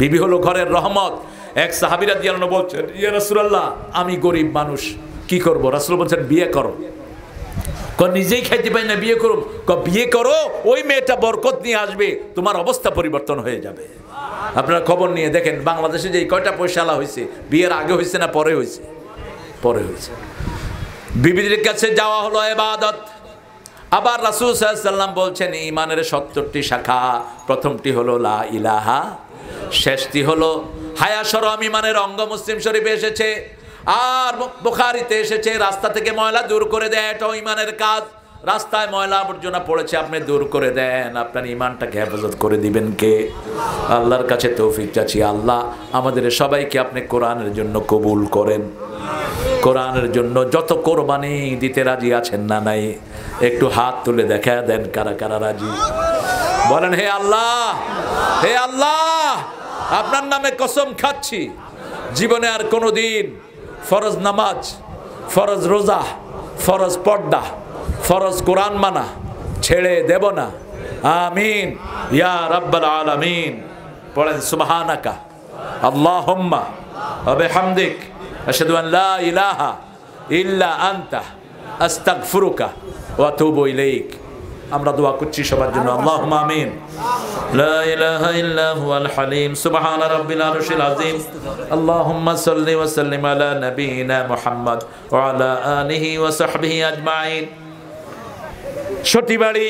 বিবি হলো ঘরের রহমত। এক সাহাবিরা দিয়ানো বলছেন, ইয়া রাসূলুল্লাহ, আমি গরিব মানুষ কি করব? রাসূল বলছেন, বিয়ে করো। ক, নিজেই খাইতে পাই না, বিয়ে করো ক, বিয়ে করো, ওই মেয়েটা বরকত নিয়ে আসবে, তোমার অবস্থা পরিবর্তন হয়ে যাবে। আপনারা খবর নিয়ে দেখেন, বাংলাদেশে যে কয়টা পয়সালা হয়েছে বিয়ের আগে হয়েছে না পরে হয়েছে পরে হয়েছে বিবিদের কাছে যাওয়া হলো এবাদত। আবার রাসুল সাল্লাম বলছেন, ইমানের সত্তরটি শাখা, প্রথমটি হলো লা ইলাহা, শেষটি হলো হায়া সরম ইমানের অঙ্গ মুসলিম শরীফে এসেছে। আর বোখারিতে এসেছে, রাস্তা থেকে ময়লা দূর করে দেয় এটাও ইমানের কাজ। রাস্তায় ময়লা আবর্জনা পড়েছে, আপনি দূর করে দেন, আপনার ইমানটাকে হেফাজত করে দিবেন কে? আল্লাহর কাছে তৌফিক চাচ্ছি, আল্লাহ আমাদের সবাইকে আপনি কোরআনের জন্য কবুল করেন। কোরআনের জন্য যত কোরবানি দিতে রাজি আছেন না নাই, একটু হাত তুলে দেখা দেন কারা কারা রাজি। বলেন, হে আল্লাহ হে আল্লাহ, আপনার নামে কসম খাচ্ছি, জীবনে আর কোনো দিন ফরজ নামাজ ফরজ রোজা ফরজ পর্দা ফরজ কোরআন মানা ছেড়ে দেব না আমিন ইয়া রাব্বাল আলামিন পড়েন সুবহানাকা আল্লাহুম্মা ওয়া বিহামদিক আশহাদু আন লা ইলাহা ইল্লা আনতা আস্তাগফিরুকা ওয়া আতুবু ইলাইক আমরা দোয়া করছি সবার জন্য। আল্লাহুম্মা আমিন। ইল্লা হুয়াল হালিম। সুবহান রাব্বিল আরশিল আযীম। আল্লাহুম্মা সাল্লি ওয়া সাল্লিম আলা নাবিয়িনা মুহাম্মদ ওয়া আলা আলিহি ওয়া সাহবিহি সটিবাড়ি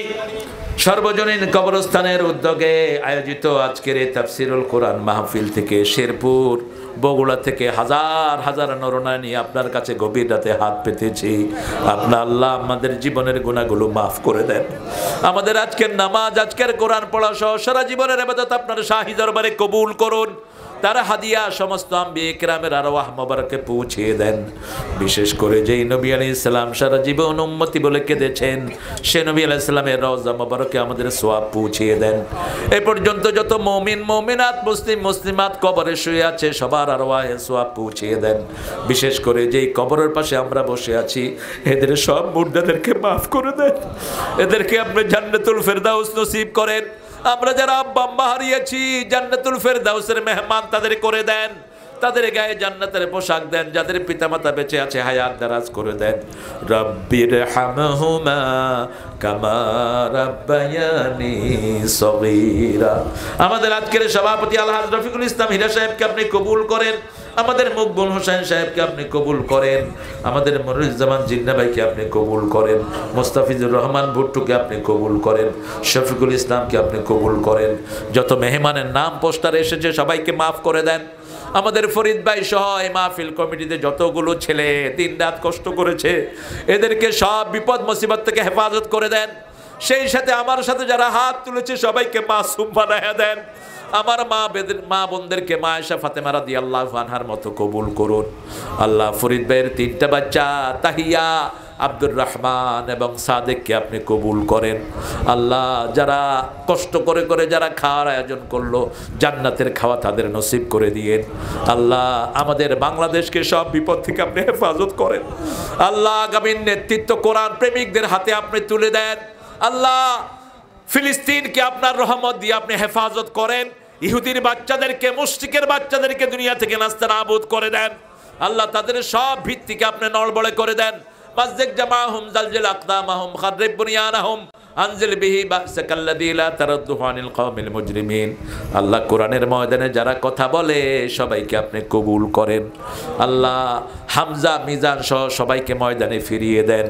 সর্বজনীন কবরস্থানের উদ্যোগে আয়োজিত আজকের এই তাফসিরুল কোরআন মাহফিল থেকে শেরপুর। বগুড়া থেকে হাজার হাজার নরনারী আপনার কাছে গভীর রাতে হাত পেতেছি। আপনার আল্লাহ, আমাদের জীবনের গুণাগুলো মাফ করে দেন। আমাদের আজকের নামাজ, আজকের কোরআন পড়া সহ সারা জীবনের আবাদত আপনার শাহী দরবারে কবুল করুন। তারা হাদিয়া সমস্ত আম্বি একরামের আরও মোবারকে পৌঁছিয়ে দেন। বিশেষ করে যেই নবী আলী ইসলাম সারা জীবন উন্মতি বলে কেঁদেছেন, সে নবী আলাহ ইসলামের রওজা মোবারকে আমাদের সোয়াব পৌঁছিয়ে দেন। এ পর্যন্ত যত মমিন, মমিনাত, মুসলিম, মুসলিমাত কবরে শুয়ে আছে, সবার আরও আয়ে সোয়াব পৌঁছিয়ে দেন। বিশেষ করে যেই কবরের পাশে আমরা বসে আছি, এদের সব মুর্দাদেরকে মাফ করে দেন। এদেরকে আপনি জান্নাতুল ফেরদাউস নসিব করেন। আমরা যারা আব্বা, আম্মা হারিয়েছি, জান্নাতুল ফেরদাউসের মেহমান তাদের করে দেন। তাদের গায়ে জান্নাতের পোশাক দেন, যাদের পিতামাতা বেঁচে আছে হায়াত দারাজ করে দেন। রব্বির হামহুমা কামা রাব্বায়ানি সগীরা। আমাদের আজকের সভাপতি আলহাজ রফিকুল ইসলাম হীরা সাহেবকে আপনি কবুল করেন। আমাদের মকবুল হোসেন সাহেবকে আপনি কবুল করেন, আমাদের মনিরুজ্জামান জিন্না ভাইকে আপনি কবুল করেন, মোস্তাফিজুর রহমান ভুট্টুকে আপনি কবুল করেন, শফিকুল ইসলামকে আপনি কবুল করেন। যত মেহমানের নাম পোস্টারে এসেছে, সবাইকে মাফ করে দেন। আমাদের ফরিদ ভাই সহ এই মাহফিল কমিটিতে যতগুলো ছেলে দিন রাত কষ্ট করেছে, এদেরকে সব বিপদ মুসিবত থেকে হেফাজত করে দেন। সেই সাথে আমার সাথে যারা হাত তুলেছে, সবাইকে মাসুম বানায়া দেন। আমার মা বেদের মা বোনদেরকে মা এসা ফাতেমা রাদি আল্লাহ আনহার মতো কবুল করুন। আল্লাহ ফরিদ ভাইয়ের তিনটা বাচ্চা, তাহিয়া, আব্দুর রহমান এবং সাদেককে আপনি কবুল করেন। আল্লাহ যারা কষ্ট করে করে যারা খাওয়ার আয়োজন করল, জান্নাতের খাওয়া তাদের নসিব করে দিয়েন। আল্লাহ আমাদের বাংলাদেশকে সব বিপদ থেকে আপনি হেফাজত করেন। আল্লাহ আগামীর নেতৃত্ব কোরআন প্রেমিকদের হাতে আপনি তুলে দেন। আল্লাহ ফিলিস্তিনকে আপনার রহমত দিয়ে আপনি হেফাজত করেন। ইহুদির বাচ্চাদেরকে, মুশরিকের বাচ্চাদেরকে দুনিয়া থেকে নাস্তা নাবুদ করে দেন। আল্লাহ তাদের সব ভিত্তিকে আপনি নড়বড়ে করে দেন। মাসজিদ জামাহুম, জালজিল আকদামাহুম খাররিব বুনিয়ানাহুম, আনজিল বিহি বাসাকাল্লাযী লা তারাদ্দুহু আনিল কওমিল মুজরিমিন। আল্লাহ কোরআনের ময়দানে যারা কথা বলে, সবাইকে আপনি কবুল করেন। আল্লাহ হামজা, মিজান সহ সবাইকে ময়দানে ফিরিয়ে দেন।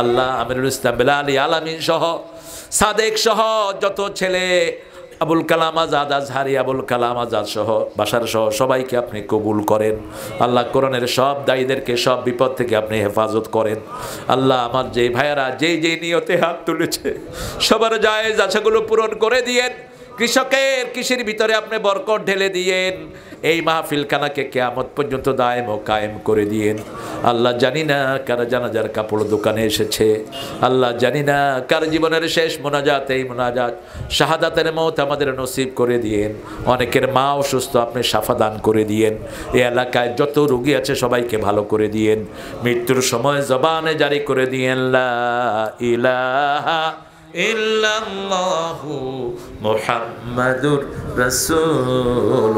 আল্লাহ আমিরুল ইসলাম বেলালি আলামিন সহ, সাদেক সহ যত ছেলে আবুল কালাম আজাদ আজহারি, আবুল কালাম আজাদ সহ, বাসার সহ সবাইকে আপনি কবুল করেন। আল্লাহ কোরআনের সব দায়ীদেরকে, সব বিপদ থেকে আপনি হেফাজত করেন। আল্লাহ আমার যে ভাইয়ারা যেই যেই নিয়তে হাত তুলেছে, সবার জায়েজ আশাগুলো পূরণ করে দিয়েন। কৃষকের কৃষির ভিতরে আপনি বরকট ঢেলে দিয়েন। এই মাহফিলখানাকে কেয়ামত পর্যন্ত দায়েম ও কায়েম করে দিয়েন। আল্লাহ জানি না কারা জানাজার কাপড় দোকানে এসেছে। আল্লাহ জানি না কার জীবনের শেষ মোনাজাত, এই মোনাজাত শাহাদাতের মত আমাদের নসিব করে দিয়েন। অনেকের মা অসুস্থ, আপনি সাফা দান করে দিয়েন। এই এলাকায় যত রুগী আছে সবাইকে ভালো করে দিয়েন। মৃত্যুর সময় জবানে জারি করে দিয়েন, লা ইলাহা ইল্লাল্লাহু মুহাম্মাদুর রাসূলুল্লাহ